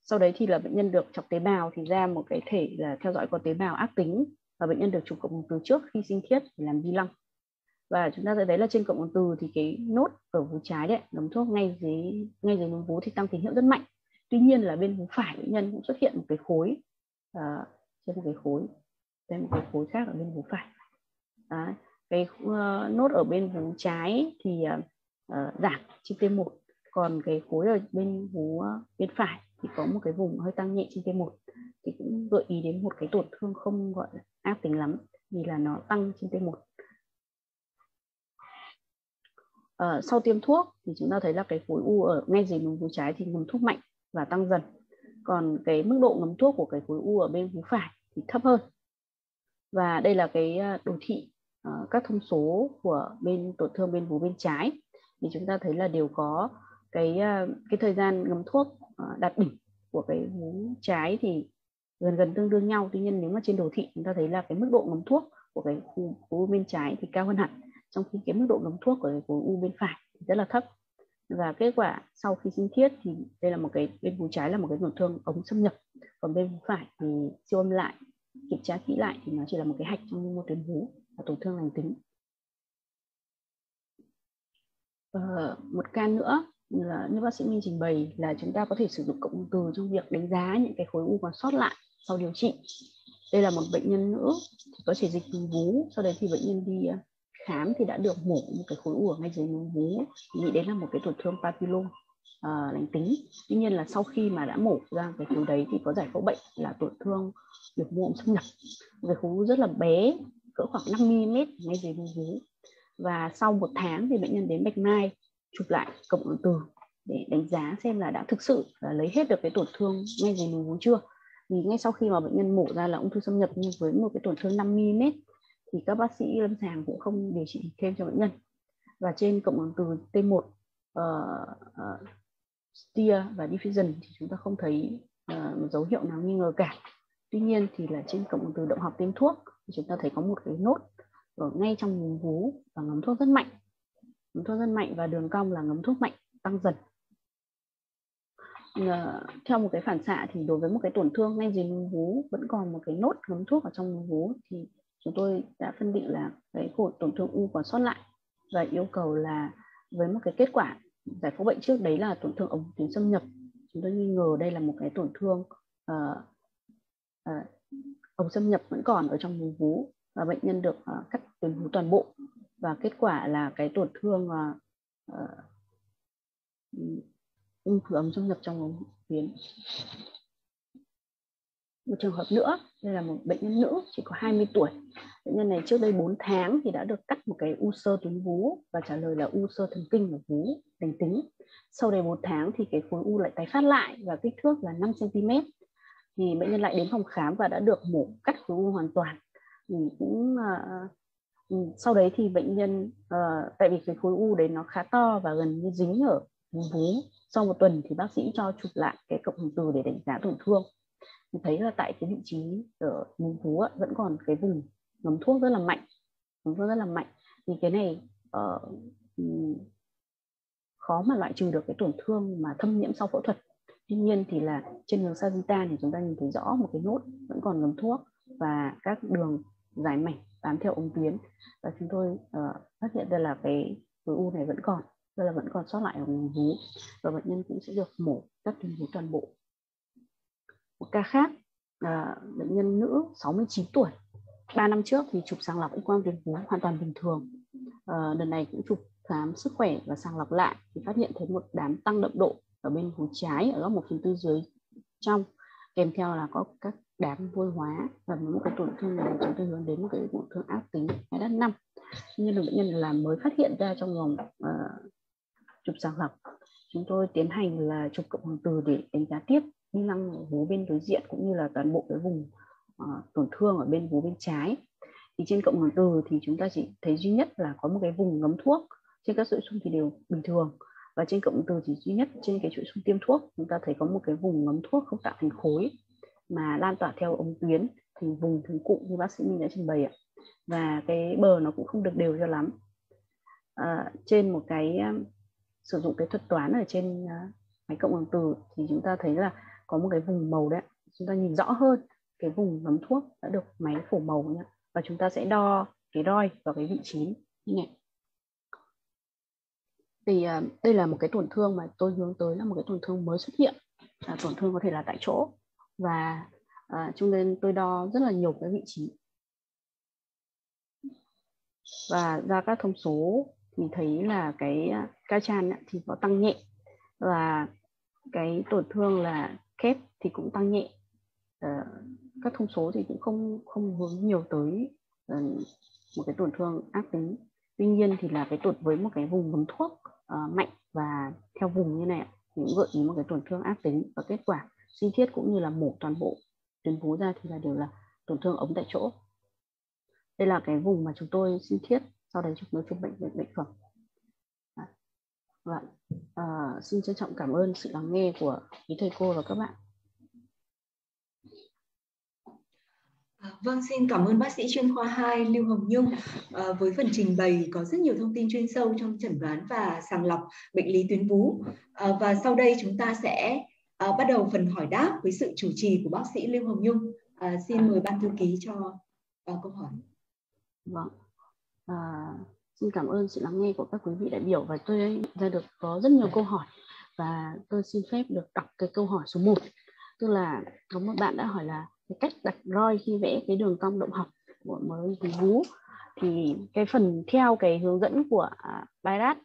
sau đấy thì là bệnh nhân được chọc tế bào thì ra một cái thể là theo dõi có tế bào ác tính và bệnh nhân được chụp cộng hồn từ trước khi sinh thiết để làm vi lăng. Và chúng ta sẽ thấy là trên cộng hồn từ thì cái nốt ở vú trái đấy nấm thuốc ngay dưới ngay dưới núm vú thì tăng tín hiệu rất mạnh tuy nhiên là bên vú phải bệnh nhân cũng xuất hiện một cái khối uh, trên một cái khối trên một cái khối khác ở bên vú phải đấy. cái uh, nốt ở bên vú trái thì uh, giảm trên T1 còn cái khối ở bên vú uh, ờ, bên phải thì có một cái vùng hơi tăng nhẹ trên T1 thì cũng gợi ý đến một cái tổn thương không gọi là ác tính lắm vì là nó tăng trên T1 uh, sau tiêm thuốc thì chúng ta thấy là cái khối u ở ngay dưới núm vú trái thì ngừng thuốc mạnh và tăng dần. Còn cái mức độ ngấm thuốc của cái khối u ở bên vú phải thì thấp hơn. Và đây là cái à, đồ thị uh, các thông số của bên tổn thương bên vú bên trái. Thì chúng ta thấy là đều có cái uh, cái thời gian ngấm thuốc uh, đạt đỉnh của cái vú trái thì gần gần tương đương nhau. Tuy nhiên nếu mà trên đồ thị chúng ta thấy là cái mức độ ngấm thuốc của cái khối u bên trái thì cao hơn hẳn. Trong khi cái mức độ ngấm thuốc của cái khối u bên phải thì rất là thấp và kết quả sau khi sinh thiết thì đây là một cái bên vú trái là một cái tổn thương ống xâm nhập. Còn bên vú phải thì siêu âm lại kiểm tra kỹ lại thì nó chỉ là một cái hạch trong một tuyến vú và tổn thương lành tính. Ờ, một ca nữa là như bác sĩ Minh trình bày là chúng ta có thể sử dụng cộng từ trong việc đánh giá những cái khối u còn sót lại sau điều trị. Đây là một bệnh nhân nữ có thể dịch vú sau đấy thì bệnh nhân đi khám thì đã được mổ một cái khối u ở ngay dưới núm vú nghĩ đến là một cái tổn thương papillom à, ờ, lành tính. Tuy nhiên là sau khi mà đã mổ ra cái khối đấy thì có giải phẫu bệnh là tổn thương được mô xâm nhập. Cái khối u rất là bé cỡ khoảng 5 mm ngay dưới núm vú và sau một tháng thì bệnh nhân đến bạch mai chụp lại cộng hưởng từ để đánh giá xem là đã thực sự là lấy hết được cái tổn thương ngay dưới núm vú chưa. Thì ngay sau khi mà bệnh nhân mổ ra là ung thư xâm nhập nhưng với một cái tổn thương 5 mm thì các bác sĩ lâm sàng cũng không điều trị thêm cho bệnh nhân. Và trên cộng hưởng từ T1 uh, uh, steer và diffusion thì chúng ta không thấy uh, một dấu hiệu nào nghi ngờ cả. Tuy nhiên thì là trên cộng hưởng từ động học tiêm thuốc thì chúng ta thấy có một cái nốt ở ngay trong vùng vú và ngấm thuốc rất mạnh. Ngấm thuốc rất mạnh và đường cong là ngấm thuốc mạnh tăng dần. Uh, theo một cái phản xạ thì đối với một cái tổn thương ngay dưới vùng vú vẫn còn một cái nốt ngấm thuốc ở trong vùng vú thì chúng tôi đã phân định là cái khổ tổn thương u còn sót lại và yêu cầu là với một cái kết quả giải phẫu bệnh trước đấy là tổn thương ống tuyến xâm nhập. Chúng tôi nghi ngờ đây là một cái tổn thương uh, uh, ống xâm nhập vẫn còn ở trong vùng vú và bệnh nhân được uh, cắt tuyến vú toàn bộ. Và kết quả là cái tổn thương uh, uh, ung thư ống xâm nhập trong ống tuyến một trường hợp nữa đây là một bệnh nhân nữ chỉ có 20 tuổi. Bệnh nhân này trước đây 4 tháng thì đã được cắt một cái u sơ tuyến vú và trả lời là u sơ thần kinh ở vú lành tính. Sau đây 4 tháng thì cái khối u lại tái phát lại và kích thước là 5 cm thì bệnh nhân lại đến phòng khám và đã được mổ cắt khối u hoàn toàn. Thì cũng uh, sau đấy thì bệnh nhân uh, tại vì cái khối u đấy nó khá to và gần như dính ở vùng vú sau một tuần thì bác sĩ cho chụp lại cái cộng hưởng từ để đánh giá tổn thương thấy là tại cái vị trí ở vùng ấy, vẫn còn cái vùng ngấm thuốc rất là mạnh ngấm thuốc rất là mạnh. Thì cái này uh, khó mà loại trừ được cái tổn thương mà thâm nhiễm sau phẫu thuật. Tuy nhiên thì là trên đường sagittal thì chúng ta nhìn thấy rõ một cái nốt vẫn còn ngấm thuốc và các đường dài mảnh bám theo ống tuyến. Và chúng tôi uh, phát hiện ra là cái khối u này vẫn còn tức là vẫn còn sót lại ở vùng vú và bệnh nhân cũng sẽ được mổ cắt tuyến vú toàn bộ một ca khác là bệnh nhân nữ 69 tuổi. 3 năm trước thì chụp sàng lọc x quang tuyến vú hoàn toàn bình thường. À, lần này cũng chụp khám sức khỏe và sàng lọc lại thì phát hiện thấy một đám tăng đậm độ ở bên vú trái ở góc một phần tư dưới trong kèm theo là có các đám vôi hóa và một cái tổn thương này chúng tôi hướng đến một cái tổn thương ác tính hai đất năm nhưng bệnh nhân là mới phát hiện ra trong vòng uh, chụp sàng lọc. Chúng tôi tiến hành là chụp cộng hưởng từ để đánh giá tiếp đi lăng vú bên đối diện cũng như là toàn bộ cái vùng uh, tổn thương ở bên vú bên trái. Thì trên cộng hưởng từ thì chúng ta chỉ thấy duy nhất là có một cái vùng ngấm thuốc trên các chuỗi xung thì đều bình thường. Và trên cộng từ thì duy nhất trên cái chuỗi xung tiêm thuốc chúng ta thấy có một cái vùng ngấm thuốc không tạo thành khối mà lan tỏa theo ống tuyến thành vùng thành cụm như bác sĩ Minh đã trình bày ạ. Và cái bờ nó cũng không được đều cho lắm. À, trên một cái sử dụng cái thuật toán ở trên ờ, máy cộng hưởng từ thì chúng ta thấy là có một cái vùng màu đấy chúng ta nhìn rõ hơn cái vùng nấm thuốc đã được máy phủ màu nhé. Và chúng ta sẽ đo cái roi vào cái vị trí như này. Thì uh, đây là một cái tổn thương mà tôi hướng tới là một cái tổn thương mới xuất hiện. À, tổn thương có thể là tại chỗ. Và à, cho nên tôi đo rất là nhiều cái vị trí. Và ra các thông số thì thấy là cái à, ca chan thì có tăng nhẹ. Và cái tổn thương là kép thì cũng tăng nhẹ. À, các thông số thì cũng không không hướng nhiều tới uh, một cái tổn thương ác tính. Tuy nhiên thì là cái tổn với một cái vùng bấm thuốc uh, mạnh và theo vùng như này những gợi ý một cái tổn thương ác tính và kết quả sinh thiết cũng như là mổ toàn bộ tuyến vú ra thì là đều là tổn thương ống tại chỗ. Đây là cái vùng mà chúng tôi sinh thiết sau đấy chúng tôi chụp bệnh bệnh bệnh phẩm. Vâng, à, xin trân trọng cảm ơn sự lắng nghe của quý thầy cô và các bạn. À, vâng, xin cảm ơn bác sĩ chuyên khoa 2 Lưu Hồng Nhung à, với phần trình bày có rất nhiều thông tin chuyên sâu trong chẩn đoán và sàng lọc bệnh lý tuyến vú. À, và sau đây chúng ta sẽ à, bắt đầu phần hỏi đáp với sự chủ trì của bác sĩ Lưu Hồng Nhung. À, xin mời ban thư ký cho à, câu hỏi. Vâng. À, xin cảm ơn sự lắng nghe của các quý vị đại biểu và tôi ra được có rất nhiều câu hỏi và tôi xin phép được đọc cái câu hỏi số 1 tức là có một bạn đã hỏi là cái cách đặt roi khi vẽ cái đường cong động học của mới vú thì cái phần theo cái hướng dẫn của Bayrat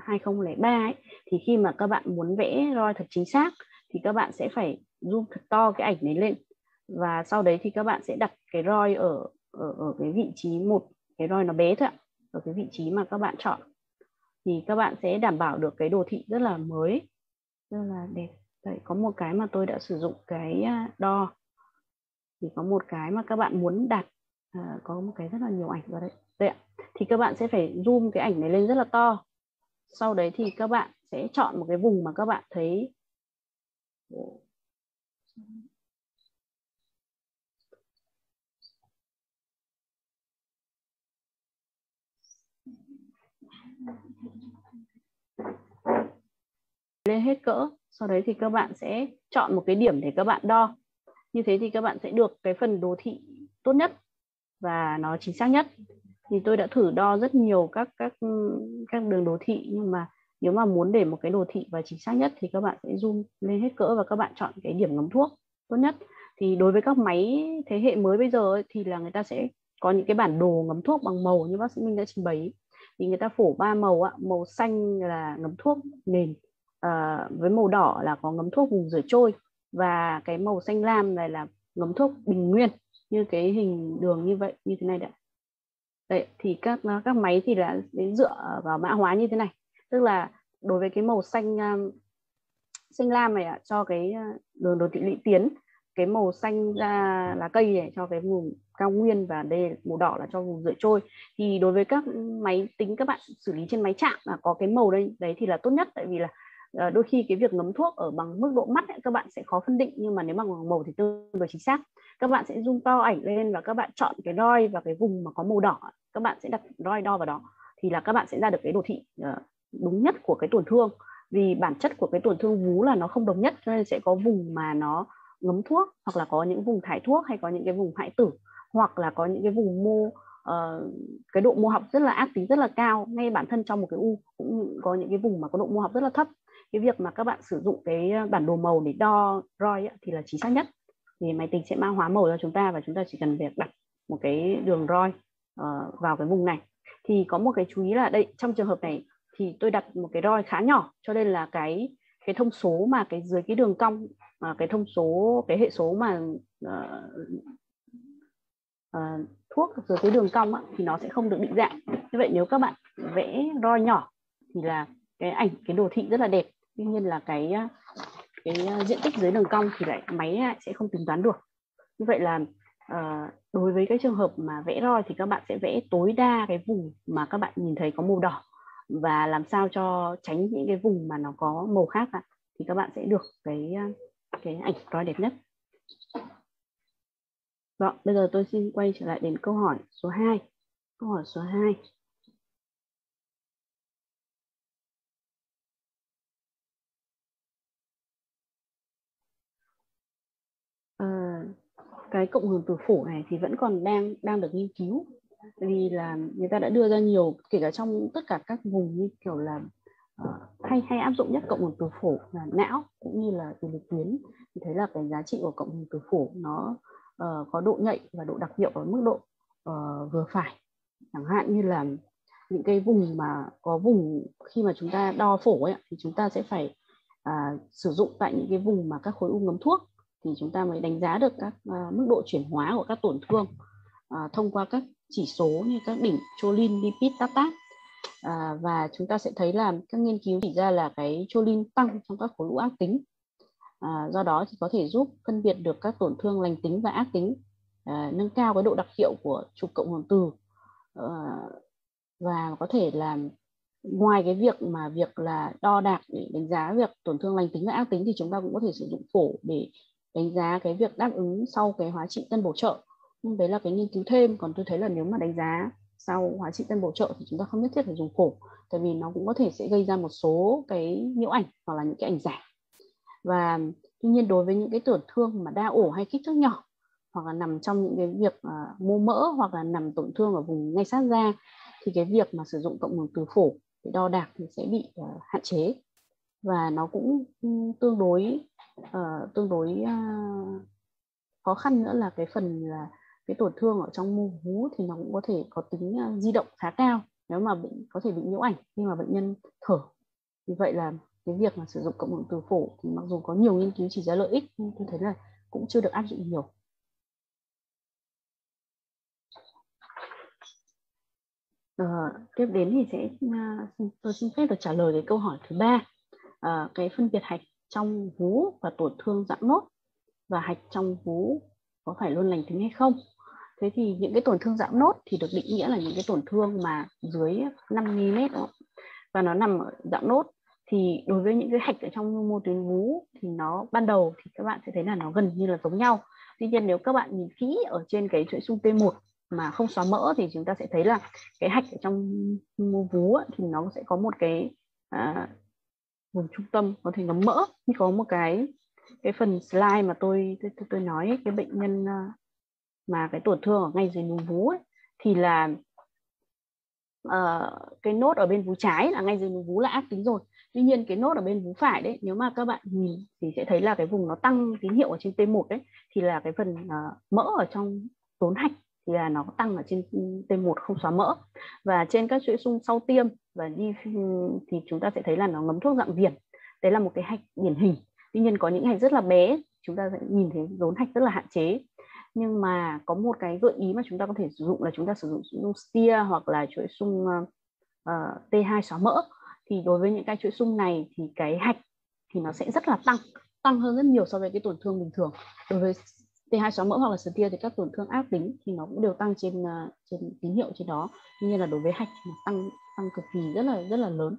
2003 ấy, thì khi mà các bạn muốn vẽ roi thật chính xác thì các bạn sẽ phải zoom thật to cái ảnh này lên. Và sau đấy thì các bạn sẽ đặt cái roi ở ở, ở cái vị trí một cái roi nó bé thôi ạ ở cái vị trí mà các bạn chọn thì các bạn sẽ đảm bảo được cái đồ thị rất là mới rất là đẹp. Đấy, có một cái mà tôi đã sử dụng cái à, đo. Thì có một cái mà các bạn muốn đặt à, có một cái rất là nhiều ảnh vào đây đây ạ. Thì các bạn sẽ phải zoom cái ảnh này lên rất là to. Sau đấy thì các bạn sẽ chọn một cái vùng mà các bạn thấy. Lên hết cỡ. Sau đấy thì các bạn sẽ chọn một cái điểm để các bạn đo. Như thế thì các bạn sẽ được cái phần đồ thị tốt nhất và nó chính xác nhất. Thì tôi đã thử đo rất nhiều các các các đường đồ thị nhưng mà nếu mà muốn để một cái đồ thị và chính xác nhất thì các bạn sẽ zoom lên hết cỡ và các bạn chọn cái điểm ngấm thuốc tốt nhất. Thì đối với các máy thế hệ mới bây giờ ấy, thì là người ta sẽ có những cái bản đồ ngấm thuốc bằng màu như bác sĩ Minh đã trình bày. Thì người ta phổ ba màu ạ màu xanh là ngấm thuốc nền à, với màu đỏ là có ngấm thuốc vùng rửa trôi và cái màu xanh lam này là ngấm thuốc bình nguyên như cái hình đường như vậy như thế này đấy đấy thì các các máy thì là dựa vào mã hóa như thế này. Tức là đối với cái màu xanh ờ, xanh lam này cho cái ờ, đường đồ thị lũy tiến cái màu xanh ra lá cây này cho cái vùng cao nguyên và đây màu đỏ là cho vùng rửa trôi. Thì đối với các máy tính các bạn xử lý trên máy chạm là có cái màu đây đấy thì là tốt nhất tại vì là Ờ, đôi khi cái việc ngấm thuốc ở bằng mức độ mắt ấy, các bạn sẽ khó phân định nhưng mà nếu bằng màu thì tương đối chính xác. Các bạn sẽ zoom to ảnh lên và các bạn chọn cái roi và cái vùng mà có màu đỏ các bạn sẽ đặt roi đo vào đó thì là các bạn sẽ ra được cái đồ thị ờ, đúng nhất của cái tổn thương. Vì bản chất của cái tổn thương vú là nó không đồng nhất cho nên sẽ có vùng mà nó ngấm thuốc hoặc là có những vùng thải thuốc hay có những cái vùng hại tử hoặc là có những cái vùng mô uh, cái độ mô học rất là ác tính rất là cao ngay bản thân trong một cái u cũng có những cái vùng mà có độ mô học rất là thấp cái việc mà các bạn sử dụng cái ờ, bản đồ màu để đo roi thì là chính xác nhất. Thì máy tính sẽ mang hóa màu cho chúng ta và chúng ta chỉ cần việc đặt một cái đường roi uh, vào cái vùng này. Thì có một cái chú ý là đây trong trường hợp này thì tôi đặt một cái roi khá nhỏ cho nên là cái cái thông số mà cái dưới cái đường cong uh, cái thông số cái hệ số mà uh, uh, thuốc dưới cái đường cong á, thì nó sẽ không được định dạng. Như vậy nếu các bạn vẽ roi nhỏ thì là cái ảnh cái đồ thị rất là đẹp tuy nhiên là cái ờ, cái ờ, diện tích dưới đường cong thì lại máy lại sẽ không tính toán được. Như vậy là ờ, đối với cái trường hợp mà vẽ roi thì các bạn sẽ vẽ tối đa cái vùng mà các bạn nhìn thấy có màu đỏ. Và làm sao cho tránh những cái vùng mà nó có màu khác ạ thì các bạn sẽ được cái cái ảnh roi đẹp nhất. Đó, bây giờ tôi xin quay trở lại đến câu hỏi số 2 câu hỏi số 2 Ờ, cái cộng hưởng từ phổ này thì vẫn còn đang đang được nghiên cứu. Vì là người ta đã đưa ra nhiều kể cả trong tất cả các vùng như kiểu là uh, hay hay áp dụng nhất cộng hưởng từ phổ là não cũng như là từ lực tuyến. Thì thấy là cái giá trị của cộng hưởng từ phổ nó uh, có độ nhạy và độ đặc hiệu ở mức độ uh, vừa phải. Chẳng hạn như là những cái vùng mà có vùng khi mà chúng ta đo phổ ấy thì chúng ta sẽ phải uh, sử dụng tại những cái vùng mà các khối u ngấm thuốc thì chúng ta mới đánh giá được các uh, mức độ chuyển hóa của các tổn thương uh, thông qua các chỉ số như các đỉnh choline, lipid, lactat uh, à, và chúng ta sẽ thấy là các nghiên cứu chỉ ra là cái choline tăng trong các khối u ác tính. Uh, do đó thì có thể giúp phân biệt được các tổn thương lành tính và ác tính uh, nâng cao cái độ đặc hiệu của trục cộng hưởng từ. Uh, và có thể là ngoài cái việc mà việc là đo đạc để đánh giá việc tổn thương lành tính và ác tính thì chúng ta cũng có thể sử dụng phổ để đánh giá cái việc đáp ứng sau cái hóa trị tân bổ trợ. Nhưng đấy là cái nghiên cứu thêm còn tôi thấy là nếu mà đánh giá sau hóa trị tân bổ trợ thì chúng ta không nhất thiết phải dùng phổ tại vì nó cũng có thể sẽ gây ra một số cái nhiễu ảnh hoặc là những cái ảnh giả. Và tuy nhiên đối với những cái tổn thương mà đa ổ hay kích thước nhỏ hoặc là nằm trong những cái việc uh, mô mỡ hoặc là nằm tổn thương ở vùng ngay sát da thì cái việc mà sử dụng cộng hưởng từ phổ để đo đạc thì sẽ bị uh, hạn chế. Và nó cũng ừ, tương đối uh, tương đối uh, khó khăn nữa là cái phần là cái tổn thương ở trong mô vú thì nó cũng có thể có tính uh, di động khá cao nếu mà bệnh có thể bị nhiễu ảnh khi mà bệnh nhân thở. Vì vậy là cái việc mà sử dụng cộng hưởng từ phổ thì mặc dù có nhiều nghiên cứu chỉ ra lợi ích nhưng tôi thấy là cũng chưa được áp dụng nhiều. Uh, tiếp đến thì sẽ uh, tôi xin phép được trả lời cái câu hỏi thứ ba. Uh, cái phân biệt hạch trong vú và tổn thương dạng nốt và hạch trong vú có phải luôn lành tính hay không. Thế thì những cái tổn thương dạng nốt thì được định nghĩa là những cái tổn thương mà dưới 5 mm đó. và nó nằm ở dạng nốt. Thì đối với những cái hạch ở trong mô tuyến vú thì nó ban đầu thì các bạn sẽ thấy là nó gần như là giống nhau. Tuy nhiên nếu các bạn nhìn kỹ ở trên cái chuỗi xung T1 mà không xóa mỡ thì chúng ta sẽ thấy là cái hạch ở trong mô vú thì nó sẽ có một cái à, vùng trung tâm có thể ngấm mỡ. Như có một cái cái phần slide mà tôi tôi, tôi nói ấy, cái bệnh nhân ờ, mà cái tổn thương ở ngay dưới núm vú ấy, thì là uh, cái nốt ở bên vú trái là ngay dưới núm vú là ác tính rồi. Tuy nhiên cái nốt ở bên vú phải đấy nếu mà các bạn nhìn thì sẽ thấy là cái vùng nó tăng tín hiệu ở trên T1 đấy thì là cái phần uh, mỡ ở trong tốn hạch thì là nó tăng ở trên T1 không xóa mỡ. Và trên các chuỗi xung sau tiêm và đi thì chúng ta sẽ thấy là nó ngấm thuốc dạng viền đấy là một cái hạch điển hình. Tuy nhiên có những hạch rất là bé chúng ta sẽ nhìn thấy rốn hạch rất là hạn chế. Nhưng mà có một cái gợi ý mà chúng ta có thể sử dụng là chúng ta sử dụng steer hoặc là chuỗi xung ờ, ờ, uh, T2 xóa mỡ. Thì đối với những cái chuỗi xung này thì cái hạch thì nó sẽ rất là tăng tăng hơn rất nhiều so với cái tổn thương bình thường. Đối với T2 xóa mỡ hoặc là tia thì các tổn thương ác tính thì nó cũng đều tăng trên à, trên tín hiệu trên đó. Tuy nhiên là đối với hạch thì tăng tăng cực kỳ rất là rất là lớn.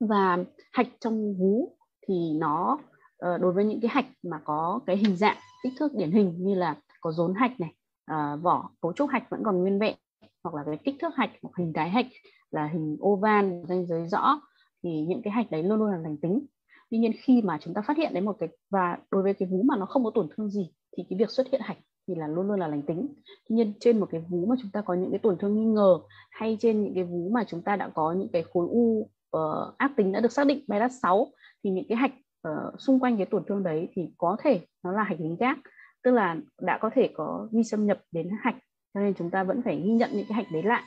Và hạch trong vú thì nó ờ, đối với những cái hạch mà có cái hình dạng, kích thước điển hình như là có rốn hạch này à, vỏ, cấu trúc hạch vẫn còn nguyên vẹn, hoặc là cái kích thước hạch hoặc hình thái hạch là hình oval ranh giới rõ, thì những cái hạch đấy luôn luôn là lành tính tuy nhiên khi mà chúng ta phát hiện đến một cái và đối với cái vú mà nó không có tổn thương gì thì cái việc xuất hiện hạch thì là luôn luôn là lành tính. Tuy nhiên trên một cái vú mà chúng ta có những cái tổn thương nghi ngờ hay trên những cái vú mà chúng ta đã có những cái khối u uh, ác tính đã được xác định BRAF 6 thì những cái hạch uh, xung quanh cái tổn thương đấy thì có thể nó là hạch lính gác. Tức là đã có thể có vi xâm nhập đến hạch cho nên chúng ta vẫn phải ghi nhận những cái hạch đấy lại.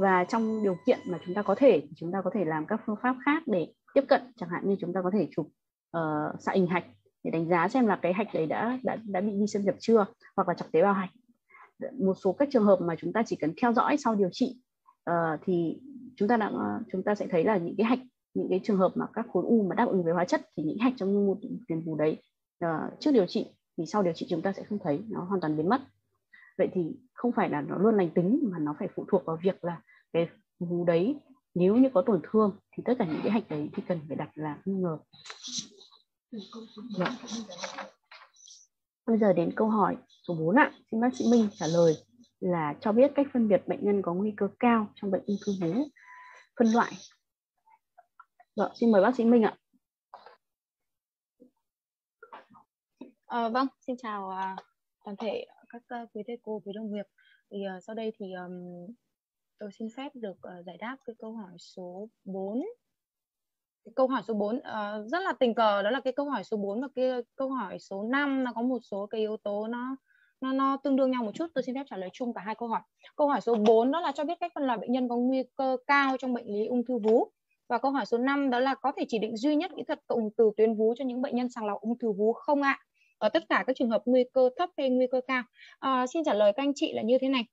Và trong điều kiện mà chúng ta có thể chúng ta có thể làm các phương pháp khác để tiếp cận chẳng hạn như chúng ta có thể chụp uh, xạ hình hạch để đánh giá xem là cái hạch đấy đã đã đã bị vi xâm nhập chưa hoặc là chọc tế bào hạch. Một số các trường hợp mà chúng ta chỉ cần theo dõi sau điều trị uh, thì chúng ta đã chúng ta sẽ thấy là những cái hạch những cái trường hợp mà các khối u mà đáp ứng với hóa chất thì những hạch trong một tuyến vú đấy uh, trước điều trị thì sau điều trị chúng ta sẽ không thấy nó hoàn toàn biến mất. Vậy thì không phải là nó luôn lành tính mà nó phải phụ thuộc vào việc là cái vú đấy nếu như có tổn thương thì tất cả những cái hạch đấy thì cần phải đặt là nghi ngờ dạ. bây giờ đến câu hỏi số 4 ạ xin bác sĩ Minh trả lời là cho biết cách phân biệt bệnh nhân có nguy cơ cao trong bệnh ung thư vú phân loại Dạ, xin mời bác sĩ Minh ạ. À, vâng, xin chào à, toàn thể các uh, quý thầy cô, quý đồng nghiệp. Thì uh, sau đây thì um, tôi xin phép được uh, giải đáp cái câu hỏi số 4. Cái câu hỏi số 4 uh, ờ, rất là tình cờ đó là cái câu hỏi số 4 và cái câu hỏi số 5 nó có một số cái yếu tố nó nó nó tương đương nhau một chút. Tôi xin phép trả lời chung cả hai câu hỏi. Câu hỏi số 4 đó là cho biết cách phân loại bệnh nhân có nguy cơ cao trong bệnh lý ung thư vú. Và câu hỏi số 5 đó là có thể chỉ định duy nhất kỹ thuật cộng từ tuyến vú cho những bệnh nhân sàng lọc ung thư vú không ạ? Ở tất cả các trường hợp nguy cơ thấp hay nguy cơ cao. À, xin trả lời các anh chị là như thế này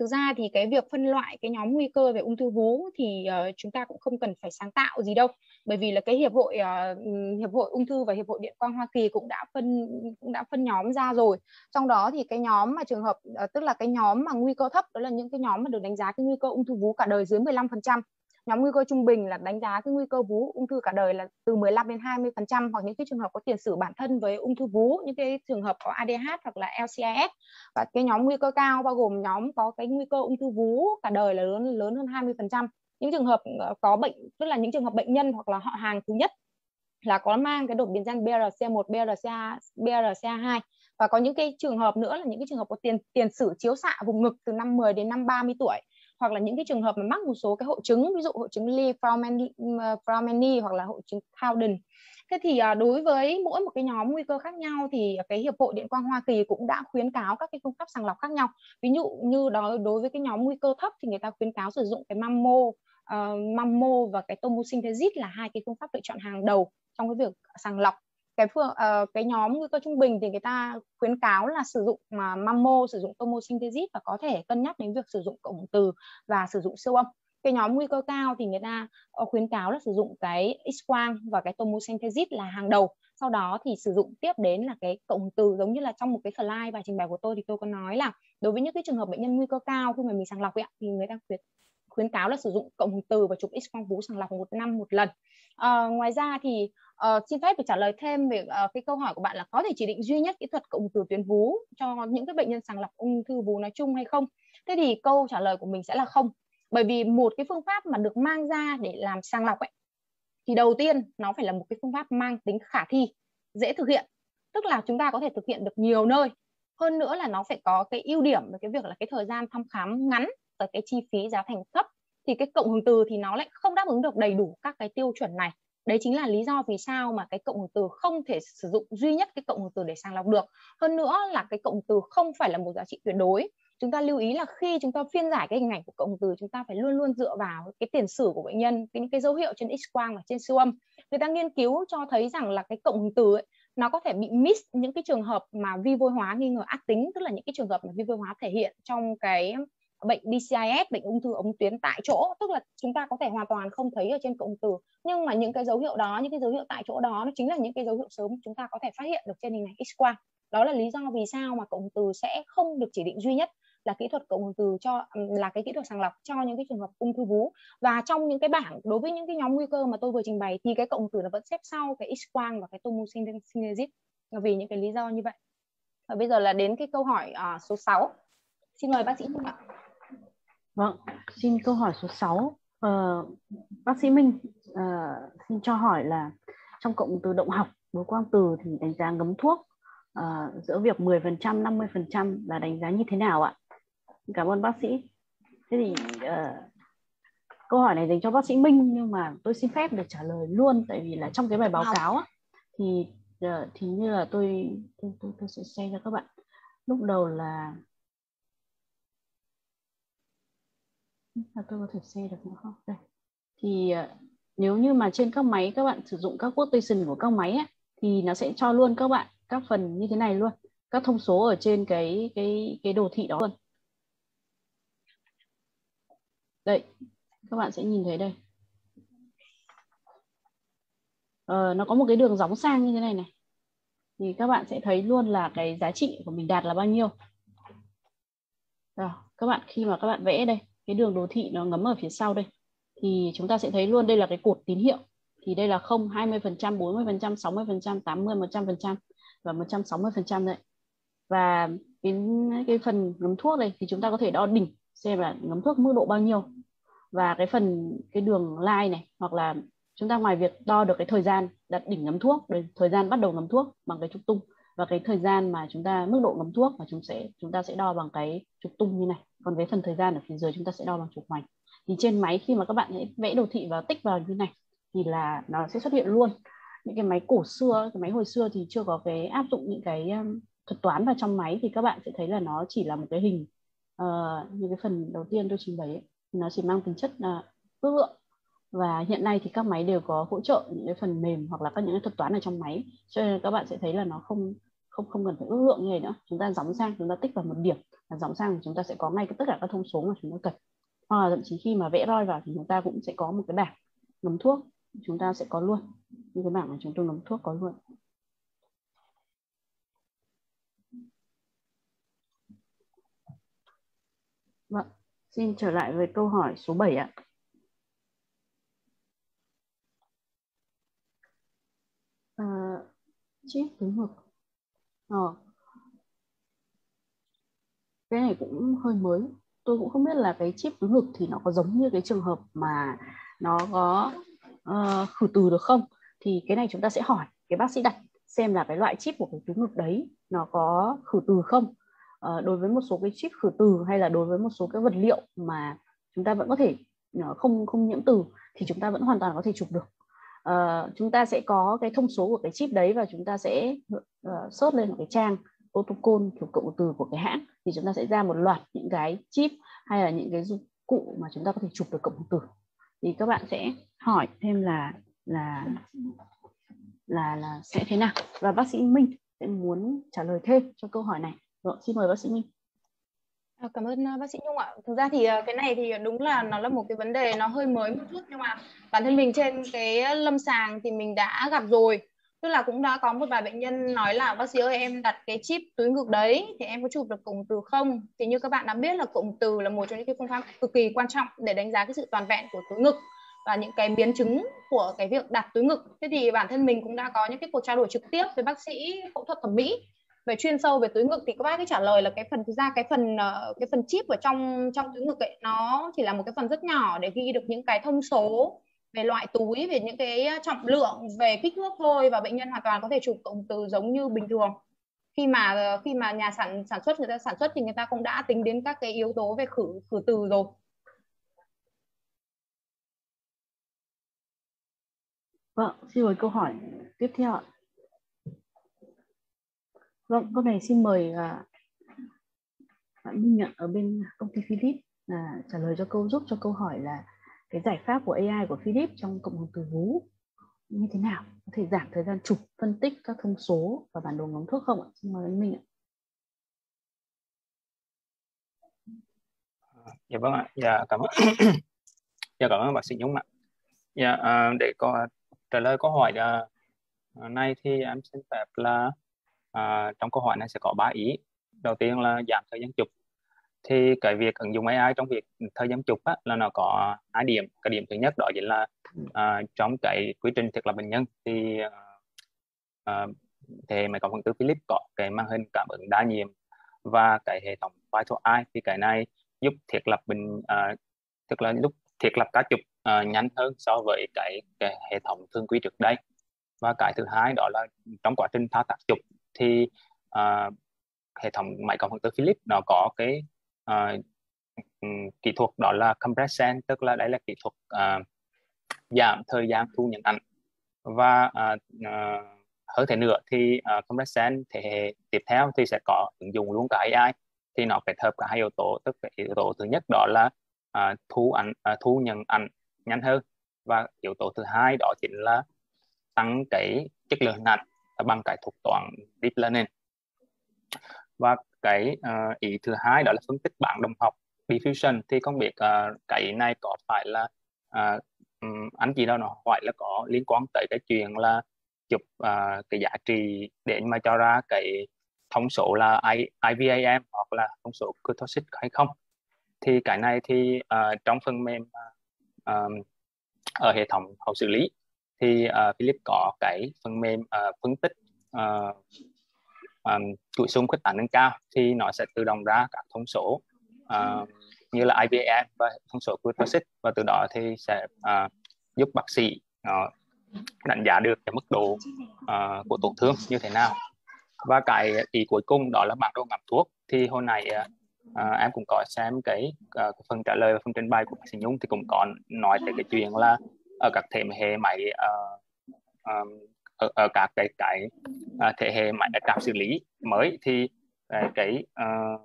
thực ra thì cái việc phân loại cái nhóm nguy cơ về ung thư vú thì uh, chúng ta cũng không cần phải sáng tạo gì đâu. Bởi vì là cái hiệp hội uh, hiệp hội ung thư và hiệp hội điện quang Hoa Kỳ cũng đã phân cũng đã phân nhóm ra rồi. Trong đó thì cái nhóm mà trường hợp uh, tức là cái nhóm mà nguy cơ thấp đó là những cái nhóm mà được đánh giá cái nguy cơ ung thư vú cả đời dưới 15% nhóm nguy cơ trung bình là đánh giá cái nguy cơ vú ung thư cả đời là từ 15 đến 20 phần trăm hoặc những cái trường hợp có tiền sử bản thân với ung thư vú những cái trường hợp có ADH hoặc là LCIS và cái nhóm nguy cơ cao bao gồm nhóm có cái nguy cơ ung thư vú cả đời là lớn lớn hơn 20 phần trăm. Những trường hợp ờ, có bệnh tức là những trường hợp bệnh nhân hoặc là họ hàng thứ nhất là có mang cái đột biến gen BRCA1, BRCA, BRCA2 và có những cái trường hợp nữa là những cái trường hợp có tiền tiền sử chiếu xạ vùng ngực từ năm 10 đến năm 30 tuổi hoặc là những cái trường hợp mà mắc một số cái hội chứng ví dụ hội chứng Lee Fraumeni hoặc là hội chứng Cowden. Thế thì à, đối với mỗi một cái nhóm nguy cơ khác nhau thì cái hiệp hội điện quang Hoa Kỳ cũng đã khuyến cáo các cái phương pháp sàng lọc khác nhau. Ví dụ như đó đối với cái nhóm nguy cơ thấp thì người ta khuyến cáo sử dụng cái mammo uh, mammo và cái tomosynthesis là hai cái phương pháp lựa chọn hàng đầu trong cái việc sàng lọc cái phương uh, cái nhóm nguy cơ trung bình thì người ta khuyến cáo là sử dụng mà mammo sử dụng tomosynthesis và có thể cân nhắc đến việc sử dụng cộng từ và sử dụng siêu âm. Cái nhóm nguy cơ cao thì người ta ờ, khuyến cáo là sử dụng cái x quang và cái tomosynthesis là hàng đầu. Sau đó thì sử dụng tiếp đến là cái cộng từ giống như là trong một cái slide và trình bày của tôi thì tôi có nói là đối với những cái trường hợp bệnh nhân nguy cơ cao khi mà mình sàng lọc ấy, thì người ta khuyến khuyến cáo là sử dụng cộng từ và chụp x quang vú sàng lọc một năm một lần. À, ngoài ra thì uh, xin phép được trả lời thêm về uh, cái câu hỏi của bạn là có thể chỉ định duy nhất kỹ thuật cộng từ tuyến vú cho những cái bệnh nhân sàng lọc ung thư vú nói chung hay không? Thế thì câu trả lời của mình sẽ là không. Bởi vì một cái phương pháp mà được mang ra để làm sàng lọc ấy thì đầu tiên nó phải là một cái phương pháp mang tính khả thi dễ thực hiện. Tức là chúng ta có thể thực hiện được nhiều nơi. Hơn nữa là nó phải có cái ưu điểm về cái việc là cái thời gian thăm khám ngắn và cái chi phí giá thành thấp. Thì cái cộng hưởng từ thì nó lại không đáp ứng được đầy đủ các cái tiêu chuẩn này đấy chính là lý do vì sao mà cái cộng hưởng từ không thể sử dụng duy nhất cái cộng hưởng từ để sàng lọc được. Hơn nữa là cái cộng từ không phải là một giá trị tuyệt đối. Chúng ta lưu ý là khi chúng ta phiên giải cái hình ảnh của cộng từ chúng ta phải luôn luôn dựa vào cái tiền sử của bệnh nhân cái những cái dấu hiệu trên x quang và trên siêu âm. Người ta nghiên cứu cho thấy rằng là cái cộng từ ấy, nó có thể bị miss những cái trường hợp mà vi vôi hóa nghi ngờ ác tính tức là những cái trường hợp mà vi vôi hóa thể hiện trong cái bệnh DCIS bệnh ung thư ống tuyến tại chỗ. Tức là chúng ta có thể hoàn toàn không thấy ở trên cộng từ. Nhưng mà những cái dấu hiệu đó những cái dấu hiệu tại chỗ đó nó chính là những cái dấu hiệu sớm chúng ta có thể phát hiện được trên hình ảnh X quang. Đó là lý do vì sao mà cộng từ sẽ không được chỉ định duy nhất là kỹ thuật cộng từ cho là cái kỹ thuật sàng lọc cho những cái trường hợp ung thư vú. Và trong những cái bảng đối với những cái nhóm nguy cơ mà tôi vừa trình bày thì cái cộng từ nó vẫn xếp sau cái X quang và cái tomosynthesis vì những cái lý do như vậy. Và bây giờ là đến cái câu hỏi uh, số 6 xin mời bác sĩ ạ. Vâng, xin câu hỏi số 6. Ờ, bác sĩ Minh uh, xin cho hỏi là trong cộng từ động học đối quang từ thì đánh giá ngấm thuốc uh, giữa việc 10%, 50% là đánh giá như thế nào ạ? Cảm ơn bác sĩ. Thế thì uh, câu hỏi này dành cho bác sĩ Minh nhưng mà tôi xin phép được trả lời luôn tại vì là trong cái bài báo cáo á, thì uh, thì như là tôi tôi, tôi, tôi sẽ share cho các bạn. Lúc đầu là là tôi có thể share được nữa không? Đây. Thì ờ, nếu như mà trên các máy các bạn sử dụng các quotation của các máy ấy, thì nó sẽ cho luôn các bạn các phần như thế này luôn. Các thông số ở trên cái cái cái đồ thị đó luôn. Đây các bạn sẽ nhìn thấy đây. Ờ, nó có một cái đường gióng sang như thế này này. Thì các bạn sẽ thấy luôn là cái giá trị của mình đạt là bao nhiêu. Rồi, các bạn khi mà các bạn vẽ đây cái đường đồ thị nó ngấm ở phía sau đây thì chúng ta sẽ thấy luôn đây là cái cột tín hiệu thì đây là 0, 20%, 40%, 60%, 80, 100% và 160% đấy. Và cái cái phần ngấm thuốc đây thì chúng ta có thể đo đỉnh xem là ngấm thuốc mức độ bao nhiêu. Và cái phần cái đường line này hoặc là chúng ta ngoài việc đo được cái thời gian đặt đỉnh ngấm thuốc, thời gian bắt đầu ngấm thuốc bằng cái trục tung và cái thời gian mà chúng ta mức độ ngấm thuốc và chúng sẽ chúng ta sẽ đo bằng cái trục tung như này còn với phần thời gian ở phía dưới chúng ta sẽ đo bằng trục ngoảnh thì trên máy khi mà các bạn vẽ đồ thị và tích vào như này thì là nó sẽ xuất hiện luôn. Những cái máy cổ xưa cái máy hồi xưa thì chưa có cái áp dụng những cái um, thuật toán vào trong máy thì các bạn sẽ thấy là nó chỉ là một cái hình uh, như cái phần đầu tiên tôi trình bày ấy, thì nó chỉ mang tính chất uh, ước lượng. Và hiện nay thì các máy đều có hỗ trợ những cái phần mềm hoặc là các những cái thuật toán ở trong máy cho nên các bạn sẽ thấy là nó không không không cần phải ước lượng như này nữa chúng ta dóng sang chúng ta tích vào một điểm và dóng sang chúng ta sẽ có ngay tất cả các thông số mà chúng ta cần hoặc là thậm chí khi mà vẽ roi vào thì chúng ta cũng sẽ có một cái bảng ngấm thuốc chúng ta sẽ có luôn như cái bảng mà chúng tôi ngấm thuốc có luôn Vâng, xin trở lại với câu hỏi số 7 ạ. À, chiếc túi ngực. Ờ. Cái này cũng hơi mới. Tôi cũng không biết là cái chip túi ngực thì nó có giống như cái trường hợp mà nó có uh, khử từ được không? Thì cái này chúng ta sẽ hỏi cái bác sĩ đặt xem là cái loại chip của cái túi ngực đấy nó có khử từ không uh, đối với một số cái chip khử từ hay là đối với một số cái vật liệu mà chúng ta vẫn có thể ờ, không không nhiễm từ thì chúng ta vẫn hoàn toàn có thể chụp được uh, chúng ta sẽ có cái thông số của cái chip đấy và chúng ta sẽ ờ, uh, sốt lên một cái trang protocol kiểu cộng từ của cái hãng. Thì chúng ta sẽ ra một loạt những cái chip hay là những cái dụng cụ mà chúng ta có thể chụp được cộng từ. Thì các bạn sẽ hỏi thêm là là là là sẽ thế nào? Và bác sĩ Minh sẽ muốn trả lời thêm cho câu hỏi này. Rồi, xin mời bác sĩ Minh. À, cảm ơn uh, bác sĩ Nhung ạ. Thực ra thì uh, cái này thì đúng là nó là một cái vấn đề nó hơi mới một chút nhưng mà bản thân mình trên cái lâm sàng thì mình đã gặp rồi. Tức là cũng đã có một vài bệnh nhân nói là bác sĩ ơi em đặt cái chip túi ngực đấy thì em có chụp được cụm từ không? Thì như các bạn đã biết là cụm từ là một trong những cái phương pháp cực kỳ quan trọng để đánh giá cái sự toàn vẹn của túi ngực và những cái biến chứng của cái việc đặt túi ngực. Thế thì bản thân mình cũng đã có những cái cuộc trao đổi trực tiếp với bác sĩ phẫu thuật thẩm mỹ về chuyên sâu về túi ngực thì các bác ấy trả lời là cái phần thực ra cái phần ờ, cái phần chip ở trong trong túi ngực ấy nó chỉ là một cái phần rất nhỏ để ghi được những cái thông số về loại túi về những cái ờ, trọng lượng về kích thước thôi và bệnh nhân hoàn toàn có thể chụp cộng từ giống như bình thường khi mà ờ, khi mà nhà sản sản xuất người ta sản xuất thì người ta cũng đã tính đến các cái yếu tố về khử khử từ rồi Vâng, xin mời câu hỏi tiếp theo ạ. Vâng, câu này xin mời uh, bạn Minh Nhận ở bên công ty Philip là trả lời cho câu giúp cho câu hỏi là cái giải pháp của AI của Philip trong cộng đồng từ vú như thế nào? Có thể giảm thời gian chụp phân tích các thông số và bản đồ ngóng thuốc không ạ? Xin mời anh Minh ạ. Dạ vâng ạ. Dạ cảm ơn. Dạ cảm ơn bác sĩ Nhung ạ. Dạ à, để có trả lời câu hỏi à, uh, này thì em xin phép là à, trong câu hỏi này sẽ có ba ý. Đầu tiên là giảm thời gian chụp. Thì cái việc ứng dụng AI trong việc thời gian chụp á, là nó có hai điểm. Cái điểm thứ nhất đó chính là à, trong cái quy trình thiết lập bệnh nhân thì à, à thì máy cộng phần tử Philips có cái màn hình cảm ứng đa nhiệm và cái hệ thống Vital Eye thì cái này giúp thiết lập bệnh à, tức là lúc thiết lập các chụp à, nhanh hơn so với cái, cái hệ thống thường quy trước đây. Và cái thứ hai đó là trong quá trình thao tác chụp thì uh, hệ thống máy cộng hưởng từ Philips nó có cái uh, kỹ thuật đó là compression tức là đấy là kỹ thuật uh, giảm thời gian thu nhận ảnh. Và uh, uh, hơn thế nữa thì uh, compression thế hệ tiếp theo thì sẽ có ứng dụng luôn cả AI thì nó kết hợp cả hai yếu tố. Tức là yếu tố thứ nhất đó là uh, thu ảnh uh, thu nhận ảnh nhanh hơn. Và yếu tố thứ hai đó chính là tăng cái chất lượng hình là bằng cái thuật toán deep learning. Và cái uh, ý thứ hai đó là phân tích bảng đồng học diffusion. Thì không biết uh, cái này có phải là uh, anh chị đâu nó hỏi là có liên quan tới cái chuyện là chụp uh, cái giá trị để mà cho ra cái thông số là I, IVAM hoặc là thông số kurtosis hay không? Thì cái này thì uh, trong phần mềm uh, ở hệ thống hậu xử lý thì uh, Philip có cái phần mềm uh, phân tích uh, um, chuỗi xung khuếch tán nâng cao thì nó sẽ tự động ra các thông số uh, như là IBM và thông số Quitosis và từ đó thì sẽ uh, giúp bác sĩ uh, đánh giá được cái mức độ uh, của tổn thương như thế nào. Và cái ý cuối cùng đó là bản đồ ngắm thuốc. Thì hôm nay à, em cũng có xem cái, uh, phần trả lời và phần trình bày của bác sĩ Nhung thì cũng có nói tới cái chuyện là ở các thế hệ máy uh, um, ở, ở các cái cái uh, thế hệ máy ờ, trạm xử lý mới thì uh, cái uh,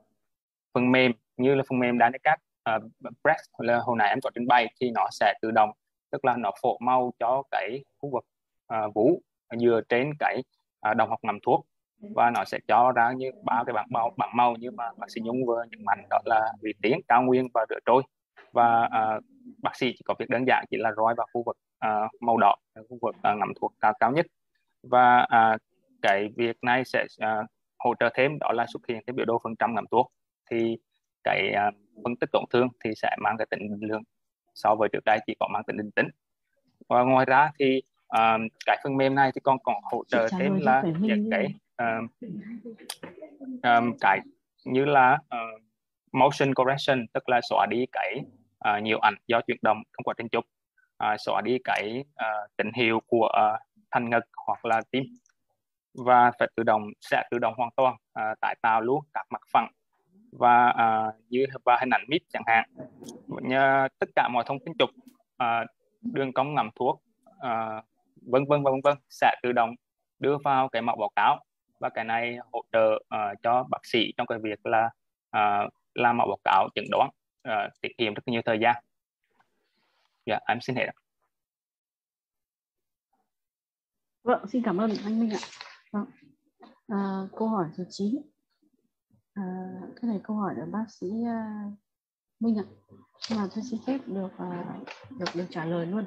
phần mềm như là phần mềm Dynacad uh, Press là hồi nãy em có trình bày thì nó sẽ tự động tức là nó phổ màu cho cái khu vực uh, vú dựa trên cái uh, đồng học nằm thuốc và nó sẽ cho ra như ba cái bảng màu bảng màu như mà bác sĩ Nhung vừa nhấn mạnh đó là vị tiến cao nguyên và rửa trôi. Và uh, bác sĩ chỉ có việc đơn giản chỉ là roi vào khu vực uh, màu đỏ khu vực uh, nằm thuốc cao cao nhất. Và uh, cái việc này sẽ uh, hỗ trợ thêm đó là xuất hiện cái biểu đồ phần trăm ngắm thuốc. Thì cái uh, phân tích tổn thương thì sẽ mang cái tính lượng so với trước đây chỉ có mang tính định tính. Và ngoài ra thì uh, cái phần mềm này thì còn còn hỗ trợ thêm là những cái uh, um, cái như là uh, motion correction tức là xóa đi cái uh, nhiều ảnh do chuyển động trong quá trình chụp uh, xóa đi cái uh, tín hiệu của uh, thành ngực hoặc là tim. Và phải tự động sẽ tự động hoàn toàn uh, tái tạo luôn các mặt phẳng và uh, như và hình ảnh mít chẳng hạn. Như tất cả mọi thông tin chụp uh, đường cong ngầm thuốc uh, vân vân vân vân sẽ tự động đưa vào cái mẫu báo cáo. Và cái này hỗ trợ uh, cho bác sĩ trong cái việc là uh, làm mẫu báo cáo chẩn đoán uh, tiết kiệm rất nhiều thời gian. Dạ, yeah, em xin hết. Vâng, xin cảm ơn anh Minh ạ. Vâng. À, câu hỏi số 9. À, ờ, cái này câu hỏi của bác sĩ uh, Minh ạ. Nhưng mà tôi xin phép được uh, được được trả lời luôn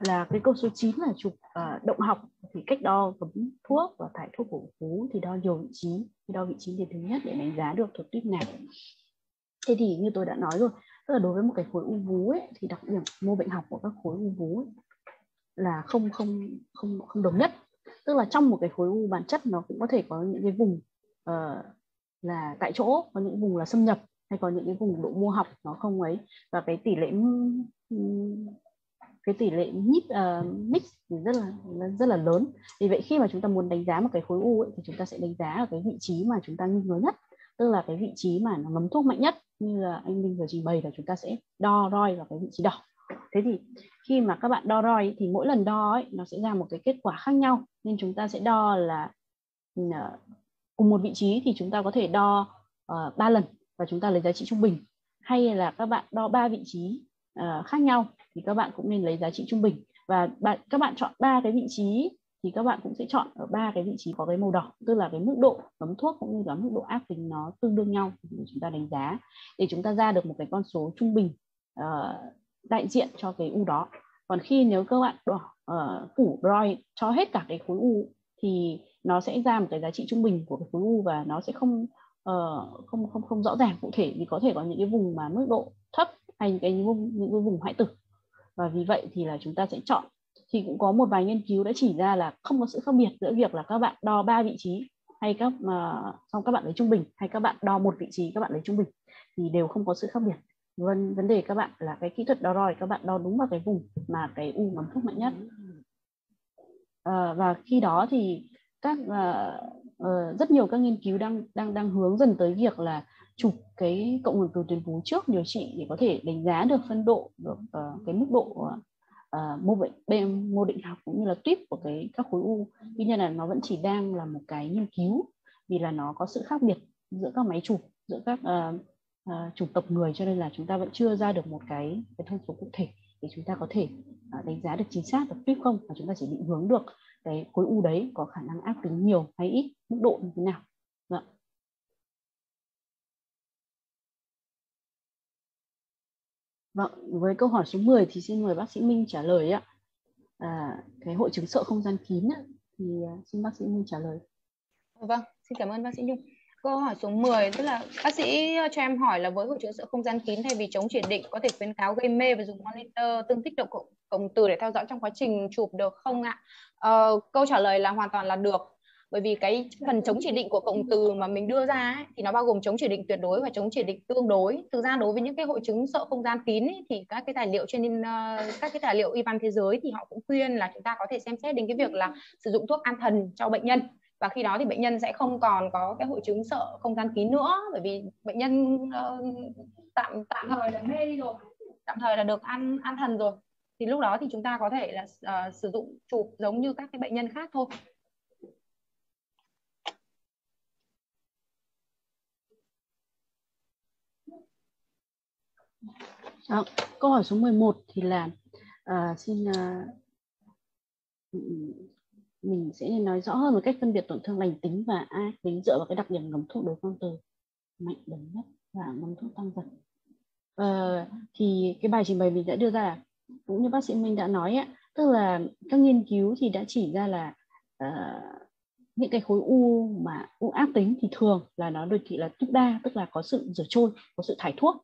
là cái câu số 9 là chụp uh, động học thì cách đo cấm thuốc và thải thuốc của phú thì đo nhiều vị trí thì đo vị trí điểm thứ nhất để đánh giá được thuộc tuyết nào thế thì như tôi đã nói rồi tức là đối với một cái khối u vú ấy, thì đặc điểm mô bệnh học của các khối u vú ấy, là không không không không đồng nhất. Tức là trong một cái khối u bản chất nó cũng có thể có những cái vùng uh, là tại chỗ có những vùng là xâm nhập hay có những cái vùng độ mô học nó không ấy. Và cái tỷ lệ cái tỷ lệ nhít ờ, uh, mix thì rất là rất là lớn. Vì vậy khi mà chúng ta muốn đánh giá một cái khối u ấy, thì chúng ta sẽ đánh giá ở cái vị trí mà chúng ta nghi ngờ nhất tức là cái vị trí mà nó ngấm thuốc mạnh nhất như là anh Minh vừa trình bày là chúng ta sẽ đo roi vào cái vị trí đỏ. Thế thì khi mà các bạn đo roi thì mỗi lần đo ấy nó sẽ ra một cái kết quả khác nhau. Nên chúng ta sẽ đo là ờ, cùng một vị trí thì chúng ta có thể đo ờ, ba uh, lần và chúng ta lấy giá trị trung bình. Hay là các bạn đo ba vị trí uh, khác nhau thì các bạn cũng nên lấy giá trị trung bình. Và bạn các bạn chọn ba cái vị trí thì các bạn cũng sẽ chọn ở ba cái vị trí có cái màu đỏ tức là cái mức độ cấm thuốc cũng như là mức độ ác tính nó tương đương nhau để chúng ta đánh giá để chúng ta ra được một cái con số trung bình uh, đại diện cho cái u đó. Còn khi nếu các bạn đỏ uh, ờ, phủ roi cho hết cả cái khối u thì nó sẽ ra một cái giá trị trung bình của cái khối u và nó sẽ không uh, không không không rõ ràng cụ thể. Vì có thể có những cái vùng mà mức độ thấp hay những cái vùng những cái vùng hoại tử. Và vì vậy thì là chúng ta sẽ chọn thì cũng có một vài nghiên cứu đã chỉ ra là không có sự khác biệt giữa việc là các bạn đo ba vị trí hay các mà xong các bạn lấy trung bình hay các bạn đo một vị trí các bạn lấy trung bình thì đều không có sự khác biệt. Vấn vấn đề các bạn là cái kỹ thuật đo đo các bạn đo đúng vào cái vùng mà cái u ngấm thuốc mạnh nhất. À, và khi đó thì các uh, uh, rất nhiều các nghiên cứu đang đang đang hướng dần tới việc là chụp cái cộng hưởng từ tuyến vú trước điều trị để có thể đánh giá được phân độ được uh, cái mức độ uh, À, mô bệnh bên mô định học cũng như là tuyếp của cái các khối u. Tuy nhiên là nó vẫn chỉ đang là một cái nghiên cứu vì là nó có sự khác biệt giữa các máy chụp giữa các uh, uh, chụp tập người cho nên là chúng ta vẫn chưa ra được một cái cái thông số cụ thể để chúng ta có thể uh, đánh giá được chính xác được tuyếp không và chúng ta chỉ định hướng được cái khối u đấy có khả năng ác tính nhiều hay ít mức độ như thế nào Vâng. Vâng, với câu hỏi số 10 thì xin mời bác sĩ Minh trả lời ạ. À, cái hội chứng sợ không gian kín ạ, thì à, xin bác sĩ Minh trả lời. Vâng, xin cảm ơn bác sĩ Nhung. Câu hỏi số 10 tức là bác sĩ cho em hỏi là với hội chứng sợ không gian kín thay vì chống chỉ định có thể khuyến cáo gây mê và dùng monitor tương thích độ cộng, cộng từ để theo dõi trong quá trình chụp được không ạ? Ờ, câu trả lời là hoàn toàn là được bởi vì cái phần chống chỉ định của cộng từ mà mình đưa ra ấy, thì nó bao gồm chống chỉ định tuyệt đối và chống chỉ định tương đối. Thực ra đối với những cái hội chứng sợ không gian kín ấy, thì các cái tài liệu trên uh, các cái tài liệu y văn thế giới thì họ cũng khuyên là chúng ta có thể xem xét đến cái việc là sử dụng thuốc an thần cho bệnh nhân. Và khi đó thì bệnh nhân sẽ không còn có cái hội chứng sợ không gian kín nữa bởi vì bệnh nhân uh, tạm tạm thời là mê đi rồi tạm thời là được ăn an thần rồi. Thì lúc đó thì chúng ta có thể là uh, sử dụng chụp giống như các cái bệnh nhân khác thôi. Đó, câu hỏi số 11 thì là à, xin à, mình sẽ nói rõ hơn về cách phân biệt tổn thương lành tính và ác tính dựa vào cái đặc điểm ngấm thuốc đối phương từ mạnh đấm nhất và ngấm thuốc tăng dần. À, thì cái bài trình bày mình đã đưa ra là cũng như bác sĩ Minh đã nói ấy, tức là các nghiên cứu thì đã chỉ ra là uh, những cái khối u mà u ác tính thì thường là nó được chỉ là tức đa tức là có sự rửa trôi có sự thải thuốc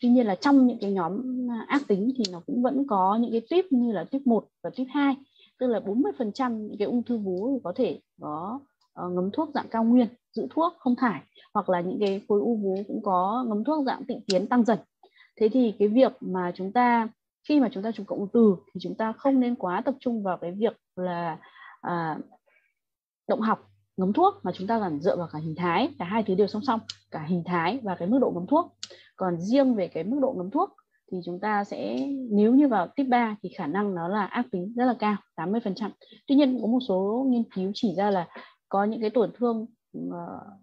tuy nhiên là trong những cái nhóm à, ác tính thì nó cũng vẫn có những cái tuyếp như là tuyếp 1 và tuyếp 2 tức là 40% những cái ung thư vú thì có thể có ờ, ngấm thuốc dạng cao nguyên giữ thuốc không thải hoặc là những cái khối u vú cũng có ngấm thuốc dạng tịnh tiến tăng dần. Thế thì cái việc mà chúng ta khi mà chúng ta chụp cộng từ thì chúng ta không nên quá tập trung vào cái việc là à, động học ngấm thuốc mà chúng ta cần dựa vào cả hình thái cả hai thứ đều song song cả hình thái và cái mức độ ngấm thuốc. Còn riêng về cái mức độ ngấm thuốc thì chúng ta sẽ nếu như vào tiếp 3 thì khả năng nó là ác tính rất là cao 80% tuy nhiên có một số nghiên cứu chỉ ra là có những cái tổn thương uh,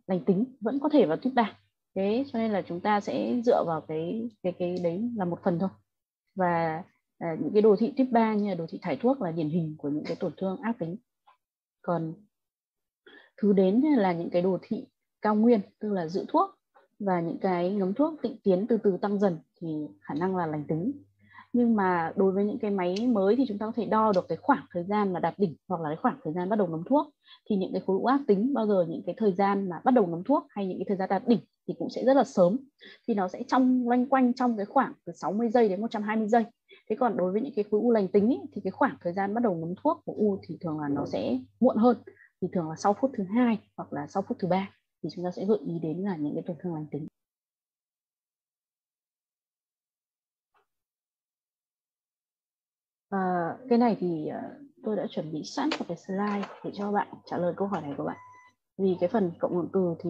lành tính vẫn có thể vào tiếp 3 thế cho nên là chúng ta sẽ dựa vào cái cái cái đấy là một phần thôi. Và uh, những cái đồ thị tiếp 3 như là đồ thị thải thuốc là điển hình của những cái tổn thương ác tính. Còn thứ đến là những cái đồ thị cao nguyên tức là giữ thuốc và những cái ngấm thuốc tịnh tiến từ từ tăng dần thì khả năng là lành tính. Nhưng mà đối với những cái máy mới thì chúng ta có thể đo được cái khoảng thời gian mà đạt đỉnh hoặc là cái khoảng thời gian bắt đầu ngấm thuốc. Thì những cái khối u ác tính bao giờ những cái thời gian mà bắt đầu ngấm thuốc hay những cái thời gian đạt đỉnh thì cũng sẽ rất là sớm. Thì nó sẽ trong loanh quanh trong cái khoảng từ 60 giây đến 120 giây. Thế còn đối với những cái khối u lành tính ý, thì cái khoảng thời gian bắt đầu ngấm thuốc của u thì thường là nó sẽ muộn hơn thì thường là sau phút thứ hai hoặc là sau phút thứ ba thì chúng ta sẽ gợi ý đến là những cái tổn thương lành tính. À, cái này thì à, tôi đã chuẩn bị sẵn một cái slide để cho bạn trả lời câu hỏi này của bạn. Vì cái phần cộng hưởng từ thì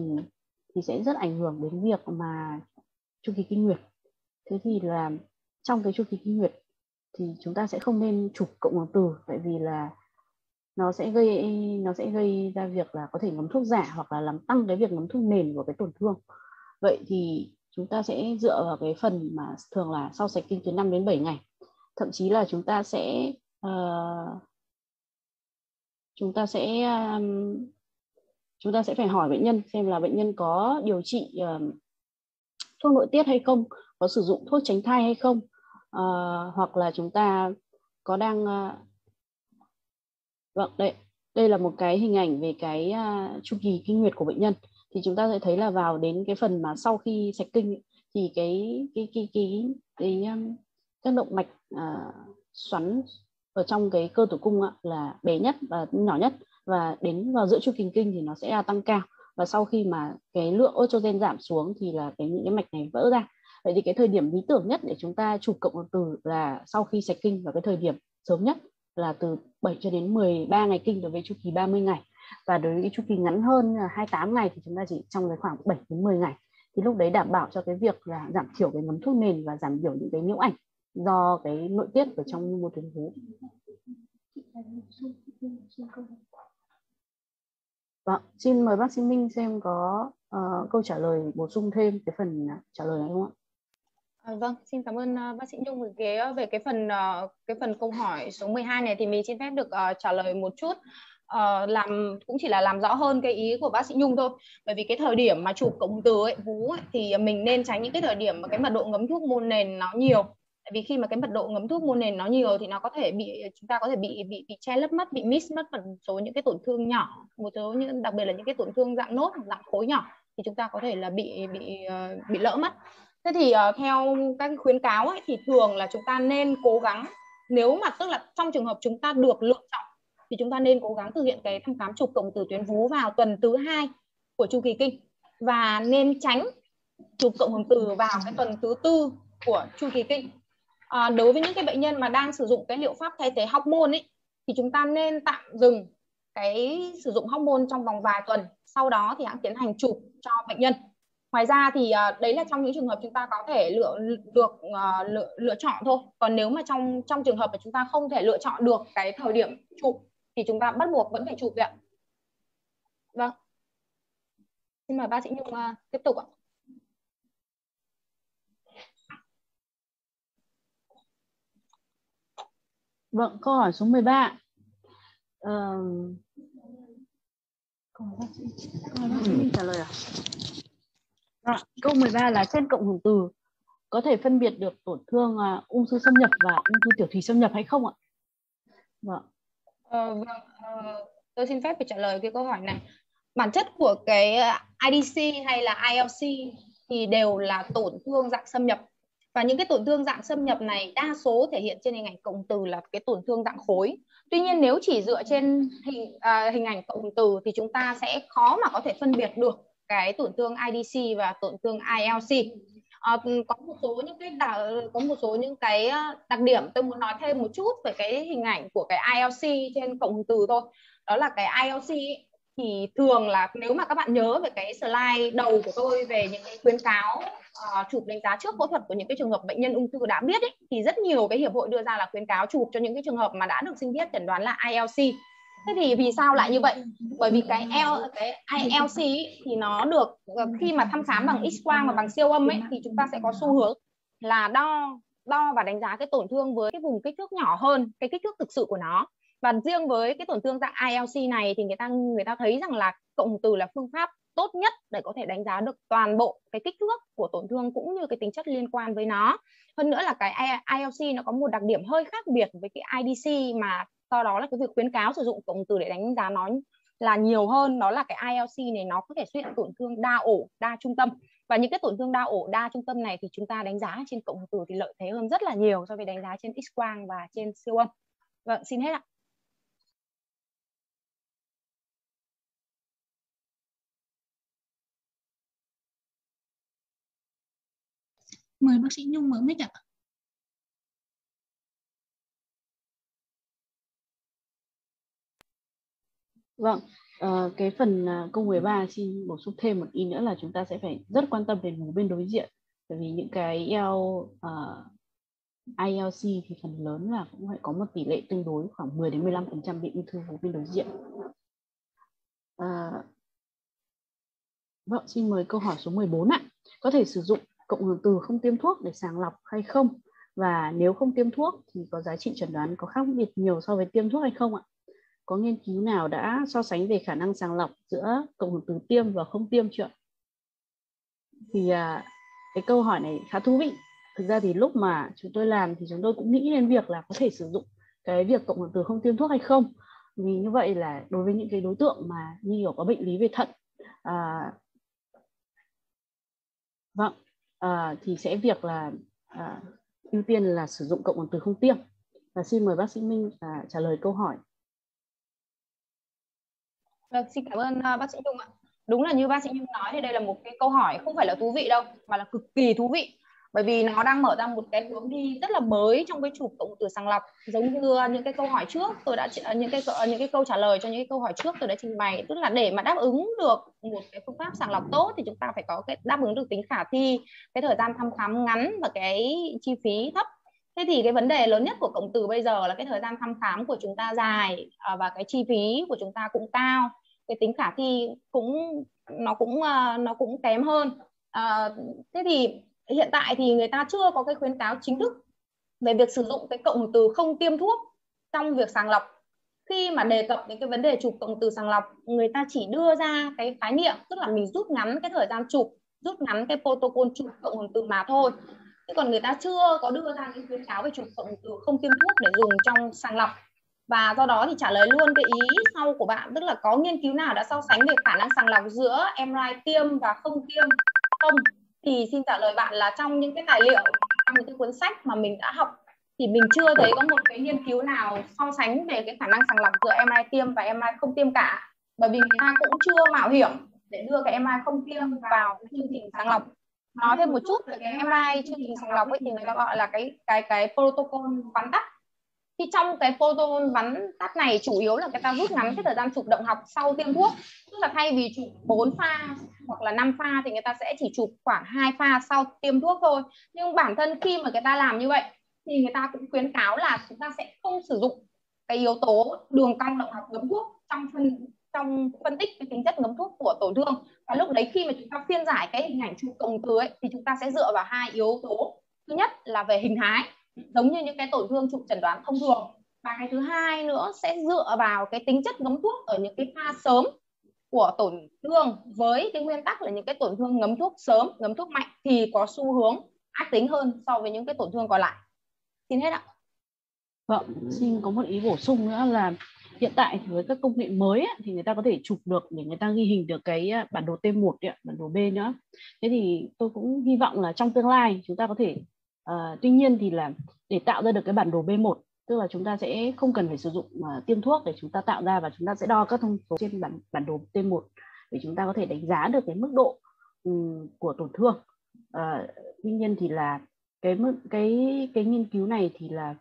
thì sẽ rất ảnh hưởng đến việc mà chu kỳ kinh nguyệt. Thế thì là trong cái chu kỳ kinh nguyệt thì chúng ta sẽ không nên chụp cộng hưởng từ tại vì là nó sẽ gây nó sẽ gây ra việc là có thể ngấm thuốc giả hoặc là làm tăng cái việc ngấm thuốc nền của cái tổn thương. Vậy thì chúng ta sẽ dựa vào cái phần mà thường là sau sạch kinh từ 5 đến 7 ngày. Thậm chí là chúng ta sẽ uh, chúng ta sẽ um, chúng ta sẽ phải hỏi bệnh nhân xem là bệnh nhân có điều trị uh, thuốc nội tiết hay không có sử dụng thuốc tránh thai hay không. Uh, hoặc là chúng ta có đang uh, Vâng, đây, đây là một cái hình ảnh về cái uh, chu kỳ kinh nguyệt của bệnh nhân. Thì chúng ta sẽ thấy là vào đến cái phần mà sau khi sạch kinh thì cái cái cái cái cái, um, các động mạch uh, xoắn ở trong cái cơ tử cung uh, là bé nhất và nhỏ nhất. Và đến vào giữa chu kỳ kinh thì nó sẽ tăng cao. Và sau khi mà cái lượng estrogen giảm xuống thì là cái những cái mạch này vỡ ra. Vậy thì cái thời điểm lý tưởng nhất để chúng ta chụp cộng từ là sau khi sạch kinh và cái thời điểm sớm nhất là từ 7 cho đến 13 ngày kinh đối với chu kỳ 30 ngày và đối với chu kỳ ngắn hơn là 28 ngày thì chúng ta chỉ trong cái khoảng 7 đến 10 ngày thì lúc đấy đảm bảo cho cái việc là giảm thiểu cái ngấm thuốc nền và giảm thiểu những cái nhiễu ảnh do cái nội tiết ở trong mô tuyến vú. Vâng, xin mời bác sĩ Minh xem có uh, câu trả lời bổ sung thêm cái phần trả lời này không ạ? À, vâng, xin cảm ơn uh, bác sĩ Nhung về cái ờ, về cái phần uh, cái phần câu hỏi số 12 này thì mình xin phép được uh, trả lời một chút uh, làm cũng chỉ là làm rõ hơn cái ý của bác sĩ Nhung thôi. Bởi vì cái thời điểm mà chụp cộng từ ấy, vú ấy, thì mình nên tránh những cái thời điểm mà cái mật độ ngấm thuốc môn nền nó nhiều. Tại vì khi mà cái mật độ ngấm thuốc môn nền nó nhiều thì nó có thể bị chúng ta có thể bị bị bị che lấp mất, bị miss mất một số những cái tổn thương nhỏ, một số những đặc biệt là những cái tổn thương dạng nốt, dạng khối nhỏ thì chúng ta có thể là bị bị uh, bị lỡ mất thế thì uh, theo các khuyến cáo ấy, thì thường là chúng ta nên cố gắng nếu mà tức là trong trường hợp chúng ta được lựa chọn thì chúng ta nên cố gắng thực hiện cái thăm khám chụp cộng từ tuyến vú vào tuần thứ hai của chu kỳ kinh. Và nên tránh chụp cộng hưởng từ vào cái tuần thứ tư của chu kỳ kinh. À, đối với những cái bệnh nhân mà đang sử dụng cái liệu pháp thay thế hormone ấy thì chúng ta nên tạm dừng cái sử dụng hormone trong vòng vài tuần sau đó thì hãng tiến hành chụp cho bệnh nhân ngoài ra thì uh, đấy là trong những trường hợp chúng ta có thể lựa được uh, lựa, lựa chọn thôi còn nếu mà trong trong trường hợp mà chúng ta không thể lựa chọn được cái thời điểm chụp thì chúng ta bắt buộc vẫn phải chụp ạ vâng xin mời bác sĩ nhung uh, tiếp tục ạ Vâng, câu hỏi số 13. Uh, câu hỏi bác sĩ, câu hỏi bác sĩ trả lời à? À, câu 13 là trên cộng hưởng từ có thể phân biệt được tổn thương uh, ung thư xâm nhập và ung thư tiểu thủy xâm nhập hay không ạ? Vâng. Ờ, vâng. Ờ, tôi xin phép phải trả lời cái câu hỏi này. Bản chất của cái à, IDC hay là ILC thì đều là tổn thương dạng xâm nhập và những cái tổn thương dạng xâm nhập này đa số thể hiện trên hình ảnh cộng từ là cái tổn thương dạng khối tuy nhiên nếu chỉ dựa trên hình à, hình ảnh cộng từ thì chúng ta sẽ khó mà có thể phân biệt được cái tổn thương IDC và tổn thương ILC à, ờ, ừ, có một số những cái đặc, có một số những cái ờ, đặc điểm tôi muốn nói thêm một chút về cái hình ảnh của cái ILC trên cộng từ thôi. Đó là cái ILC ấy, thì thường là nếu mà các bạn nhớ về cái slide đầu của tôi về những cái khuyến cáo uh, chụp đánh giá trước phẫu thuật của những cái trường hợp bệnh nhân ung thư đã biết ấy, thì rất nhiều cái hiệp hội đưa ra là khuyến cáo chụp cho những cái trường hợp mà đã được sinh thiết chẩn đoán là ILC thế thì vì sao lại như vậy? Bởi vì cái L cái ILC ấy, thì nó được ờ, khi mà thăm khám bằng X quang và bằng siêu âm ấy thì chúng ta sẽ có xu hướng là đo đo và đánh giá cái tổn thương với cái vùng kích thước nhỏ hơn cái kích thước thực sự của nó. Và riêng với cái tổn thương dạng ILC này thì người ta người ta thấy rằng là cộng từ là phương pháp tốt nhất để có thể đánh giá được toàn bộ cái kích thước của tổn thương cũng như cái tính chất liên quan với nó. Hơn nữa là cái ILC nó có một đặc điểm hơi khác biệt với cái IDC mà do đó là cái việc khuyến cáo sử dụng cộng từ để đánh giá nó là nhiều hơn, đó là cái ILC này, nó có thể xuất hiện tổn thương đa ổ, đa trung tâm. Và những cái tổn thương đa ổ, đa trung tâm này thì chúng ta đánh giá trên cộng từ thì lợi thế hơn rất là nhiều so với đánh giá trên X quang và trên siêu âm. Vâng xin hết ạ. Mời bác sĩ Nhung mở mic ạ. Vâng, uh, cái phần uh, câu 13 xin bổ sung thêm một ý nữa là chúng ta sẽ phải rất quan tâm đến vú bên đối diện bởi vì những cái L, ờ, uh, ILC thì phần lớn là cũng phải có một tỷ lệ tương đối khoảng 10 đến 15% bị ung thư vú bên đối diện. Uh, vâng, xin mời câu hỏi số 14 ạ. Có thể sử dụng cộng hưởng từ không tiêm thuốc để sàng lọc hay không và nếu không tiêm thuốc thì có giá trị chẩn đoán có khác biệt nhiều so với tiêm thuốc hay không ạ có nghiên cứu nào đã so sánh về khả năng sàng lọc giữa cộng hưởng từ tiêm và không tiêm chưa thì à, cái câu hỏi này khá thú vị. Thực ra thì lúc mà chúng tôi làm thì chúng tôi cũng nghĩ đến việc là có thể sử dụng cái việc cộng hưởng từ không tiêm thuốc hay không. Vì như vậy là đối với những cái đối tượng mà như kiểu có bệnh lý về thận à, vâng à, thì sẽ việc là à, ưu tiên là sử dụng cộng hưởng từ không tiêm. Và xin mời bác sĩ Minh à, trả lời câu hỏi. Được, xin cảm ơn uh, bác sĩ Nhung ạ. Đúng là như bác sĩ Nhung nói thì đây là một cái câu hỏi không phải là thú vị đâu mà là cực kỳ thú vị. Bởi vì nó đang mở ra một cái hướng đi rất là mới trong cái chụp cộng từ sàng lọc. Giống như à, những cái câu hỏi trước tôi đã à, những cái những cái câu trả lời cho những cái câu hỏi trước tôi đã trình bày. Tức là để mà đáp ứng được một cái phương pháp sàng lọc tốt thì chúng ta phải có cái đáp ứng được tính khả thi cái thời gian thăm khám ngắn và cái chi phí thấp. Thế thì cái vấn đề lớn nhất của cộng từ bây giờ là cái thời gian thăm khám của chúng ta dài và cái chi phí của chúng ta cũng cao cái tính khả thi cũng nó cũng ờ, nó cũng kém hơn. À, thế thì hiện tại thì người ta chưa có cái khuyến cáo chính thức về việc sử dụng cái cộng từ không tiêm thuốc trong việc sàng lọc. Khi mà đề cập đến cái vấn đề chụp cộng từ sàng lọc người ta chỉ đưa ra cái khái niệm tức là mình rút ngắn cái thời gian chụp rút ngắn cái protocol chụp cộng từ mà thôi. Chứ còn người ta chưa có đưa ra những khuyến cáo về chụp cộng từ không tiêm thuốc để dùng trong sàng lọc và do đó thì trả lời luôn cái ý sau của bạn, tức là có nghiên cứu nào đã so sánh về khả năng sàng lọc giữa MRI tiêm và không tiêm? Không. Thì xin trả lời bạn là trong những cái tài liệu, trong những cái cuốn sách mà mình đã học thì mình chưa thấy có một cái nghiên cứu nào so sánh về cái khả năng sàng lọc giữa MRI tiêm và MRI không tiêm cả. Bởi vì người ta cũng chưa mạo hiểm để đưa cái MRI không tiêm vào chương trình sàng lọc. Nói thêm một chút về cái MRI chương trình sàng lọc ấy thì người ta gọi là cái cái cái protocol vắn tắt thì trong cái photon vắn tắt này chủ yếu là người ta rút ngắn cái thời gian chụp động học sau tiêm thuốc. Tức là thay vì chụp 4 pha hoặc là 5 pha thì người ta sẽ chỉ chụp khoảng 2 pha sau tiêm thuốc thôi. Nhưng bản thân khi mà người ta làm như vậy thì người ta cũng khuyến cáo là chúng ta sẽ không sử dụng cái yếu tố đường cong động học ngấm thuốc trong phân trong phân tích cái tính chất ngấm thuốc của tổn thương. Và lúc đấy khi mà chúng ta phiên giải cái hình ảnh chụp cộng từ ấy, thì chúng ta sẽ dựa vào hai yếu tố. Thứ nhất là về hình thái giống như những cái tổn thương trụ chẩn đoán thông thường. Và cái thứ hai nữa sẽ dựa vào cái tính chất ngấm thuốc ở những cái pha sớm của tổn thương với cái nguyên tắc là những cái tổn thương ngấm thuốc sớm ngấm thuốc mạnh thì có xu hướng ác tính hơn so với những cái tổn thương còn lại. Xin hết ạ. Vâng xin có một ý bổ sung nữa là hiện tại thì với các công nghệ mới ấy, thì người ta có thể chụp được để người ta ghi hình được cái à, bản đồ T1 ấy, bản đồ B nữa. Thế thì tôi cũng hy vọng là trong tương lai chúng ta có thể Ờ, tuy nhiên thì là để tạo ra được cái bản đồ B1 tức là chúng ta sẽ không cần phải sử dụng uh, tiêm thuốc để chúng ta tạo ra và chúng ta sẽ đo các thông số trên bản bản đồ T1 để chúng ta có thể đánh giá được cái mức độ um, của tổn thương. Uh, tuy nhiên thì là cái mức cái cái nghiên cứu này thì là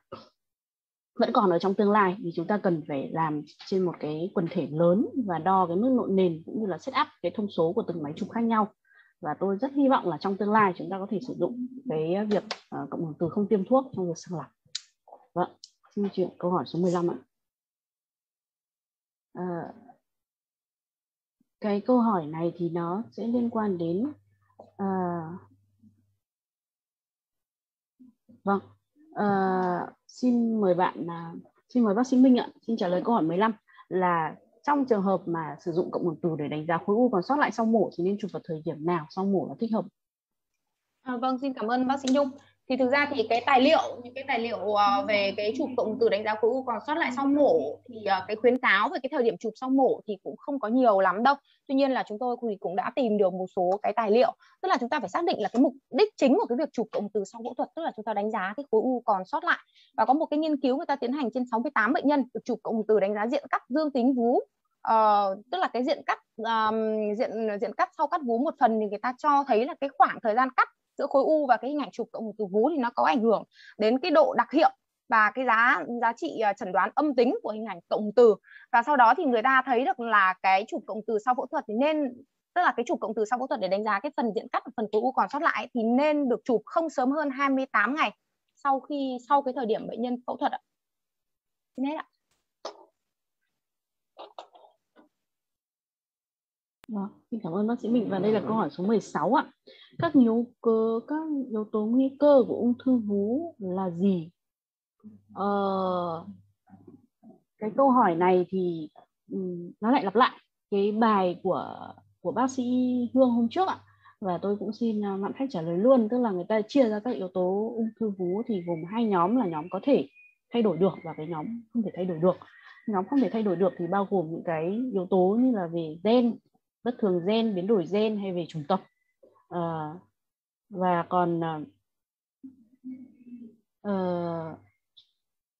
vẫn còn ở trong tương lai thì chúng ta cần phải làm trên một cái quần thể lớn và đo cái mức độ nền cũng như là set up cái thông số của từng máy chụp khác nhau và tôi rất hy vọng là trong tương lai chúng ta có thể sử dụng cái việc uh, cộng hưởng từ không tiêm thuốc trong việc sàng lọc. Vâng, xin chuyển câu hỏi số 15 ạ. À, cái câu hỏi này thì nó sẽ liên quan đến uh, vâng uh, xin mời bạn uh, xin mời bác sĩ Minh ạ xin trả lời câu hỏi 15 là trong trường hợp mà sử dụng cộng hưởng từ để đánh giá khối u còn sót lại sau mổ thì nên chụp vào thời điểm nào sau mổ là thích hợp? À, vâng xin cảm ơn bác sĩ Nhung. Thì thực ra thì cái tài liệu những cái tài liệu ờ, về cái chụp cộng từ đánh giá khối u còn sót lại sau mổ thì ờ, cái khuyến cáo về cái thời điểm chụp sau mổ thì cũng không có nhiều lắm đâu. Tuy nhiên là chúng tôi cũng đã tìm được một số cái tài liệu. Tức là chúng ta phải xác định là cái mục đích chính của cái việc chụp cộng từ sau phẫu thuật tức là chúng ta đánh giá cái khối u còn sót lại. Và có một cái nghiên cứu người ta tiến hành trên 68 bệnh nhân được chụp cộng từ đánh giá diện cắt dương tính vú uh, tức là cái diện cắt um, diện diện cắt sau cắt vú một phần thì người ta cho thấy là cái khoảng thời gian cắt giữa khối u và cái hình ảnh chụp cộng từ vú thì nó có ảnh hưởng đến cái độ đặc hiệu và cái giá giá trị ờ, chẩn đoán âm tính của hình ảnh cộng từ và sau đó thì người ta thấy được là cái chụp cộng từ sau phẫu thuật thì nên tức là cái chụp cộng từ sau phẫu thuật để đánh giá cái phần diện cắt và phần khối u còn sót lại thì nên được chụp không sớm hơn 28 ngày sau khi sau cái thời điểm bệnh nhân phẫu thuật ạ. Xin hết ạ. Vâng, xin cảm ơn bác sĩ Minh và đây là câu hỏi số 16 ạ. Các yếu cơ các yếu tố nguy cơ của ung thư vú là gì? Ờ, cái câu hỏi này thì ừ, nó lại lặp lại cái bài của của bác sĩ Hương hôm trước ạ và tôi cũng xin bạn mạn khách trả lời luôn tức là người ta chia ra các yếu tố ung thư vú thì gồm hai nhóm là nhóm có thể thay đổi được và cái nhóm không thể thay đổi được nhóm không thể thay đổi được thì bao gồm những cái yếu tố như là về gen bất thường gen biến đổi gen hay về chủng tộc. À, và còn à,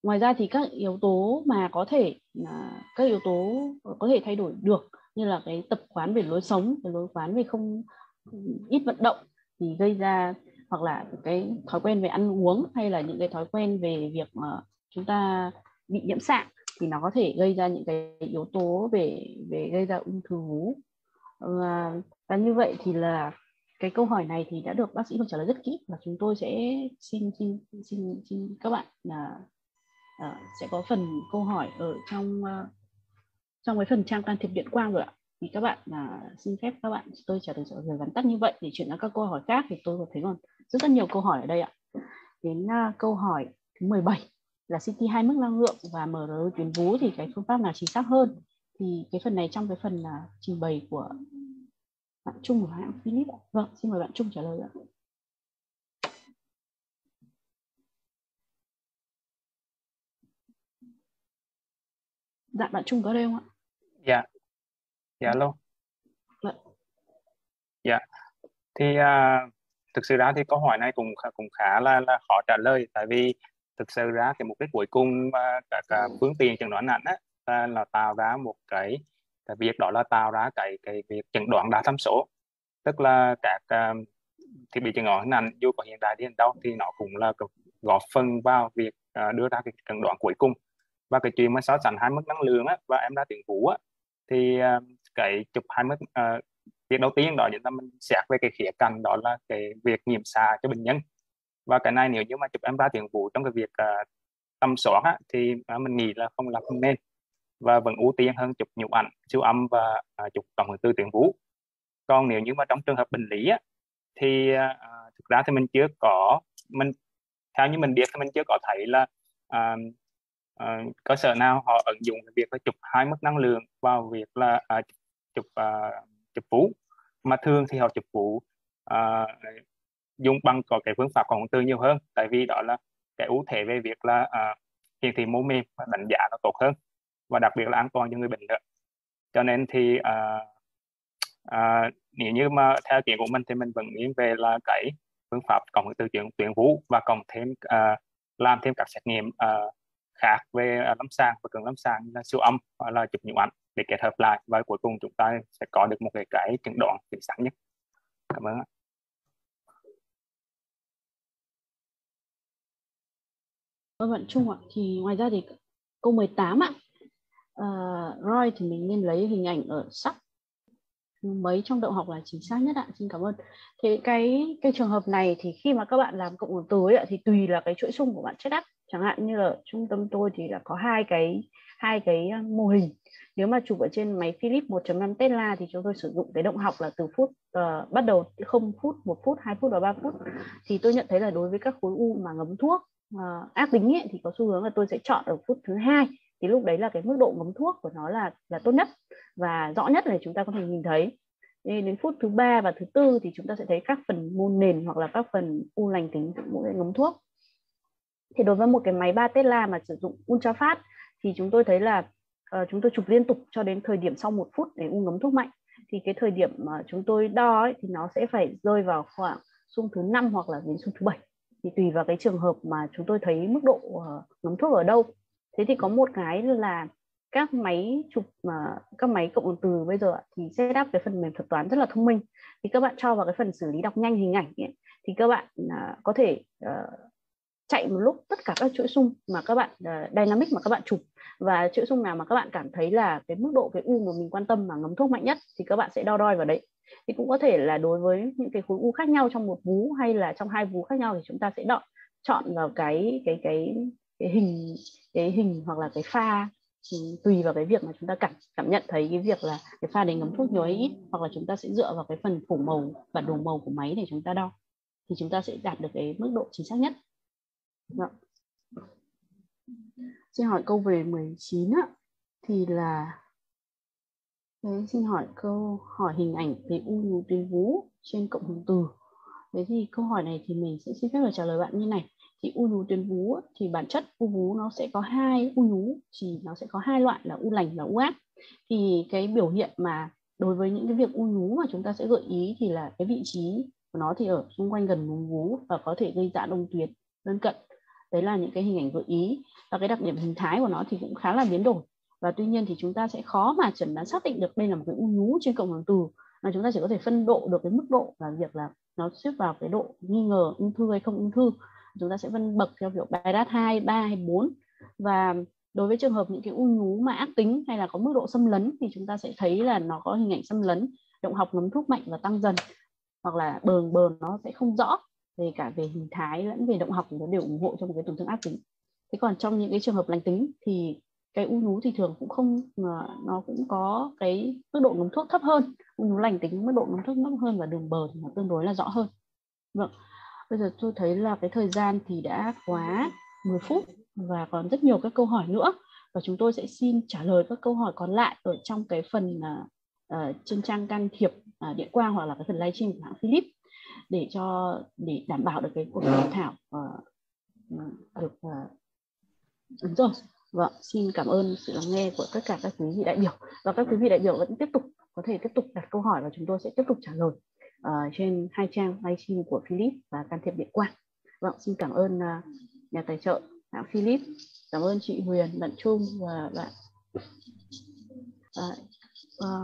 ngoài ra thì các yếu tố mà có thể à, các yếu tố có thể thay đổi được như là cái tập quán về lối sống cái lối quán về không ít vận động thì gây ra hoặc là cái thói quen về ăn uống hay là những cái thói quen về việc mà chúng ta bị nhiễm sạng thì nó có thể gây ra những cái yếu tố về về gây ra ung thư vú và, và như vậy thì là cái câu hỏi này thì đã được bác sĩ trả lời rất kỹ và chúng tôi sẽ xin xin xin xin các bạn là uh, sẽ có phần câu hỏi ở trong uh, trong cái phần trang can thiệp điện quang rồi ạ. Thì các bạn là uh, xin phép các bạn tôi trả lời trả lời vắn tắt như vậy để chuyển sang các câu hỏi khác thì tôi có thấy còn rất rất nhiều câu hỏi ở đây ạ. Đến uh, câu hỏi thứ 17 là CT hai mức năng lượng và MR tuyến vú thì cái phương pháp nào chính xác hơn? Thì cái phần này trong cái phần là trình bày của bạn Trung của hãng Philip vâng xin mời bạn Trung trả lời ạ. Dạ bạn Trung có đây không ạ? Dạ. Dạ luôn dạ, dạ. thì uh, thực sự ra thì câu hỏi này cũng cũng khá là, là khó trả lời tại vì thực sự ra cái mục đích cuối cùng mà các uh, phương tiện chẩn đoán ảnh á là, là tạo ra một cái cái việc đó là tạo ra cái cái việc chẩn đoán đa tham số. Tức là các um, thiết bị chẩn đoán hình ảnh dù có hiện đại đến đâu thì nó cũng là góp phần vào việc uh, đưa ra cái chẩn đoán cuối cùng. Và cái chuyện mà so sánh hai mức năng lượng á, và em đã tuyển vũ á, thì uh, cái chụp hai mức uh, việc đầu tiên đó chúng ta mình xét về cái khía cạnh đó là cái việc nhiễm xạ cho bệnh nhân. Và cái này nếu như mà chụp em ra tuyển vũ trong cái việc uh, tâm soát á, thì uh, mình nghĩ là không là không nên và vẫn ưu tiên hơn chụp nhũ ảnh siêu âm và à, chụp tổng hưởng từ tuyến vú còn nếu như mà trong trường hợp bệnh lý á, thì à, à, thực ra thì mình chưa có mình theo như mình biết thì mình chưa có thấy là à, à, cơ sở nào họ ứng dụng việc là chụp hai mức năng lượng vào việc là à, chụp à, chụp vú mà thường thì họ chụp vú à, dùng bằng có cái phương pháp cộng từ nhiều hơn tại vì đó là cái ưu thế về việc là à, hiển thị mô mềm và đánh giá nó tốt hơn và đặc biệt là an toàn cho người bệnh nữa. Cho nên thì uh, uh, nếu như mà theo kiến của mình thì mình vẫn nghiêng về là cái phương pháp cộng từ chuyển tuyển vú và cộng thêm uh, làm thêm các xét nghiệm uh, khác về uh, lâm sàng và cường lâm sàng là siêu âm hoặc là chụp nhiễu ảnh để kết hợp lại. Và cuối cùng chúng ta sẽ có được một cái cái chẩn đoán chính xác nhất. Cảm ơn Vâng bạn Trung ạ, thì ngoài ra thì câu 18 ạ, À, uh, Roy thì mình nên lấy hình ảnh ở sắc mấy trong động học là chính xác nhất ạ xin cảm ơn. Thế cái cái trường hợp này thì khi mà các bạn làm cộng hưởng từ ấy thì tùy là cái chuỗi xung của bạn chết up. Chẳng hạn như là trung tâm tôi thì là có hai cái hai cái à, mô hình. Nếu mà chụp ở trên máy Philips 1.5 Tesla thì chúng tôi sử dụng cái động học là từ phút uh, bắt đầu 0 phút 1 phút 2 phút và 3 phút. Thì tôi nhận thấy là đối với các khối u mà ngấm thuốc uh, ác tính ấy, thì có xu hướng là tôi sẽ chọn ở phút thứ hai thì lúc đấy là cái mức độ ngấm thuốc của nó là là tốt nhất và rõ nhất là chúng ta có thể nhìn thấy. Nên đến phút thứ ba và thứ tư thì chúng ta sẽ thấy các phần môn nền hoặc là các phần u lành tính cũng sẽ ngấm thuốc. Thì đối với một cái máy 3 Tesla mà sử dụng ultrafast thì chúng tôi thấy là uh, chúng tôi chụp liên tục cho đến thời điểm sau một phút để u ngấm thuốc mạnh. Thì cái thời điểm mà chúng tôi đo ấy, thì nó sẽ phải rơi vào khoảng xung thứ năm hoặc là đến xung thứ bảy. Thì tùy vào cái trường hợp mà chúng tôi thấy mức độ uh, ngấm thuốc ở đâu thế thì có một cái là các máy chụp mà các máy cộng từ bây giờ thì setup cái phần mềm thuật toán rất là thông minh. Thì các bạn cho vào cái phần xử lý đọc nhanh hình ảnh ấy, thì các bạn uh, có thể uh, chạy một lúc tất cả các chuỗi sung mà các bạn uh, dynamic mà các bạn chụp. Và chuỗi sung nào mà các bạn cảm thấy là cái mức độ cái u mà mình quan tâm mà ngấm thuốc mạnh nhất thì các bạn sẽ đo đoi vào đấy. Thì cũng có thể là đối với những cái khối u khác nhau trong một vú hay là trong hai vú khác nhau thì chúng ta sẽ đo chọn vào cái cái cái cái hình cái hình hoặc là cái pha ừ, tùy vào cái việc mà chúng ta cảm cảm nhận thấy cái việc là cái pha đấy ngấm thuốc nhiều hay ít hoặc là chúng ta sẽ dựa vào cái phần phủ màu và đồ màu của máy để chúng ta đo thì chúng ta sẽ đạt được cái mức độ chính xác nhất. Đó. Xin hỏi câu về 19 á, thì là Đấy, xin hỏi câu hỏi hình ảnh về u nhú tuyến vú trên cộng hưởng từ. Thế thì câu hỏi này thì mình sẽ xin phép được trả lời bạn như này thì u nhú tuyến vú thì bản chất u vú nó sẽ có hai, u nhú thì nó sẽ có hai loại là u lành và u ác. Thì cái biểu hiện mà đối với những cái việc u nhú mà chúng ta sẽ gợi ý thì là cái vị trí của nó thì ở xung quanh gần vùng vú và có thể gây dạ giãn đông tuyến lân cận. Đấy là những cái hình ảnh gợi ý. Và cái đặc điểm hình thái của nó thì cũng khá là biến đổi. Và tuy nhiên thì chúng ta sẽ khó mà chẩn đoán xác định được đây là một cái u nhú trên cộng hưởng từ, mà chúng ta chỉ có thể phân độ được cái mức độ là việc là nó xếp vào cái độ nghi ngờ, ung thư hay không ung thư chúng ta sẽ phân bậc theo kiểu bài đát 2, 3 hay 4 và đối với trường hợp những cái u nhú mà ác tính hay là có mức độ xâm lấn thì chúng ta sẽ thấy là nó có hình ảnh xâm lấn động học ngấm thuốc mạnh và tăng dần. Hoặc là bờn bờn nó sẽ không rõ về cả về hình thái lẫn về động học nó đều ủng hộ cho một cái tổn thương ác tính. Thế còn trong những cái trường hợp lành tính thì cái u nhú thì thường cũng không mà nó cũng có cái mức độ ngấm thuốc thấp hơn. U nhú lành tính mức độ ngấm thuốc thấp hơn và đường bờ thì nó tương đối là rõ hơn. Vâng. Bây giờ tôi thấy là cái thời gian thì đã quá 10 phút và còn rất nhiều các câu hỏi nữa. Và chúng tôi sẽ xin trả lời các câu hỏi còn lại ở trong cái phần uh, trên trang can thiệp à, uh, điện quang hoặc là cái phần livestream của hãng Philips để cho để đảm bảo được cái cuộc hội thảo uh, được uh, đúng rồi. Vâng xin cảm ơn sự lắng nghe của tất cả các quý vị đại biểu. Và các quý vị đại biểu vẫn tiếp tục có thể tiếp tục đặt câu hỏi và chúng tôi sẽ tiếp tục trả lời uh, trên hai trang livestream của Philip và can thiệp điện quang. Vâng, xin cảm ơn uh, nhà tài trợ hãng Philip, cảm ơn chị Huyền, bạn Trung và bạn uh, uh,